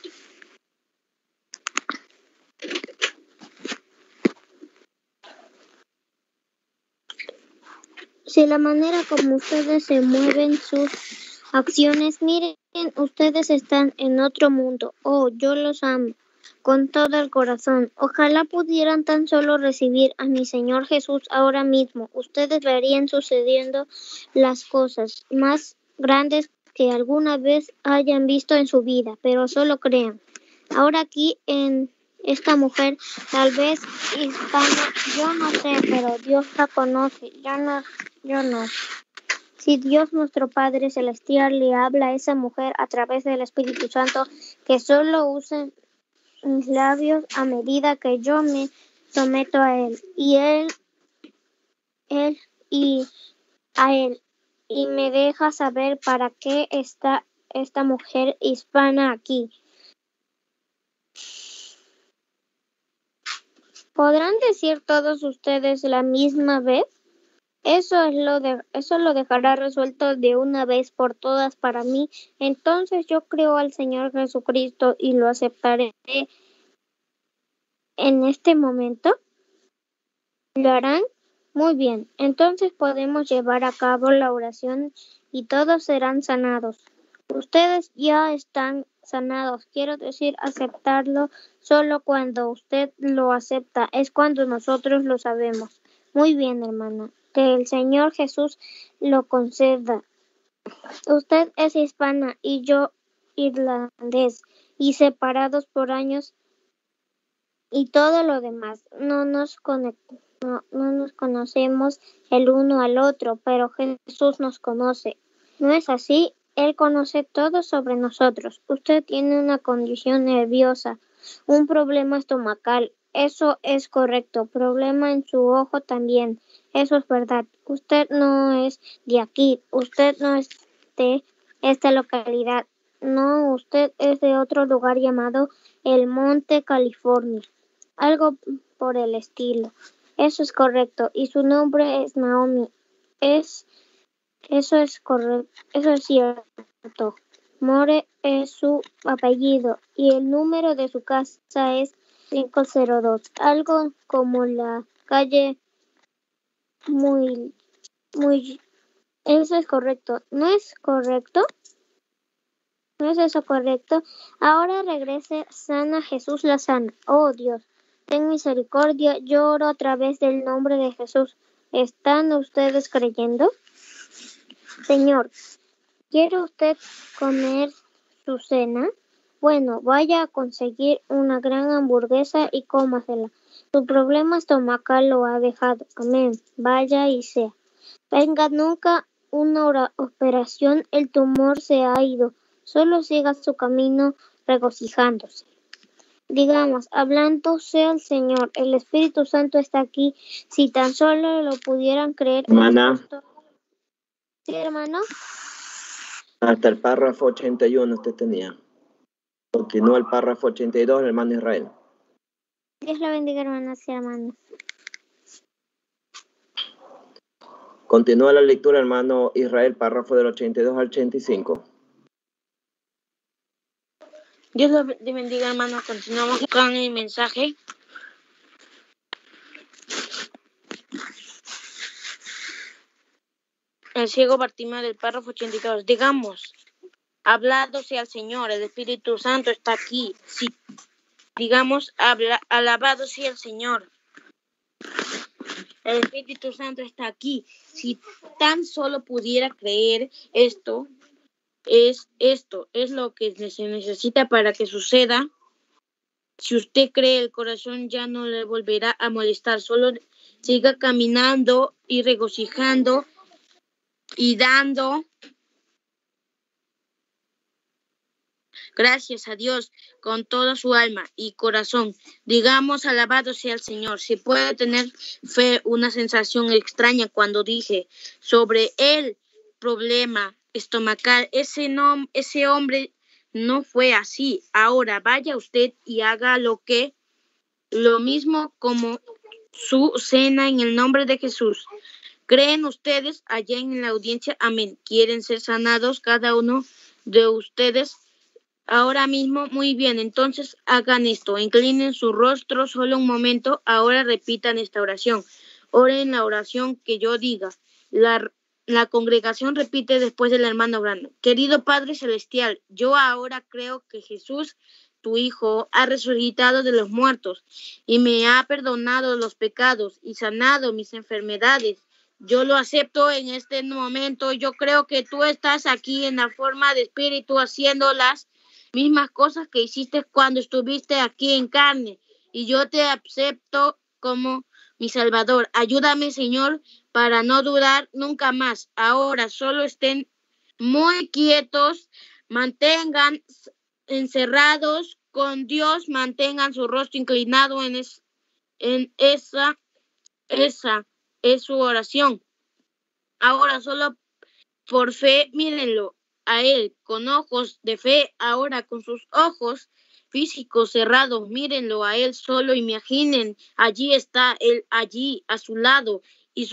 si la manera como ustedes se mueven sus acciones. Miren, ustedes están en otro mundo. Oh, yo los amo con todo el corazón. Ojalá pudieran tan solo recibir a mi Señor Jesús ahora mismo. Ustedes verían sucediendo las cosas más grandes que alguna vez hayan visto en su vida, pero solo crean. Ahora aquí en esta mujer, tal vez hispana, yo no sé, pero Dios la conoce, yo no, yo no. Si Dios nuestro Padre Celestial le habla a esa mujer a través del Espíritu Santo, que solo use mis labios a medida que yo me someto a Él. Y Él, Él y a Él. Y me deja saber para qué está esta mujer hispana aquí. ¿Podrán decir todos ustedes la misma vez? Eso, es lo de, eso lo dejará resuelto de una vez por todas para mí. Entonces yo creo al Señor Jesucristo y lo aceptaré en este momento. ¿Lo harán? Muy bien. Entonces podemos llevar a cabo la oración y todos serán sanados. Ustedes ya están sanados. Quiero decir, aceptarlo solo cuando usted lo acepta. Es cuando nosotros lo sabemos. Muy bien, hermana que el Señor Jesús lo conceda. Usted es hispana y yo irlandés y separados por años y todo lo demás. No nos, no, no nos conocemos el uno al otro, pero Jesús nos conoce. ¿No es así? Él conoce todo sobre nosotros. Usted tiene una condición nerviosa, un problema estomacal. Eso es correcto. Problema en su ojo también. Eso es verdad. Usted no es de aquí. Usted no es de esta localidad. No, usted es de otro lugar llamado El Monte, California. Algo por el estilo. Eso es correcto. Y su nombre es Naomi. Es, eso es correcto. Eso es cierto. More es su apellido y el número de su casa es 502. Algo como la calle muy, muy, eso es correcto. ¿No es correcto? ¿No es eso correcto? Ahora regrese sana Jesús la sana. Oh Dios, ten misericordia, lloro a través del nombre de Jesús. ¿Están ustedes creyendo? Señor, ¿quiere usted comer su cena? Bueno, vaya a conseguir una gran hamburguesa y cómasela. Su problema estomacal lo ha dejado. Amén. Vaya y sea. Venga nunca una operación, el tumor se ha ido. Solo siga su camino regocijándose. Digamos, hablando sea el Señor, el Espíritu Santo está aquí. Si tan solo lo pudieran creer. Hermana. Sí, hermano. Hasta el párrafo 81 usted tenía. Continúa el párrafo 82, hermano Israel. Dios la bendiga, hermanas y hermanos. Continúa la lectura, hermano Israel, párrafo del 82 al 85. Dios lo bendiga, hermano. Continuamos con el mensaje. El ciego Bartimeo del párrafo 82. Digamos, hablado sea el Señor, el Espíritu Santo está aquí. Sí digamos, alabado sea el Señor. El Espíritu Santo está aquí. Si tan solo pudiera creer esto, es esto, es lo que se necesita para que suceda. Si usted cree, el corazón ya no le volverá a molestar, solo siga caminando y regocijando y dando Gracias a Dios con toda su alma y corazón. Digamos, alabado sea el Señor. Si puede tener fe, una sensación extraña cuando dije sobre el problema estomacal. Ese, no, ese hombre no fue así. Ahora vaya usted y haga lo que, lo mismo como su cena en el nombre de Jesús. ¿Creen ustedes allá en la audiencia? Amén. ¿Quieren ser sanados cada uno de ustedes? Ahora mismo, muy bien, entonces hagan esto, inclinen su rostro solo un momento, ahora repitan esta oración. Oren la oración que yo diga. La, la congregación repite después del hermano Brando. Querido Padre Celestial, yo ahora creo que Jesús, tu Hijo, ha resucitado de los muertos y me ha perdonado los pecados y sanado mis enfermedades. Yo lo acepto en este momento. Yo creo que tú estás aquí en la forma de espíritu haciendo las mismas cosas que hiciste cuando estuviste aquí en carne, y yo te acepto como mi Salvador. Ayúdame, Señor, para no dudar nunca más. Ahora solo estén muy quietos, mantengan encerrados con Dios, mantengan su rostro inclinado en, en esa, esa es su oración. Ahora solo por fe, mírenlo, a él con ojos de fe, ahora con sus ojos físico cerrado, mírenlo a él solo, imaginen, allí está él, allí a su lado, y,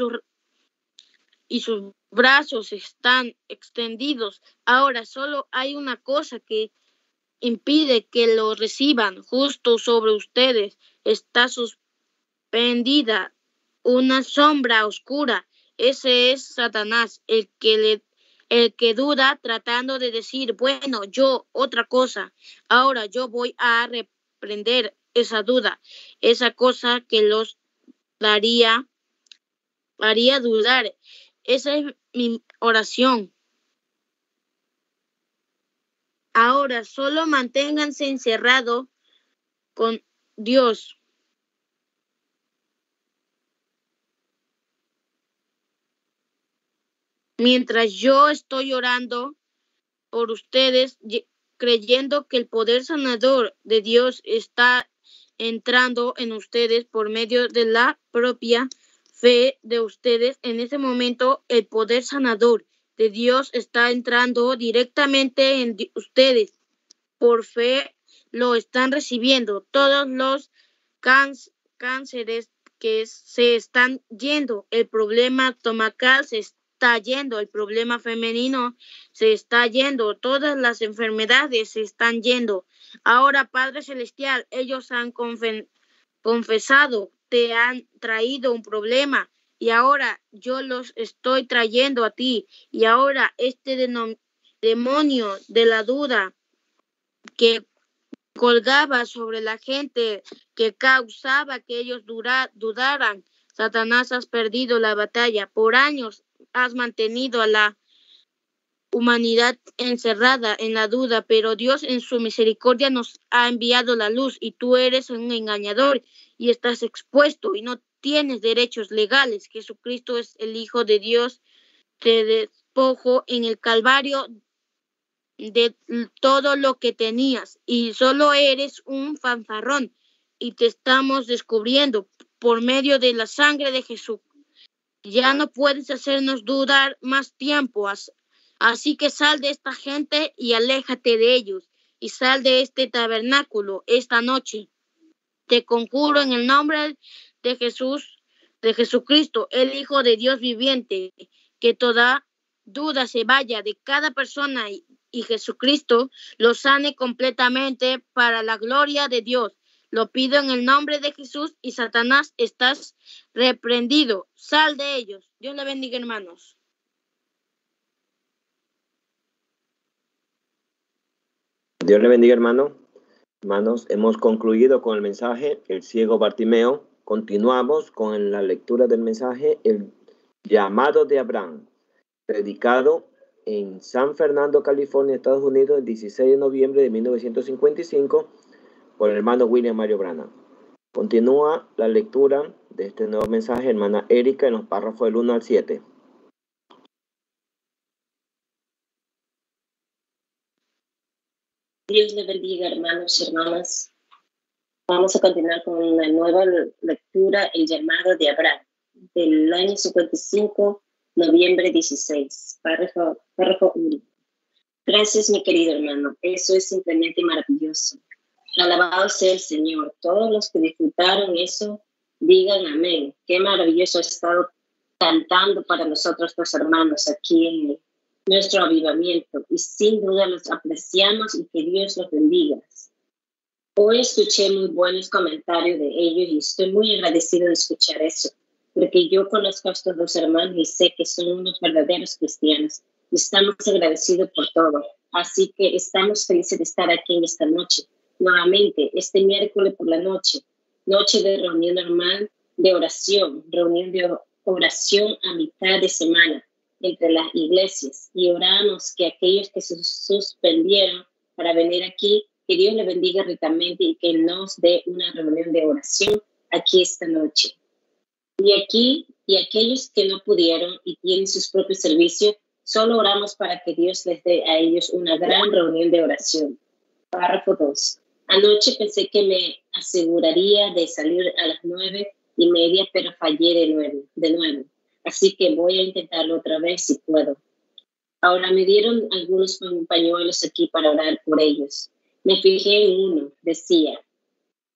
y sus brazos están extendidos. Ahora solo hay una cosa que impide que lo reciban justo sobre ustedes. Está suspendida una sombra oscura. Ese es Satanás, el que le el que duda tratando de decir, bueno, yo otra cosa. Ahora yo voy a reprender esa duda, esa cosa que los daría, dudar. Esa es mi oración. Ahora solo manténganse encerrados con Dios. Mientras yo estoy orando por ustedes, creyendo que el poder sanador de Dios está entrando en ustedes por medio de la propia fe de ustedes, en ese momento el poder sanador de Dios está entrando directamente en ustedes. Por fe lo están recibiendo. Todos los cánceres que se están yendo, el problema estomacal se está yendo, el problema femenino se está yendo, todas las enfermedades se están yendo. Ahora, Padre Celestial, ellos han confesado, te han traído un problema y ahora yo los estoy trayendo a ti. Y ahora este demonio de la duda que colgaba sobre la gente, que causaba que ellos dudaran, Satanás has perdido la batalla. Por años has mantenido a la humanidad encerrada en la duda, pero Dios en su misericordia nos ha enviado la luz y tú eres un engañador y estás expuesto y no tienes derechos legales. Jesucristo es el Hijo de Dios. Te despojo en el Calvario de todo lo que tenías y solo eres un fanfarrón y te estamos descubriendo por medio de la sangre de Jesús. Ya no puedes hacernos dudar más tiempo. Así que sal de esta gente y aléjate de ellos y sal de este tabernáculo esta noche. Te conjuro en el nombre de Jesús, de Jesucristo, el Hijo de Dios viviente, que toda duda se vaya de cada persona y, y Jesucristo lo sane completamente para la gloria de Dios. Lo pido en el nombre de Jesús y Satanás estás reprendido. Sal de ellos. Dios le bendiga, hermanos. Dios le bendiga, hermano. Hermanos, hemos concluido con el mensaje El ciego Bartimeo. Continuamos con la lectura del mensaje El llamado de Abraham, predicado en San Fernando, California, Estados Unidos, el 16 de noviembre de 1955 por el hermano William Mario Brana. Continúa la lectura de este nuevo mensaje, hermana Erika, en los párrafos del 1 al 7. Dios le bendiga, hermanos y hermanas. Vamos a continuar con una nueva lectura, El llamado de Abraham, del año 55, noviembre 16, párrafo, párrafo 1. Gracias, mi querido hermano. Eso es simplemente maravilloso. Alabado sea el Señor. Todos los que disfrutaron eso, digan amén. Qué maravilloso ha estado cantando para nosotros los hermanos aquí en nuestro avivamiento. Y sin duda los apreciamos y que Dios los bendiga. Hoy escuché muy buenos comentarios de ellos y estoy muy agradecido de escuchar eso, porque yo conozco a estos dos hermanos y sé que son unos verdaderos cristianos y estamos agradecidos por todo. Así que estamos felices de estar aquí en esta noche, nuevamente, este miércoles por la noche, noche de reunión normal, de oración, reunión de oración a mitad de semana entre las iglesias y oramos que aquellos que se suspendieron para venir aquí que Dios le bendiga ricamente y que nos dé una reunión de oración aquí esta noche. Y aquí, y aquellos que no pudieron y tienen sus propios servicios, solo oramos para que Dios les dé a ellos una gran reunión de oración. Párrafo 2. Anoche pensé que me aseguraría de salir a las nueve y media, pero fallé de nuevo, de nuevo. Así que voy a intentarlo otra vez si puedo. Ahora me dieron algunos pañuelos aquí para orar por ellos Me fijé en uno, decía,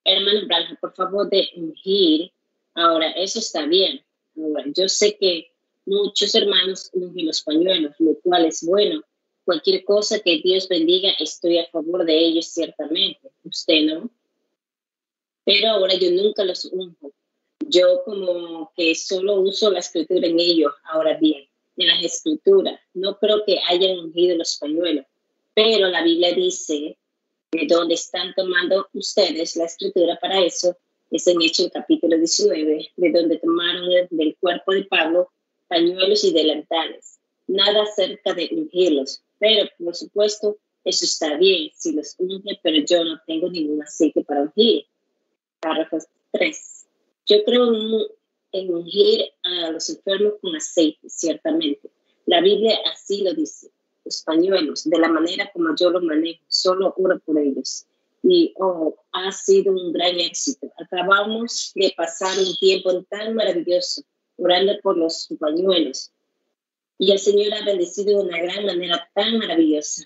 hermano Blanco, por favor de ungir. Ahora, eso está bien. Yo sé que muchos hermanos ungen los pañuelos, lo cual es bueno. Cualquier cosa que Dios bendiga, estoy a favor de ellos ciertamente. Usted no. Pero ahora yo nunca los unjo. Yo como que solo uso la escritura en ellos. Ahora bien, en las escrituras, no creo que hayan ungido los pañuelos. Pero la Biblia dice de dónde están tomando ustedes la escritura para eso, es en Hechos capítulo 19, de donde tomaron del cuerpo de Pablo pañuelos y delantales. Nada acerca de ungirlos, pero por supuesto eso está bien si los unge, pero yo no tengo ningún aceite para ungir. Párrafo 3. Yo creo en ungir a los enfermos con aceite, ciertamente. La Biblia así lo dice los pañuelos de la manera como yo lo manejo, solo oro por ellos. Y oh, ha sido un gran éxito. Acabamos de pasar un tiempo tan maravilloso orando por los pañuelos. Y el Señor ha bendecido de una gran manera tan maravillosa.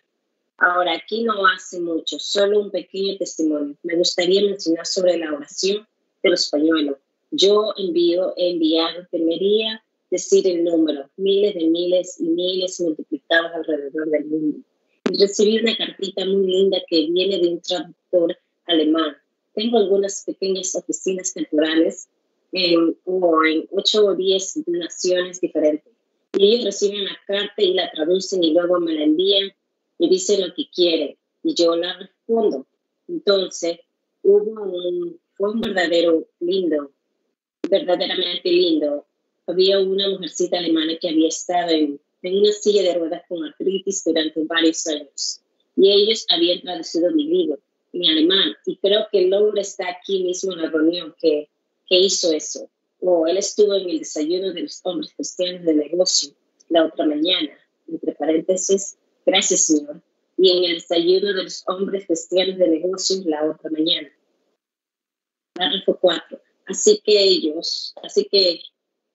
Ahora, aquí no hace mucho, solo un pequeño testimonio. Me gustaría mencionar sobre la oración de los pañuelos. Yo envío, he enviado, temería decir el número, miles de miles y miles multiplicados alrededor del mundo. Recibí una cartita muy linda que viene de un traductor alemán. Tengo algunas pequeñas oficinas temporales en, o en ocho o diez naciones diferentes. Y ellos reciben la carta y la traducen y luego me la envían y dicen lo que quieren y yo la respondo. Entonces, hubo un, fue un verdadero lindo, verdaderamente lindo había una mujercita alemana que había estado en, una silla de ruedas con artritis durante varios años. Y ellos habían traducido mi libro en alemán. Y creo que Laura está aquí mismo en la reunión que, que hizo eso. O él estuvo en el desayuno de los hombres cristianos de negocio la otra mañana. Entre paréntesis, gracias Señor. Y en el desayuno de los hombres cristianos de negocio la otra mañana. Párrafo 4. Así que ellos, así que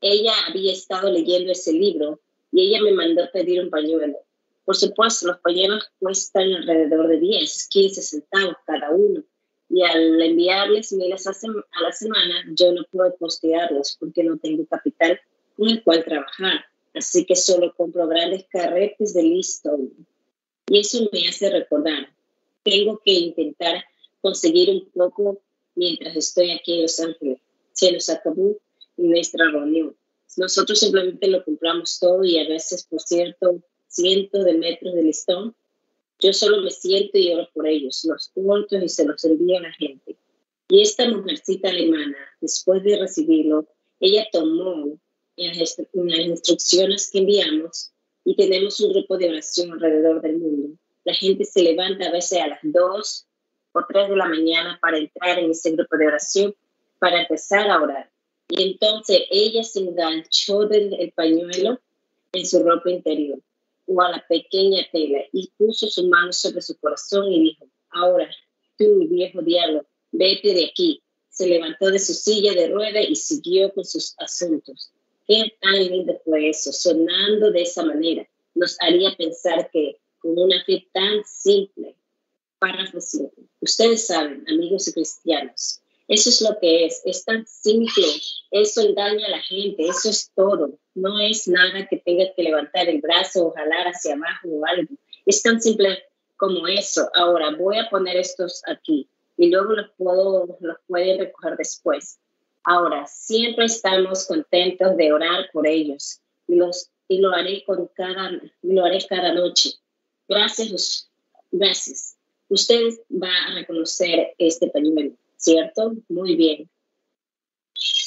ella había estado leyendo ese libro y ella me mandó pedir un pañuelo. Por supuesto, los pañuelos cuestan alrededor de 10, 15 centavos cada uno. Y al enviarles miles a, la semana, yo no puedo postearlos porque no tengo capital con el cual trabajar. Así que solo compro grandes carretes de listo. Y eso me hace recordar, tengo que intentar conseguir un poco mientras estoy aquí en Los Ángeles. Se nos acabó nuestra reunión. Nosotros simplemente lo compramos todo y a veces, por cierto, cientos de metros de listón. Yo solo me siento y oro por ellos, los corto y se los envío a la gente. Y esta mujercita alemana, después de recibirlo, ella tomó las instrucciones que enviamos y tenemos un grupo de oración alrededor del mundo. La gente se levanta a veces a las 2 o 3 de la mañana para entrar en ese grupo de oración para empezar a orar. Y entonces ella se enganchó del pañuelo en su ropa interior o a la pequeña tela y puso su mano sobre su corazón y dijo, ahora tú, viejo diablo, vete de aquí. Se levantó de su silla de rueda y siguió con sus asuntos. Qué tan lindo fue eso, sonando de esa manera. Nos haría pensar que con una fe tan simple, párrafo simple. Ustedes saben, amigos cristianos, eso es lo que es, es tan simple, eso engaña a la gente, eso es todo. No es nada que tenga que levantar el brazo o jalar hacia abajo o algo. Es tan simple como eso. Ahora voy a poner estos aquí y luego los, puedo, los pueden recoger después. Ahora, siempre estamos contentos de orar por ellos y, lo, haré con cada, lo haré cada noche. Gracias, gracias. Usted va a reconocer este pañuelo. ¿cierto? Muy bien.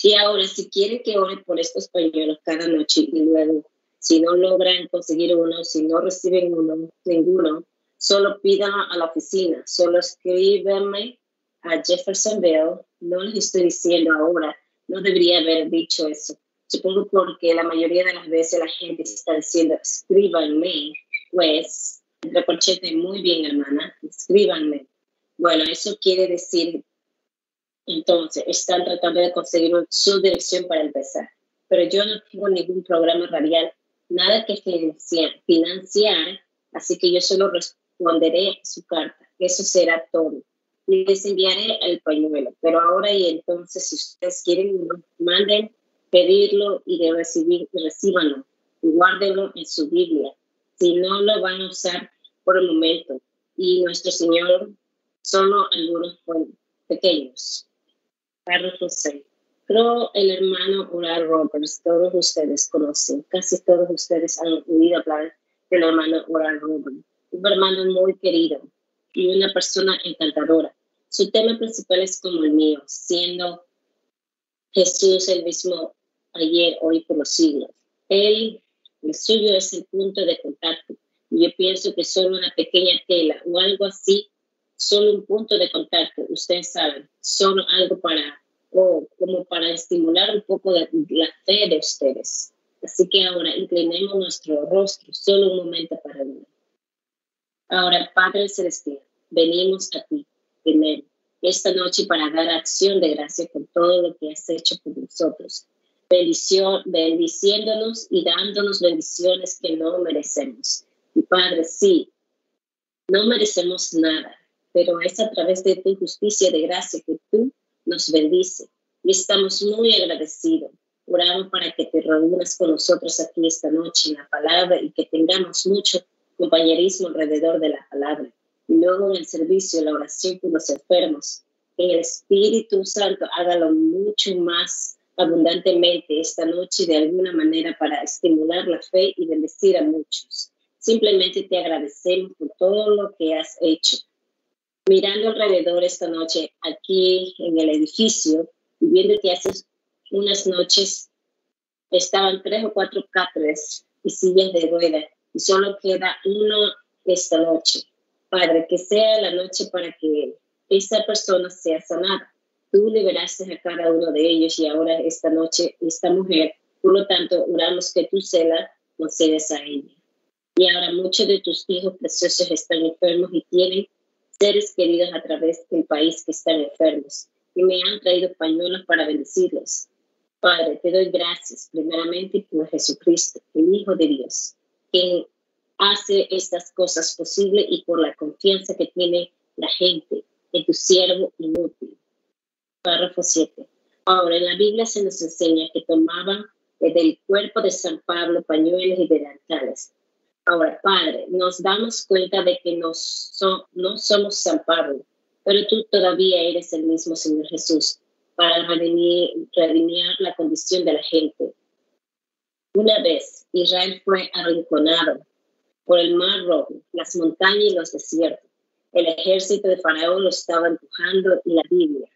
Y ahora, si quieren que ore por estos pañuelos cada noche y luego, si no logran conseguir uno, si no reciben uno, ninguno, solo pidan a la oficina, solo escríbanme a Jeffersonville. No les estoy diciendo ahora, no debería haber dicho eso. Supongo porque la mayoría de las veces la gente está diciendo, escríbanme, pues, entre muy bien, hermana, escríbanme. Bueno, eso quiere decir entonces, están tratando de conseguir su dirección para empezar. Pero yo no tengo ningún programa radial, nada que financiar así que yo solo responderé su carta. eso será todo. Les enviaré el pañuelo. Pero ahora y entonces, si ustedes quieren, manden pedirlo y de recibir, recíbanlo. Y guárdenlo en su Biblia. Si no lo van a usar por el momento. Y nuestro Señor, solo algunos pequeños. Carlos José. Creo el hermano Oral Roberts, todos ustedes conocen, casi todos ustedes han oído hablar del hermano Oral Roberts, un hermano muy querido y una persona encantadora. Su tema principal es como el mío, siendo Jesús el mismo ayer, hoy, por los siglos. Él, el suyo es el punto de contacto. Y yo pienso que solo una pequeña tela o algo así, solo un punto de contacto, ustedes saben, solo algo para o como para estimular un poco la, la fe de ustedes. Así que ahora inclinemos nuestro rostro solo un momento para mí. Ahora, Padre Celestial, venimos a ti primero esta noche para dar acción de gracia por todo lo que has hecho por nosotros. Bendición, bendiciéndonos y dándonos bendiciones que no merecemos. Y Padre, sí, no merecemos nada, pero es a través de tu justicia de gracia que tú nos bendice y estamos muy agradecidos. Oramos para que te reúnas con nosotros aquí esta noche en la palabra y que tengamos mucho compañerismo alrededor de la palabra. Y luego en el servicio, la oración por los enfermos, que el Espíritu Santo hágalo mucho más abundantemente esta noche de alguna manera para estimular la fe y bendecir a muchos. Simplemente te agradecemos por todo lo que has hecho mirando alrededor esta noche aquí en el edificio y viendo que hace unas noches estaban tres o cuatro cátaras y sillas de rueda y solo queda uno esta noche. Padre, que sea la noche para que esa persona sea sanada. Tú liberaste a cada uno de ellos y ahora esta noche esta mujer, por lo tanto, oramos que tú se la concedes a ella. Y ahora muchos de tus hijos preciosos están enfermos y tienen seres queridos a través del país que están enfermos y me han traído pañuelos para bendecirlos. Padre, te doy gracias primeramente por Jesucristo, el Hijo de Dios, quien hace estas cosas posibles y por la confianza que tiene la gente en tu siervo inútil. Párrafo 7. Ahora, en la Biblia se nos enseña que tomaban del cuerpo de San Pablo pañuelos y delantales Ahora, Padre, nos damos cuenta de que no somos San Pablo, pero tú todavía eres el mismo Señor Jesús para redimir, la condición de la gente. Una vez Israel fue arrinconado por el mar rojo, las montañas y los desiertos. El ejército de Faraón lo estaba empujando y la Biblia.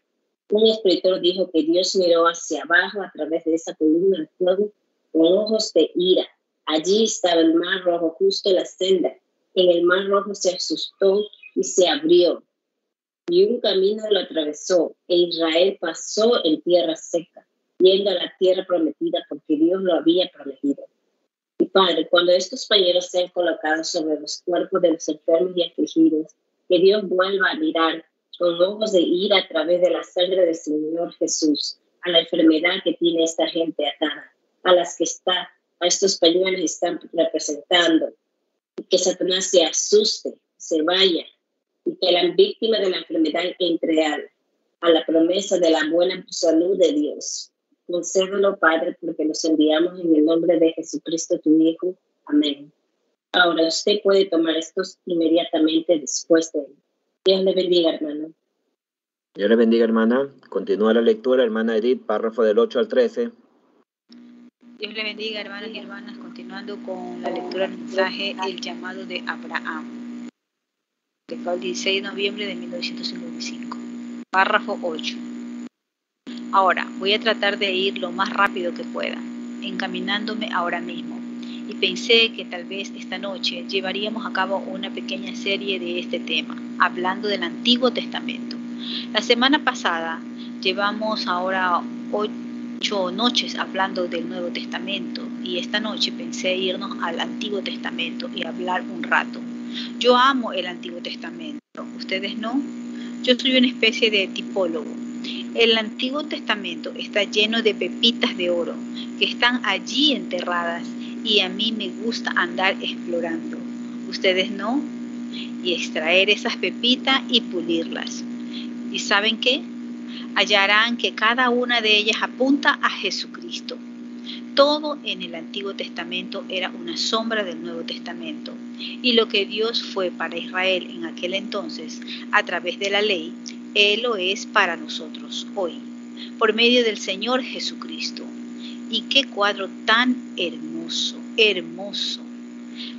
Un escritor dijo que Dios miró hacia abajo a través de esa columna de fuego con ojos de ira Allí estaba el mar rojo justo en la senda. En el mar rojo se asustó y se abrió. Y un camino lo atravesó e Israel pasó en tierra seca, yendo a la tierra prometida porque Dios lo había prometido. Y Padre, cuando estos pañeros sean colocados sobre los cuerpos de los enfermos y afligidos, que Dios vuelva a mirar con ojos de ira a través de la sangre del Señor Jesús a la enfermedad que tiene esta gente atada, a las que está a estos pañuelos están representando, y que Satanás se asuste, se vaya, y que la víctima de la enfermedad entre a la promesa de la buena salud de Dios. Concédelo, Padre, porque nos enviamos en el nombre de Jesucristo, tu Hijo. Amén. Ahora usted puede tomar estos inmediatamente después de él. Dios le bendiga, hermano. Dios le bendiga, hermana. Continúa la lectura, hermana Edith, párrafo del 8 al 13. Dios le bendiga, hermanos y hermanas, continuando con la lectura del mensaje El llamado de Abraham, el 16 de noviembre de 1955, párrafo 8. Ahora, voy a tratar de ir lo más rápido que pueda, encaminándome ahora mismo, y pensé que tal vez esta noche llevaríamos a cabo una pequeña serie de este tema, hablando del Antiguo Testamento. La semana pasada llevamos ahora ocho noches hablando del Nuevo Testamento y esta noche pensé irnos al Antiguo Testamento y hablar un rato. Yo amo el Antiguo Testamento, ¿ustedes no? Yo soy una especie de tipólogo. El Antiguo Testamento está lleno de pepitas de oro que están allí enterradas y a mí me gusta andar explorando. ¿Ustedes no? y extraer esas pepitas y pulirlas. ¿Y saben qué? Hallarán que cada una de ellas apunta a Jesucristo. Todo en el Antiguo Testamento era una sombra del Nuevo Testamento. Y lo que Dios fue para Israel en aquel entonces, a través de la ley, Él lo es para nosotros hoy, por medio del Señor Jesucristo. Y qué cuadro tan hermoso, hermoso.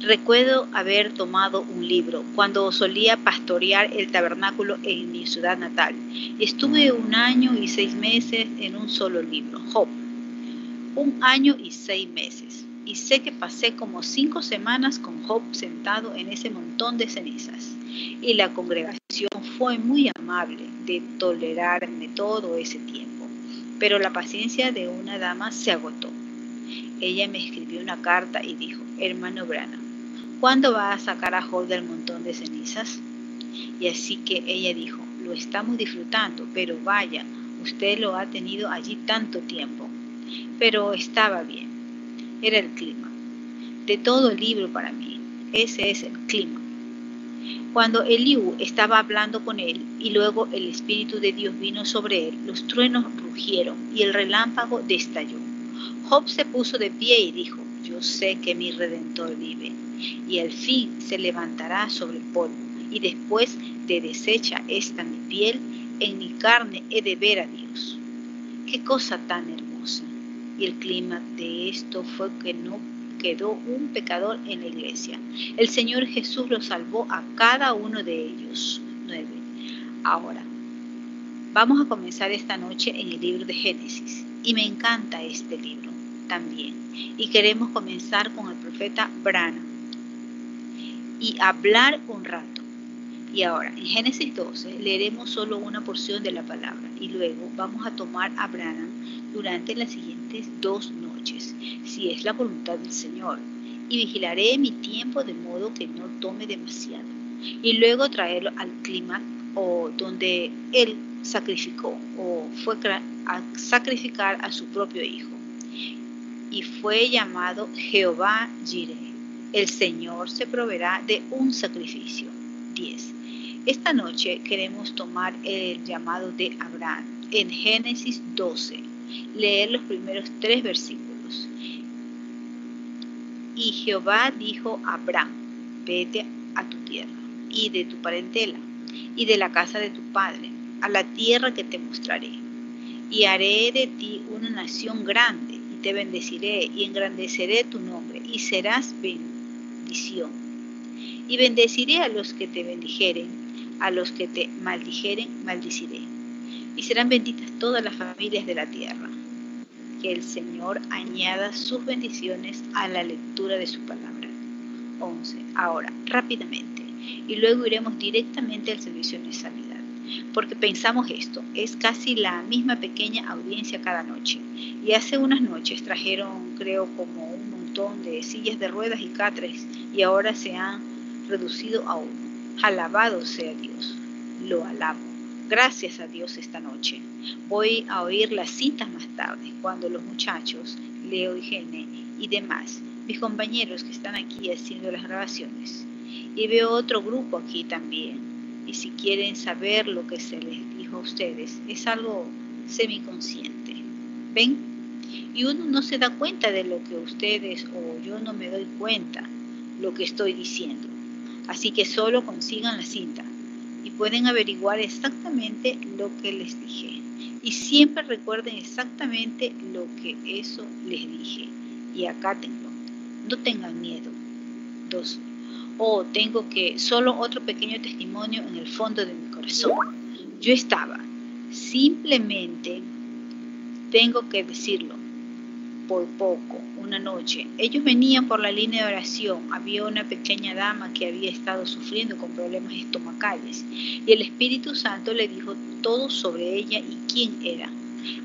Recuerdo haber tomado un libro cuando solía pastorear el tabernáculo en mi ciudad natal. Estuve un año y seis meses en un solo libro, Job. Un año y seis meses. Y sé que pasé como cinco semanas con Job sentado en ese montón de cenizas. Y la congregación fue muy amable de tolerarme todo ese tiempo. Pero la paciencia de una dama se agotó. Ella me escribió una carta y dijo, hermano Brana, ¿cuándo va a sacar a Job del montón de cenizas? Y así que ella dijo, lo estamos disfrutando, pero vaya, usted lo ha tenido allí tanto tiempo. Pero estaba bien, era el clima. De todo el libro para mí, ese es el clima. Cuando Eliú estaba hablando con él y luego el Espíritu de Dios vino sobre él, los truenos rugieron y el relámpago destalló. Job se puso de pie y dijo, yo sé que mi redentor vive, y al fin se levantará sobre el polvo, y después de deshecha esta mi piel, en mi carne he de ver a Dios. Qué cosa tan hermosa. Y el clima de esto fue que no quedó un pecador en la iglesia. El Señor Jesús lo salvó a cada uno de ellos. Ahora, vamos a comenzar esta noche en el libro de Génesis. Y me encanta este libro también. Y queremos comenzar con el profeta Brana y hablar un rato. Y ahora, en Génesis 12, leeremos solo una porción de la palabra y luego vamos a tomar a Brana durante las siguientes dos noches, si es la voluntad del Señor. Y vigilaré mi tiempo de modo que no tome demasiado. Y luego traerlo al clima o donde él sacrificó o fue a sacrificar a su propio hijo y fue llamado Jehová Jireh. El Señor se proveerá de un sacrificio. 10. Esta noche queremos tomar el llamado de Abraham en Génesis 12. Leer los primeros tres versículos. Y Jehová dijo a Abraham, vete a tu tierra y de tu parentela y de la casa de tu padre, a la tierra que te mostraré. Y haré de ti una nación grande te bendeciré y engrandeceré tu nombre y serás bendición. Y bendeciré a los que te bendijeren, a los que te maldijeren, maldiciré. Y serán benditas todas las familias de la tierra. Que el Señor añada sus bendiciones a la lectura de su palabra. 11. Ahora, rápidamente. Y luego iremos directamente al servicio de sanidad porque pensamos esto, es casi la misma pequeña audiencia cada noche. Y hace unas noches trajeron, creo, como un montón de sillas de ruedas y catres y ahora se han reducido a uno. Alabado sea Dios, lo alabo. Gracias a Dios esta noche. Voy a oír las citas más tarde, cuando los muchachos, Leo y Gene y demás, mis compañeros que están aquí haciendo las grabaciones. Y veo otro grupo aquí también, y si quieren saber lo que se les dijo a ustedes, es algo semiconsciente. ¿Ven? Y uno no se da cuenta de lo que ustedes o yo no me doy cuenta lo que estoy diciendo. Así que solo consigan la cinta pueden averiguar exactamente lo que les dije. Y siempre recuerden exactamente lo que eso les dije. Y acá tengo. No tengan miedo. Dos o tengo que solo otro pequeño testimonio en el fondo de mi corazón. Yo estaba, simplemente tengo que decirlo, por poco, una noche. Ellos venían por la línea de oración. Había una pequeña dama que había estado sufriendo con problemas estomacales y el Espíritu Santo le dijo todo sobre ella y quién era.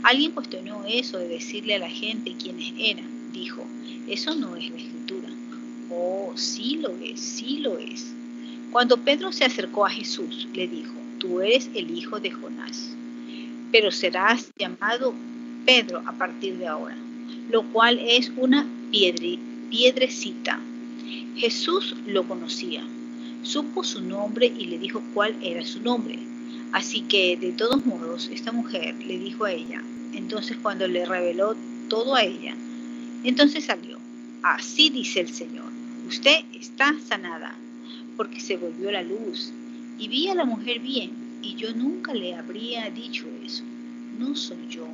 Alguien cuestionó eso de decirle a la gente quiénes eran. Dijo, eso no es la escritura. Oh, sí lo es, sí lo es. Cuando Pedro se acercó a Jesús, le dijo, tú eres el hijo de Jonás, pero serás llamado Pedro a partir de ahora, lo cual es una piedrecita. Jesús lo conocía. Supo su nombre y le dijo cuál era su nombre. Así que, de todos modos, esta mujer le dijo a ella. Entonces, cuando le reveló todo a ella, entonces salió. Así dice el Señor, usted está sanada, porque se volvió la luz. Y vi a la mujer bien, y yo nunca le habría dicho eso. No soy yo.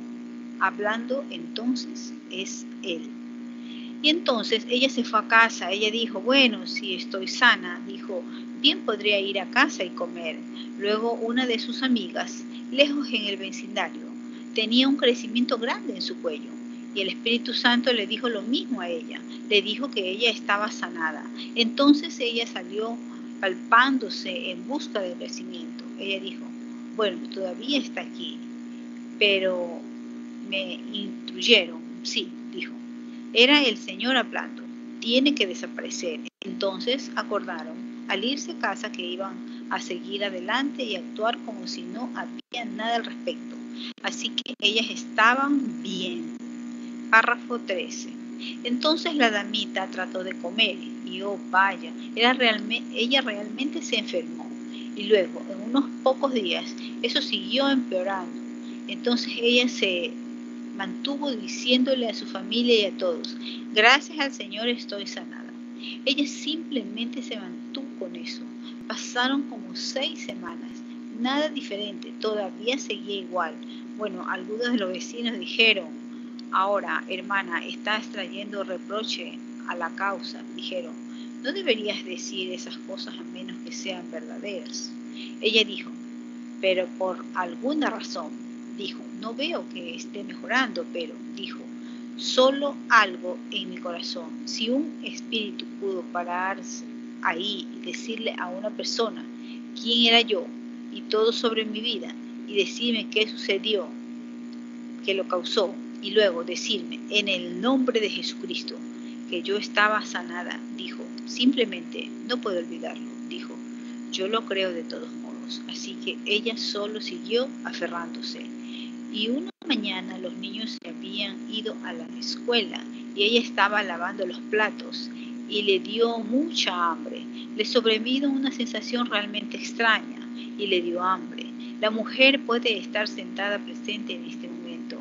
Hablando entonces es él. Y entonces ella se fue a casa, ella dijo, bueno, si estoy sana, dijo, bien podría ir a casa y comer. Luego una de sus amigas, lejos en el vecindario, tenía un crecimiento grande en su cuello. Y el Espíritu Santo le dijo lo mismo a ella, le dijo que ella estaba sanada. Entonces ella salió palpándose en busca del crecimiento. Ella dijo, bueno, todavía está aquí, pero me instruyeron, sí, dijo, era el Señor hablando, tiene que desaparecer. Entonces acordaron al irse a casa que iban a seguir adelante y actuar como si no había nada al respecto. Así que ellas estaban bien. Párrafo 13. Entonces la damita trató de comer y oh vaya, era realmente, ella realmente se enfermó. Y luego, en unos pocos días, eso siguió empeorando. Entonces ella se mantuvo diciéndole a su familia y a todos, gracias al Señor estoy sanada. Ella simplemente se mantuvo con eso. Pasaron como seis semanas, nada diferente, todavía seguía igual. Bueno, algunos de los vecinos dijeron, ahora, hermana, estás trayendo reproche a la causa. Dijeron, no deberías decir esas cosas a menos que sean verdaderas. Ella dijo, pero por alguna razón, dijo, no veo que esté mejorando, pero dijo, solo algo en mi corazón. Si un espíritu pudo pararse ahí y decirle a una persona quién era yo y todo sobre mi vida y decirme qué sucedió, que lo causó, y luego decirme en el nombre de Jesucristo que yo estaba sanada, dijo, simplemente no puedo olvidarlo, dijo, yo lo creo de todos modos. Así que ella solo siguió aferrándose y una mañana los niños se habían ido a la escuela y ella estaba lavando los platos y le dio mucha hambre. Le sobrevino una sensación realmente extraña y le dio hambre. La mujer puede estar sentada presente en este momento,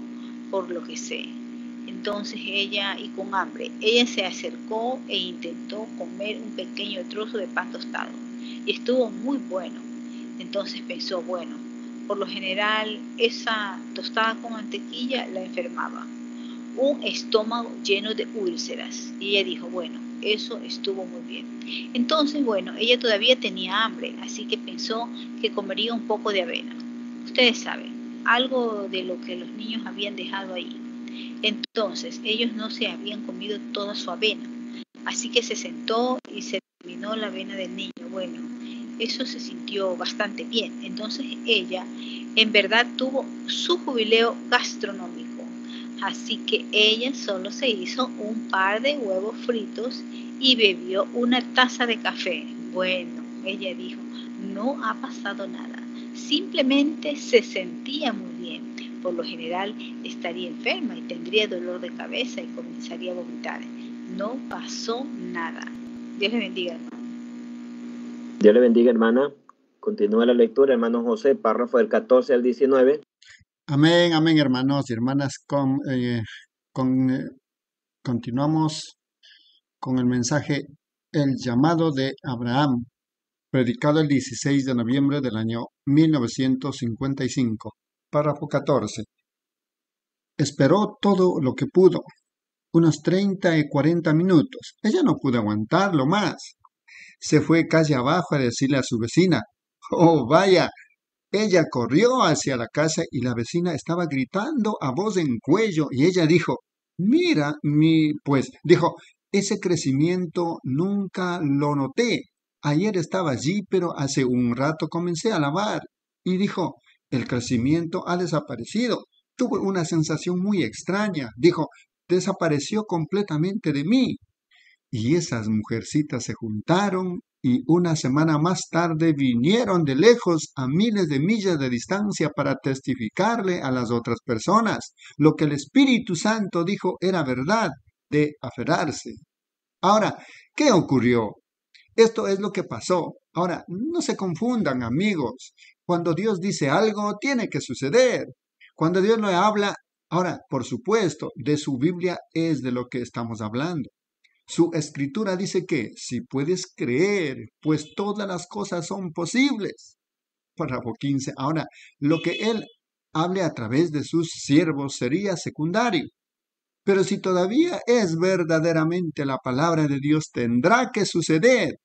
por lo que sé. Entonces ella, y con hambre, ella se acercó e intentó comer un pequeño trozo de pan tostado. Y estuvo muy bueno. Entonces pensó, bueno, por lo general, esa tostada con mantequilla la enfermaba. Un estómago lleno de úlceras. Y ella dijo, bueno, eso estuvo muy bien. Entonces, bueno, ella todavía tenía hambre, así que pensó que comería un poco de avena. Ustedes saben, algo de lo que los niños habían dejado ahí. Entonces, ellos no se habían comido toda su avena. Así que se sentó y se terminó la avena del niño. Bueno, eso se sintió bastante bien. Entonces ella en verdad tuvo su jubileo gastronómico. Así que ella solo se hizo un par de huevos fritos y bebió una taza de café. Bueno, ella dijo, no ha pasado nada. Simplemente se sentía muy bien. Por lo general estaría enferma y tendría dolor de cabeza y comenzaría a vomitar. No pasó nada. Dios le bendiga, hermano. Dios le bendiga, hermana. Continúa la lectura, hermano José, párrafo del 14 al 19. Amén, amén, hermanos y hermanas. Con, eh, con, eh, continuamos con el mensaje El llamado de Abraham, predicado el 16 de noviembre del año 1955. Párrafo 14. Esperó todo lo que pudo, unos 30 y 40 minutos. Ella no pudo aguantarlo más se fue casi abajo a decirle a su vecina, oh, vaya. Ella corrió hacia la casa y la vecina estaba gritando a voz en cuello y ella dijo, mira, mi, pues, dijo, ese crecimiento nunca lo noté. Ayer estaba allí, pero hace un rato comencé a lavar. Y dijo, el crecimiento ha desaparecido. Tuve una sensación muy extraña. Dijo, desapareció completamente de mí. Y esas mujercitas se juntaron y una semana más tarde vinieron de lejos a miles de millas de distancia para testificarle a las otras personas. Lo que el Espíritu Santo dijo era verdad de aferrarse. Ahora, ¿qué ocurrió? Esto es lo que pasó. Ahora, no se confundan, amigos. Cuando Dios dice algo, tiene que suceder. Cuando Dios lo habla, ahora, por supuesto, de su Biblia es de lo que estamos hablando. Su escritura dice que si puedes creer, pues todas las cosas son posibles. Párrafo 15. Ahora, lo que Él hable a través de sus siervos sería secundario. Pero si todavía es verdaderamente la palabra de Dios, tendrá que suceder.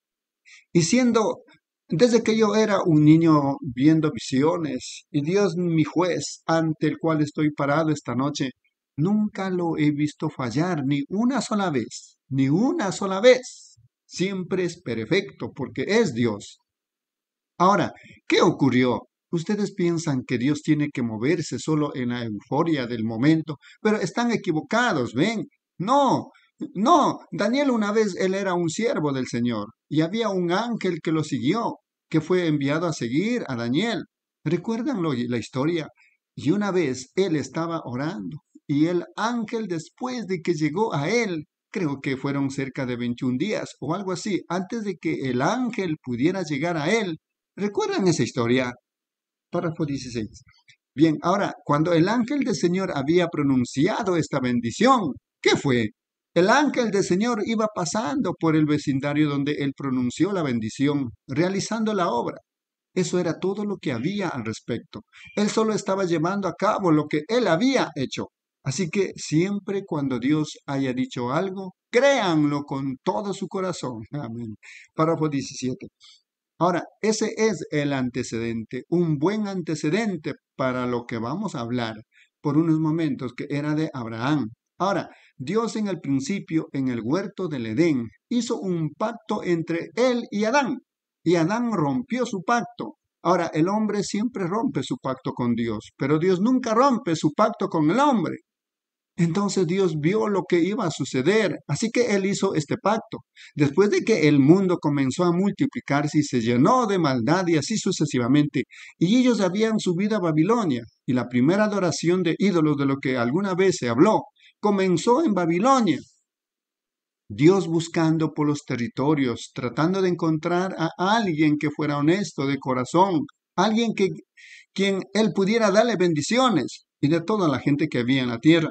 Y siendo, desde que yo era un niño viendo visiones, y Dios mi juez ante el cual estoy parado esta noche, nunca lo he visto fallar ni una sola vez, ni una sola vez. Siempre es perfecto porque es Dios. Ahora, ¿qué ocurrió? Ustedes piensan que Dios tiene que moverse solo en la euforia del momento, pero están equivocados, ¿ven? No, no, Daniel una vez él era un siervo del Señor y había un ángel que lo siguió, que fue enviado a seguir a Daniel. ¿Recuerdan la historia? Y una vez él estaba orando y el ángel después de que llegó a él, creo que fueron cerca de 21 días o algo así, antes de que el ángel pudiera llegar a él. ¿Recuerdan esa historia? Párrafo 16. Bien, ahora, cuando el ángel del Señor había pronunciado esta bendición, ¿qué fue? El ángel del Señor iba pasando por el vecindario donde él pronunció la bendición, realizando la obra. Eso era todo lo que había al respecto. Él solo estaba llevando a cabo lo que él había hecho. Así que siempre cuando Dios haya dicho algo, créanlo con todo su corazón. Amén. Párrafo 17. Ahora, ese es el antecedente, un buen antecedente para lo que vamos a hablar por unos momentos, que era de Abraham. Ahora, Dios en el principio, en el huerto del Edén, hizo un pacto entre él y Adán, y Adán rompió su pacto. Ahora, el hombre siempre rompe su pacto con Dios, pero Dios nunca rompe su pacto con el hombre. Entonces Dios vio lo que iba a suceder, así que Él hizo este pacto. Después de que el mundo comenzó a multiplicarse y se llenó de maldad y así sucesivamente, y ellos habían subido a Babilonia, y la primera adoración de ídolos de lo que alguna vez se habló, comenzó en Babilonia. Dios buscando por los territorios, tratando de encontrar a alguien que fuera honesto de corazón, alguien que quien él pudiera darle bendiciones y de toda la gente que había en la tierra.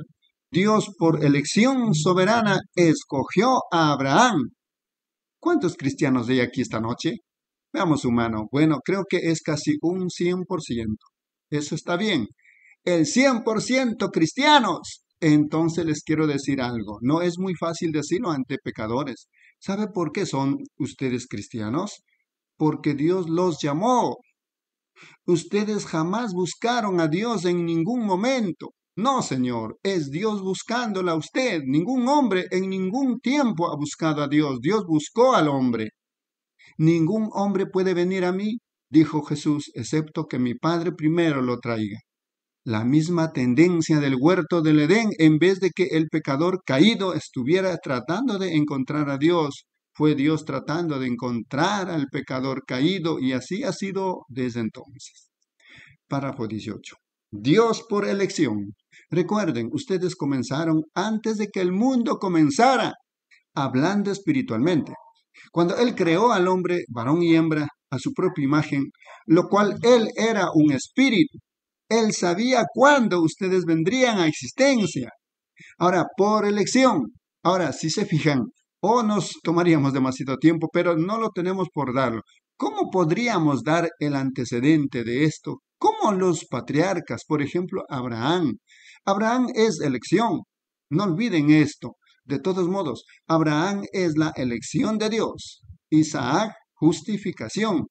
Dios por elección soberana escogió a Abraham. ¿Cuántos cristianos hay aquí esta noche? Veamos su mano. Bueno, creo que es casi un 100%. Eso está bien. El 100% cristianos. Entonces les quiero decir algo. No es muy fácil decirlo ante pecadores. ¿Sabe por qué son ustedes cristianos? Porque Dios los llamó. Ustedes jamás buscaron a Dios en ningún momento. No, Señor, es Dios buscándola a usted. Ningún hombre en ningún tiempo ha buscado a Dios. Dios buscó al hombre. Ningún hombre puede venir a mí, dijo Jesús, excepto que mi Padre primero lo traiga. La misma tendencia del huerto del Edén, en vez de que el pecador caído estuviera tratando de encontrar a Dios, fue Dios tratando de encontrar al pecador caído y así ha sido desde entonces. Párrafo 18. Dios por elección. Recuerden, ustedes comenzaron antes de que el mundo comenzara, hablando espiritualmente. Cuando Él creó al hombre, varón y hembra, a su propia imagen, lo cual Él era un espíritu, Él sabía cuándo ustedes vendrían a existencia. Ahora, por elección. Ahora, si se fijan, o nos tomaríamos demasiado tiempo, pero no lo tenemos por darlo. ¿Cómo podríamos dar el antecedente de esto? ¿Cómo los patriarcas, por ejemplo, Abraham, Abraham es elección. No olviden esto. De todos modos, Abraham es la elección de Dios. Isaac, justificación.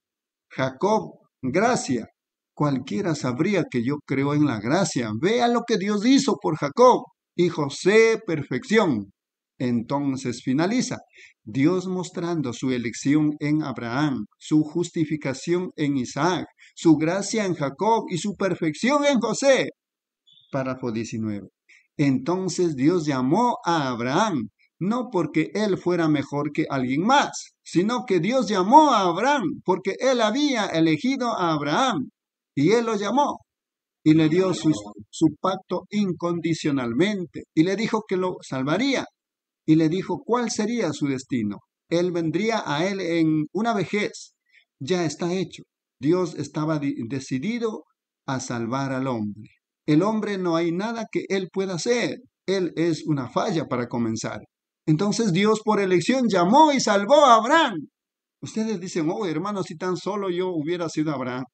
Jacob, gracia. Cualquiera sabría que yo creo en la gracia. Vea lo que Dios hizo por Jacob. Y José, perfección. Entonces finaliza. Dios mostrando su elección en Abraham, su justificación en Isaac, su gracia en Jacob y su perfección en José párrafo 19. Entonces Dios llamó a Abraham, no porque él fuera mejor que alguien más, sino que Dios llamó a Abraham porque él había elegido a Abraham y él lo llamó y le dio su, su pacto incondicionalmente y le dijo que lo salvaría y le dijo cuál sería su destino. Él vendría a él en una vejez. Ya está hecho. Dios estaba decidido a salvar al hombre. El hombre no hay nada que él pueda hacer. Él es una falla para comenzar. Entonces Dios por elección llamó y salvó a Abraham. Ustedes dicen, oh hermano, si tan solo yo hubiera sido Abraham.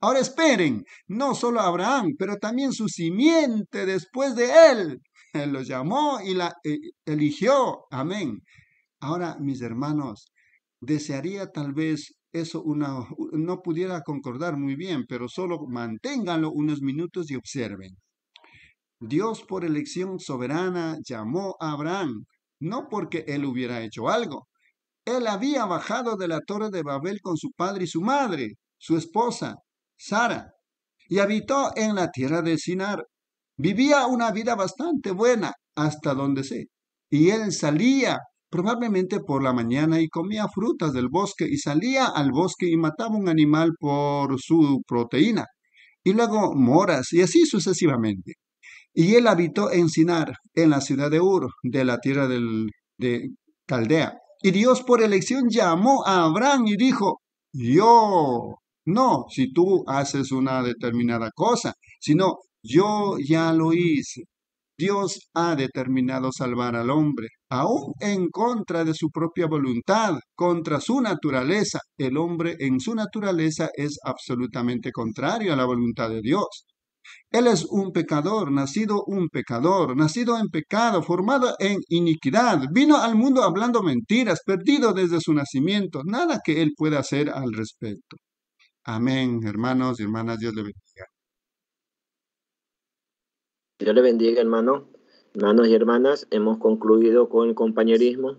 Ahora esperen, no solo Abraham, pero también su simiente después de él. Él lo llamó y la eh, eligió. Amén. Ahora, mis hermanos, desearía tal vez eso una, no pudiera concordar muy bien, pero solo manténganlo unos minutos y observen. Dios por elección soberana llamó a Abraham, no porque él hubiera hecho algo. Él había bajado de la torre de Babel con su padre y su madre, su esposa, Sara, y habitó en la tierra de Sinar. Vivía una vida bastante buena, hasta donde sé. Y él salía probablemente por la mañana y comía frutas del bosque y salía al bosque y mataba un animal por su proteína, y luego moras y así sucesivamente. Y él habitó en Sinar, en la ciudad de Ur, de la tierra del, de Caldea. Y Dios por elección llamó a Abraham y dijo, yo, no si tú haces una determinada cosa, sino yo ya lo hice. Dios ha determinado salvar al hombre, aún en contra de su propia voluntad, contra su naturaleza. El hombre en su naturaleza es absolutamente contrario a la voluntad de Dios. Él es un pecador, nacido un pecador, nacido en pecado, formado en iniquidad. Vino al mundo hablando mentiras, perdido desde su nacimiento. Nada que él pueda hacer al respecto. Amén, hermanos y hermanas, Dios le bendiga. Dios le bendiga, hermano. Hermanos y hermanas, hemos concluido con el compañerismo.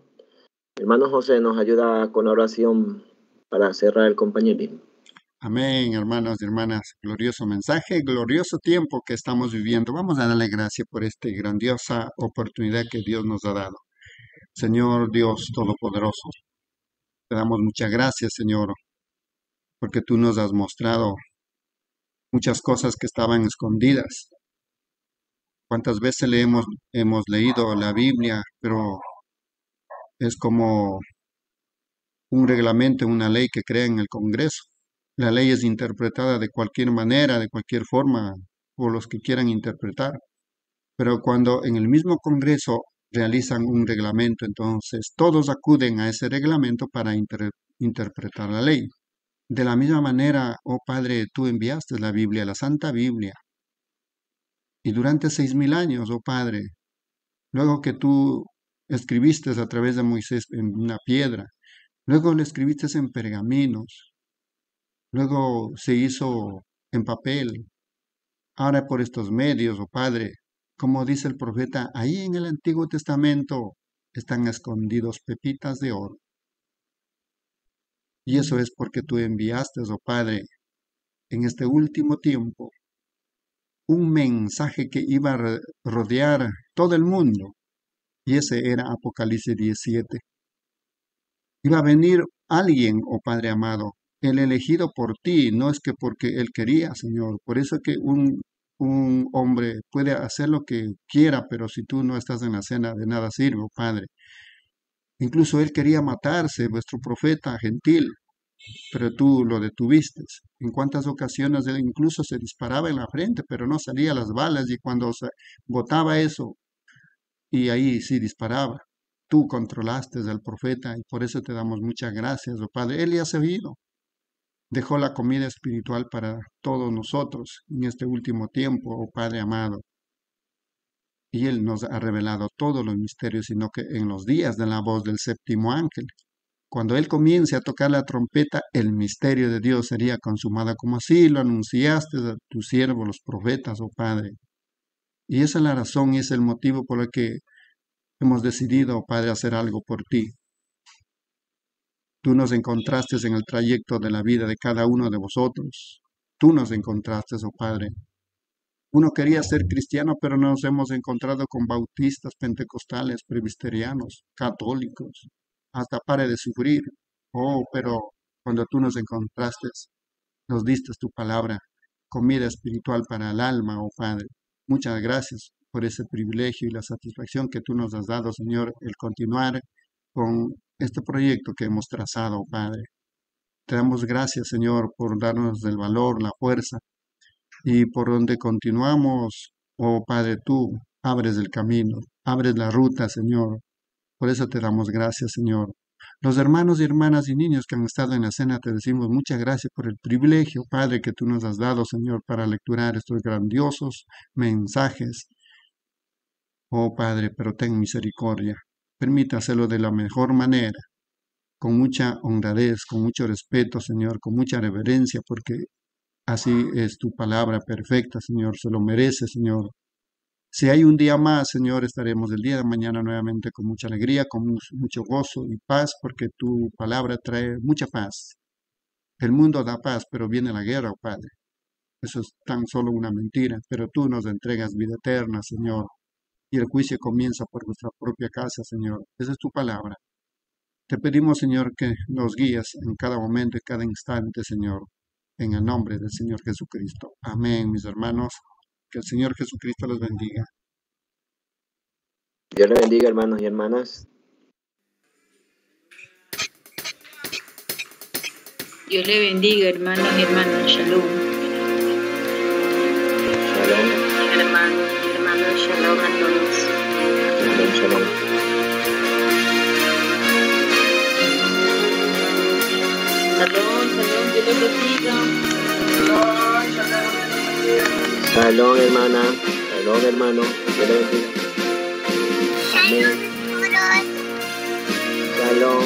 Hermano José nos ayuda con oración para cerrar el compañerismo. Amén, hermanos y hermanas. Glorioso mensaje, glorioso tiempo que estamos viviendo. Vamos a darle gracias por esta grandiosa oportunidad que Dios nos ha dado. Señor Dios Todopoderoso, te damos muchas gracias, Señor, porque tú nos has mostrado muchas cosas que estaban escondidas, cuántas veces le hemos, leído la Biblia, pero es como un reglamento, una ley que crea en el Congreso. La ley es interpretada de cualquier manera, de cualquier forma, por los que quieran interpretar. Pero cuando en el mismo Congreso realizan un reglamento, entonces todos acuden a ese reglamento para interpretar la ley. De la misma manera, oh Padre, tú enviaste la Biblia, la Santa Biblia, y durante seis mil años, oh Padre, luego que tú escribiste a través de Moisés en una piedra, luego lo escribiste en pergaminos, luego se hizo en papel, ahora por estos medios, oh Padre, como dice el profeta, ahí en el Antiguo Testamento están escondidos pepitas de oro. Y eso es porque tú enviaste, oh Padre, en este último tiempo un mensaje que iba a rodear todo el mundo. Y ese era Apocalipsis 17. Iba a venir alguien, oh Padre amado, el elegido por ti, no es que porque él quería, Señor. Por eso que un, un hombre puede hacer lo que quiera, pero si tú no estás en la cena, de nada sirve, oh Padre. Incluso él quería matarse, vuestro profeta gentil, pero tú lo detuviste. En cuántas ocasiones él incluso se disparaba en la frente, pero no salía las balas y cuando se botaba eso, y ahí sí disparaba. Tú controlaste al profeta y por eso te damos muchas gracias, oh Padre. Él ya se. Dejó la comida espiritual para todos nosotros en este último tiempo, oh Padre amado. Y Él nos ha revelado todos los misterios, sino que en los días de la voz del séptimo ángel, cuando Él comience a tocar la trompeta, el misterio de Dios sería consumado, como así lo anunciaste a tus siervos, los profetas, oh Padre. Y esa es la razón y es el motivo por el que hemos decidido, oh Padre, hacer algo por ti. Tú nos encontraste en el trayecto de la vida de cada uno de vosotros. Tú nos encontraste, oh Padre. Uno quería ser cristiano, pero nos hemos encontrado con bautistas, pentecostales, presbiterianos, católicos, hasta pare de sufrir. Oh, pero cuando tú nos encontraste, nos diste tu palabra, comida espiritual para el alma, oh Padre. Muchas gracias por ese privilegio y la satisfacción que tú nos has dado, Señor, el continuar con este proyecto que hemos trazado, Padre. Te damos gracias, Señor, por darnos el valor, la fuerza y por donde continuamos, oh Padre, tú abres el camino, abres la ruta, Señor. Por eso te damos gracias, Señor. Los hermanos y hermanas y niños que han estado en la cena, te decimos muchas gracias por el privilegio, Padre, que tú nos has dado, Señor, para lecturar estos grandiosos mensajes. Oh Padre, pero ten misericordia. Permítaselo de la mejor manera, con mucha honradez, con mucho respeto, Señor, con mucha reverencia, porque así es tu palabra perfecta, Señor, se lo merece, Señor. Si hay un día más, Señor, estaremos el día de mañana nuevamente con mucha alegría, con mucho gozo y paz, porque tu palabra trae mucha paz. El mundo da paz, pero viene la guerra, oh Padre. Eso es tan solo una mentira, pero tú nos entregas vida eterna, Señor. Y el juicio comienza por nuestra propia casa, Señor. Esa es tu palabra. Te pedimos, Señor, que nos guíes en cada momento y cada instante, Señor, en el nombre del Señor Jesucristo. Amén, mis hermanos. Que el Señor Jesucristo los bendiga. Dios les bendiga, hermanos y hermanas. Dios le bendiga, hermanos y hermanas. Shalom. Shalom. Hermanos, hermanos, shalom a todos. Shalom, shalom. Shalom, shalom, Dios les bendiga. Shalom, hermana. Shalom, hermano. Dios les bendiga. Amén. Shalom.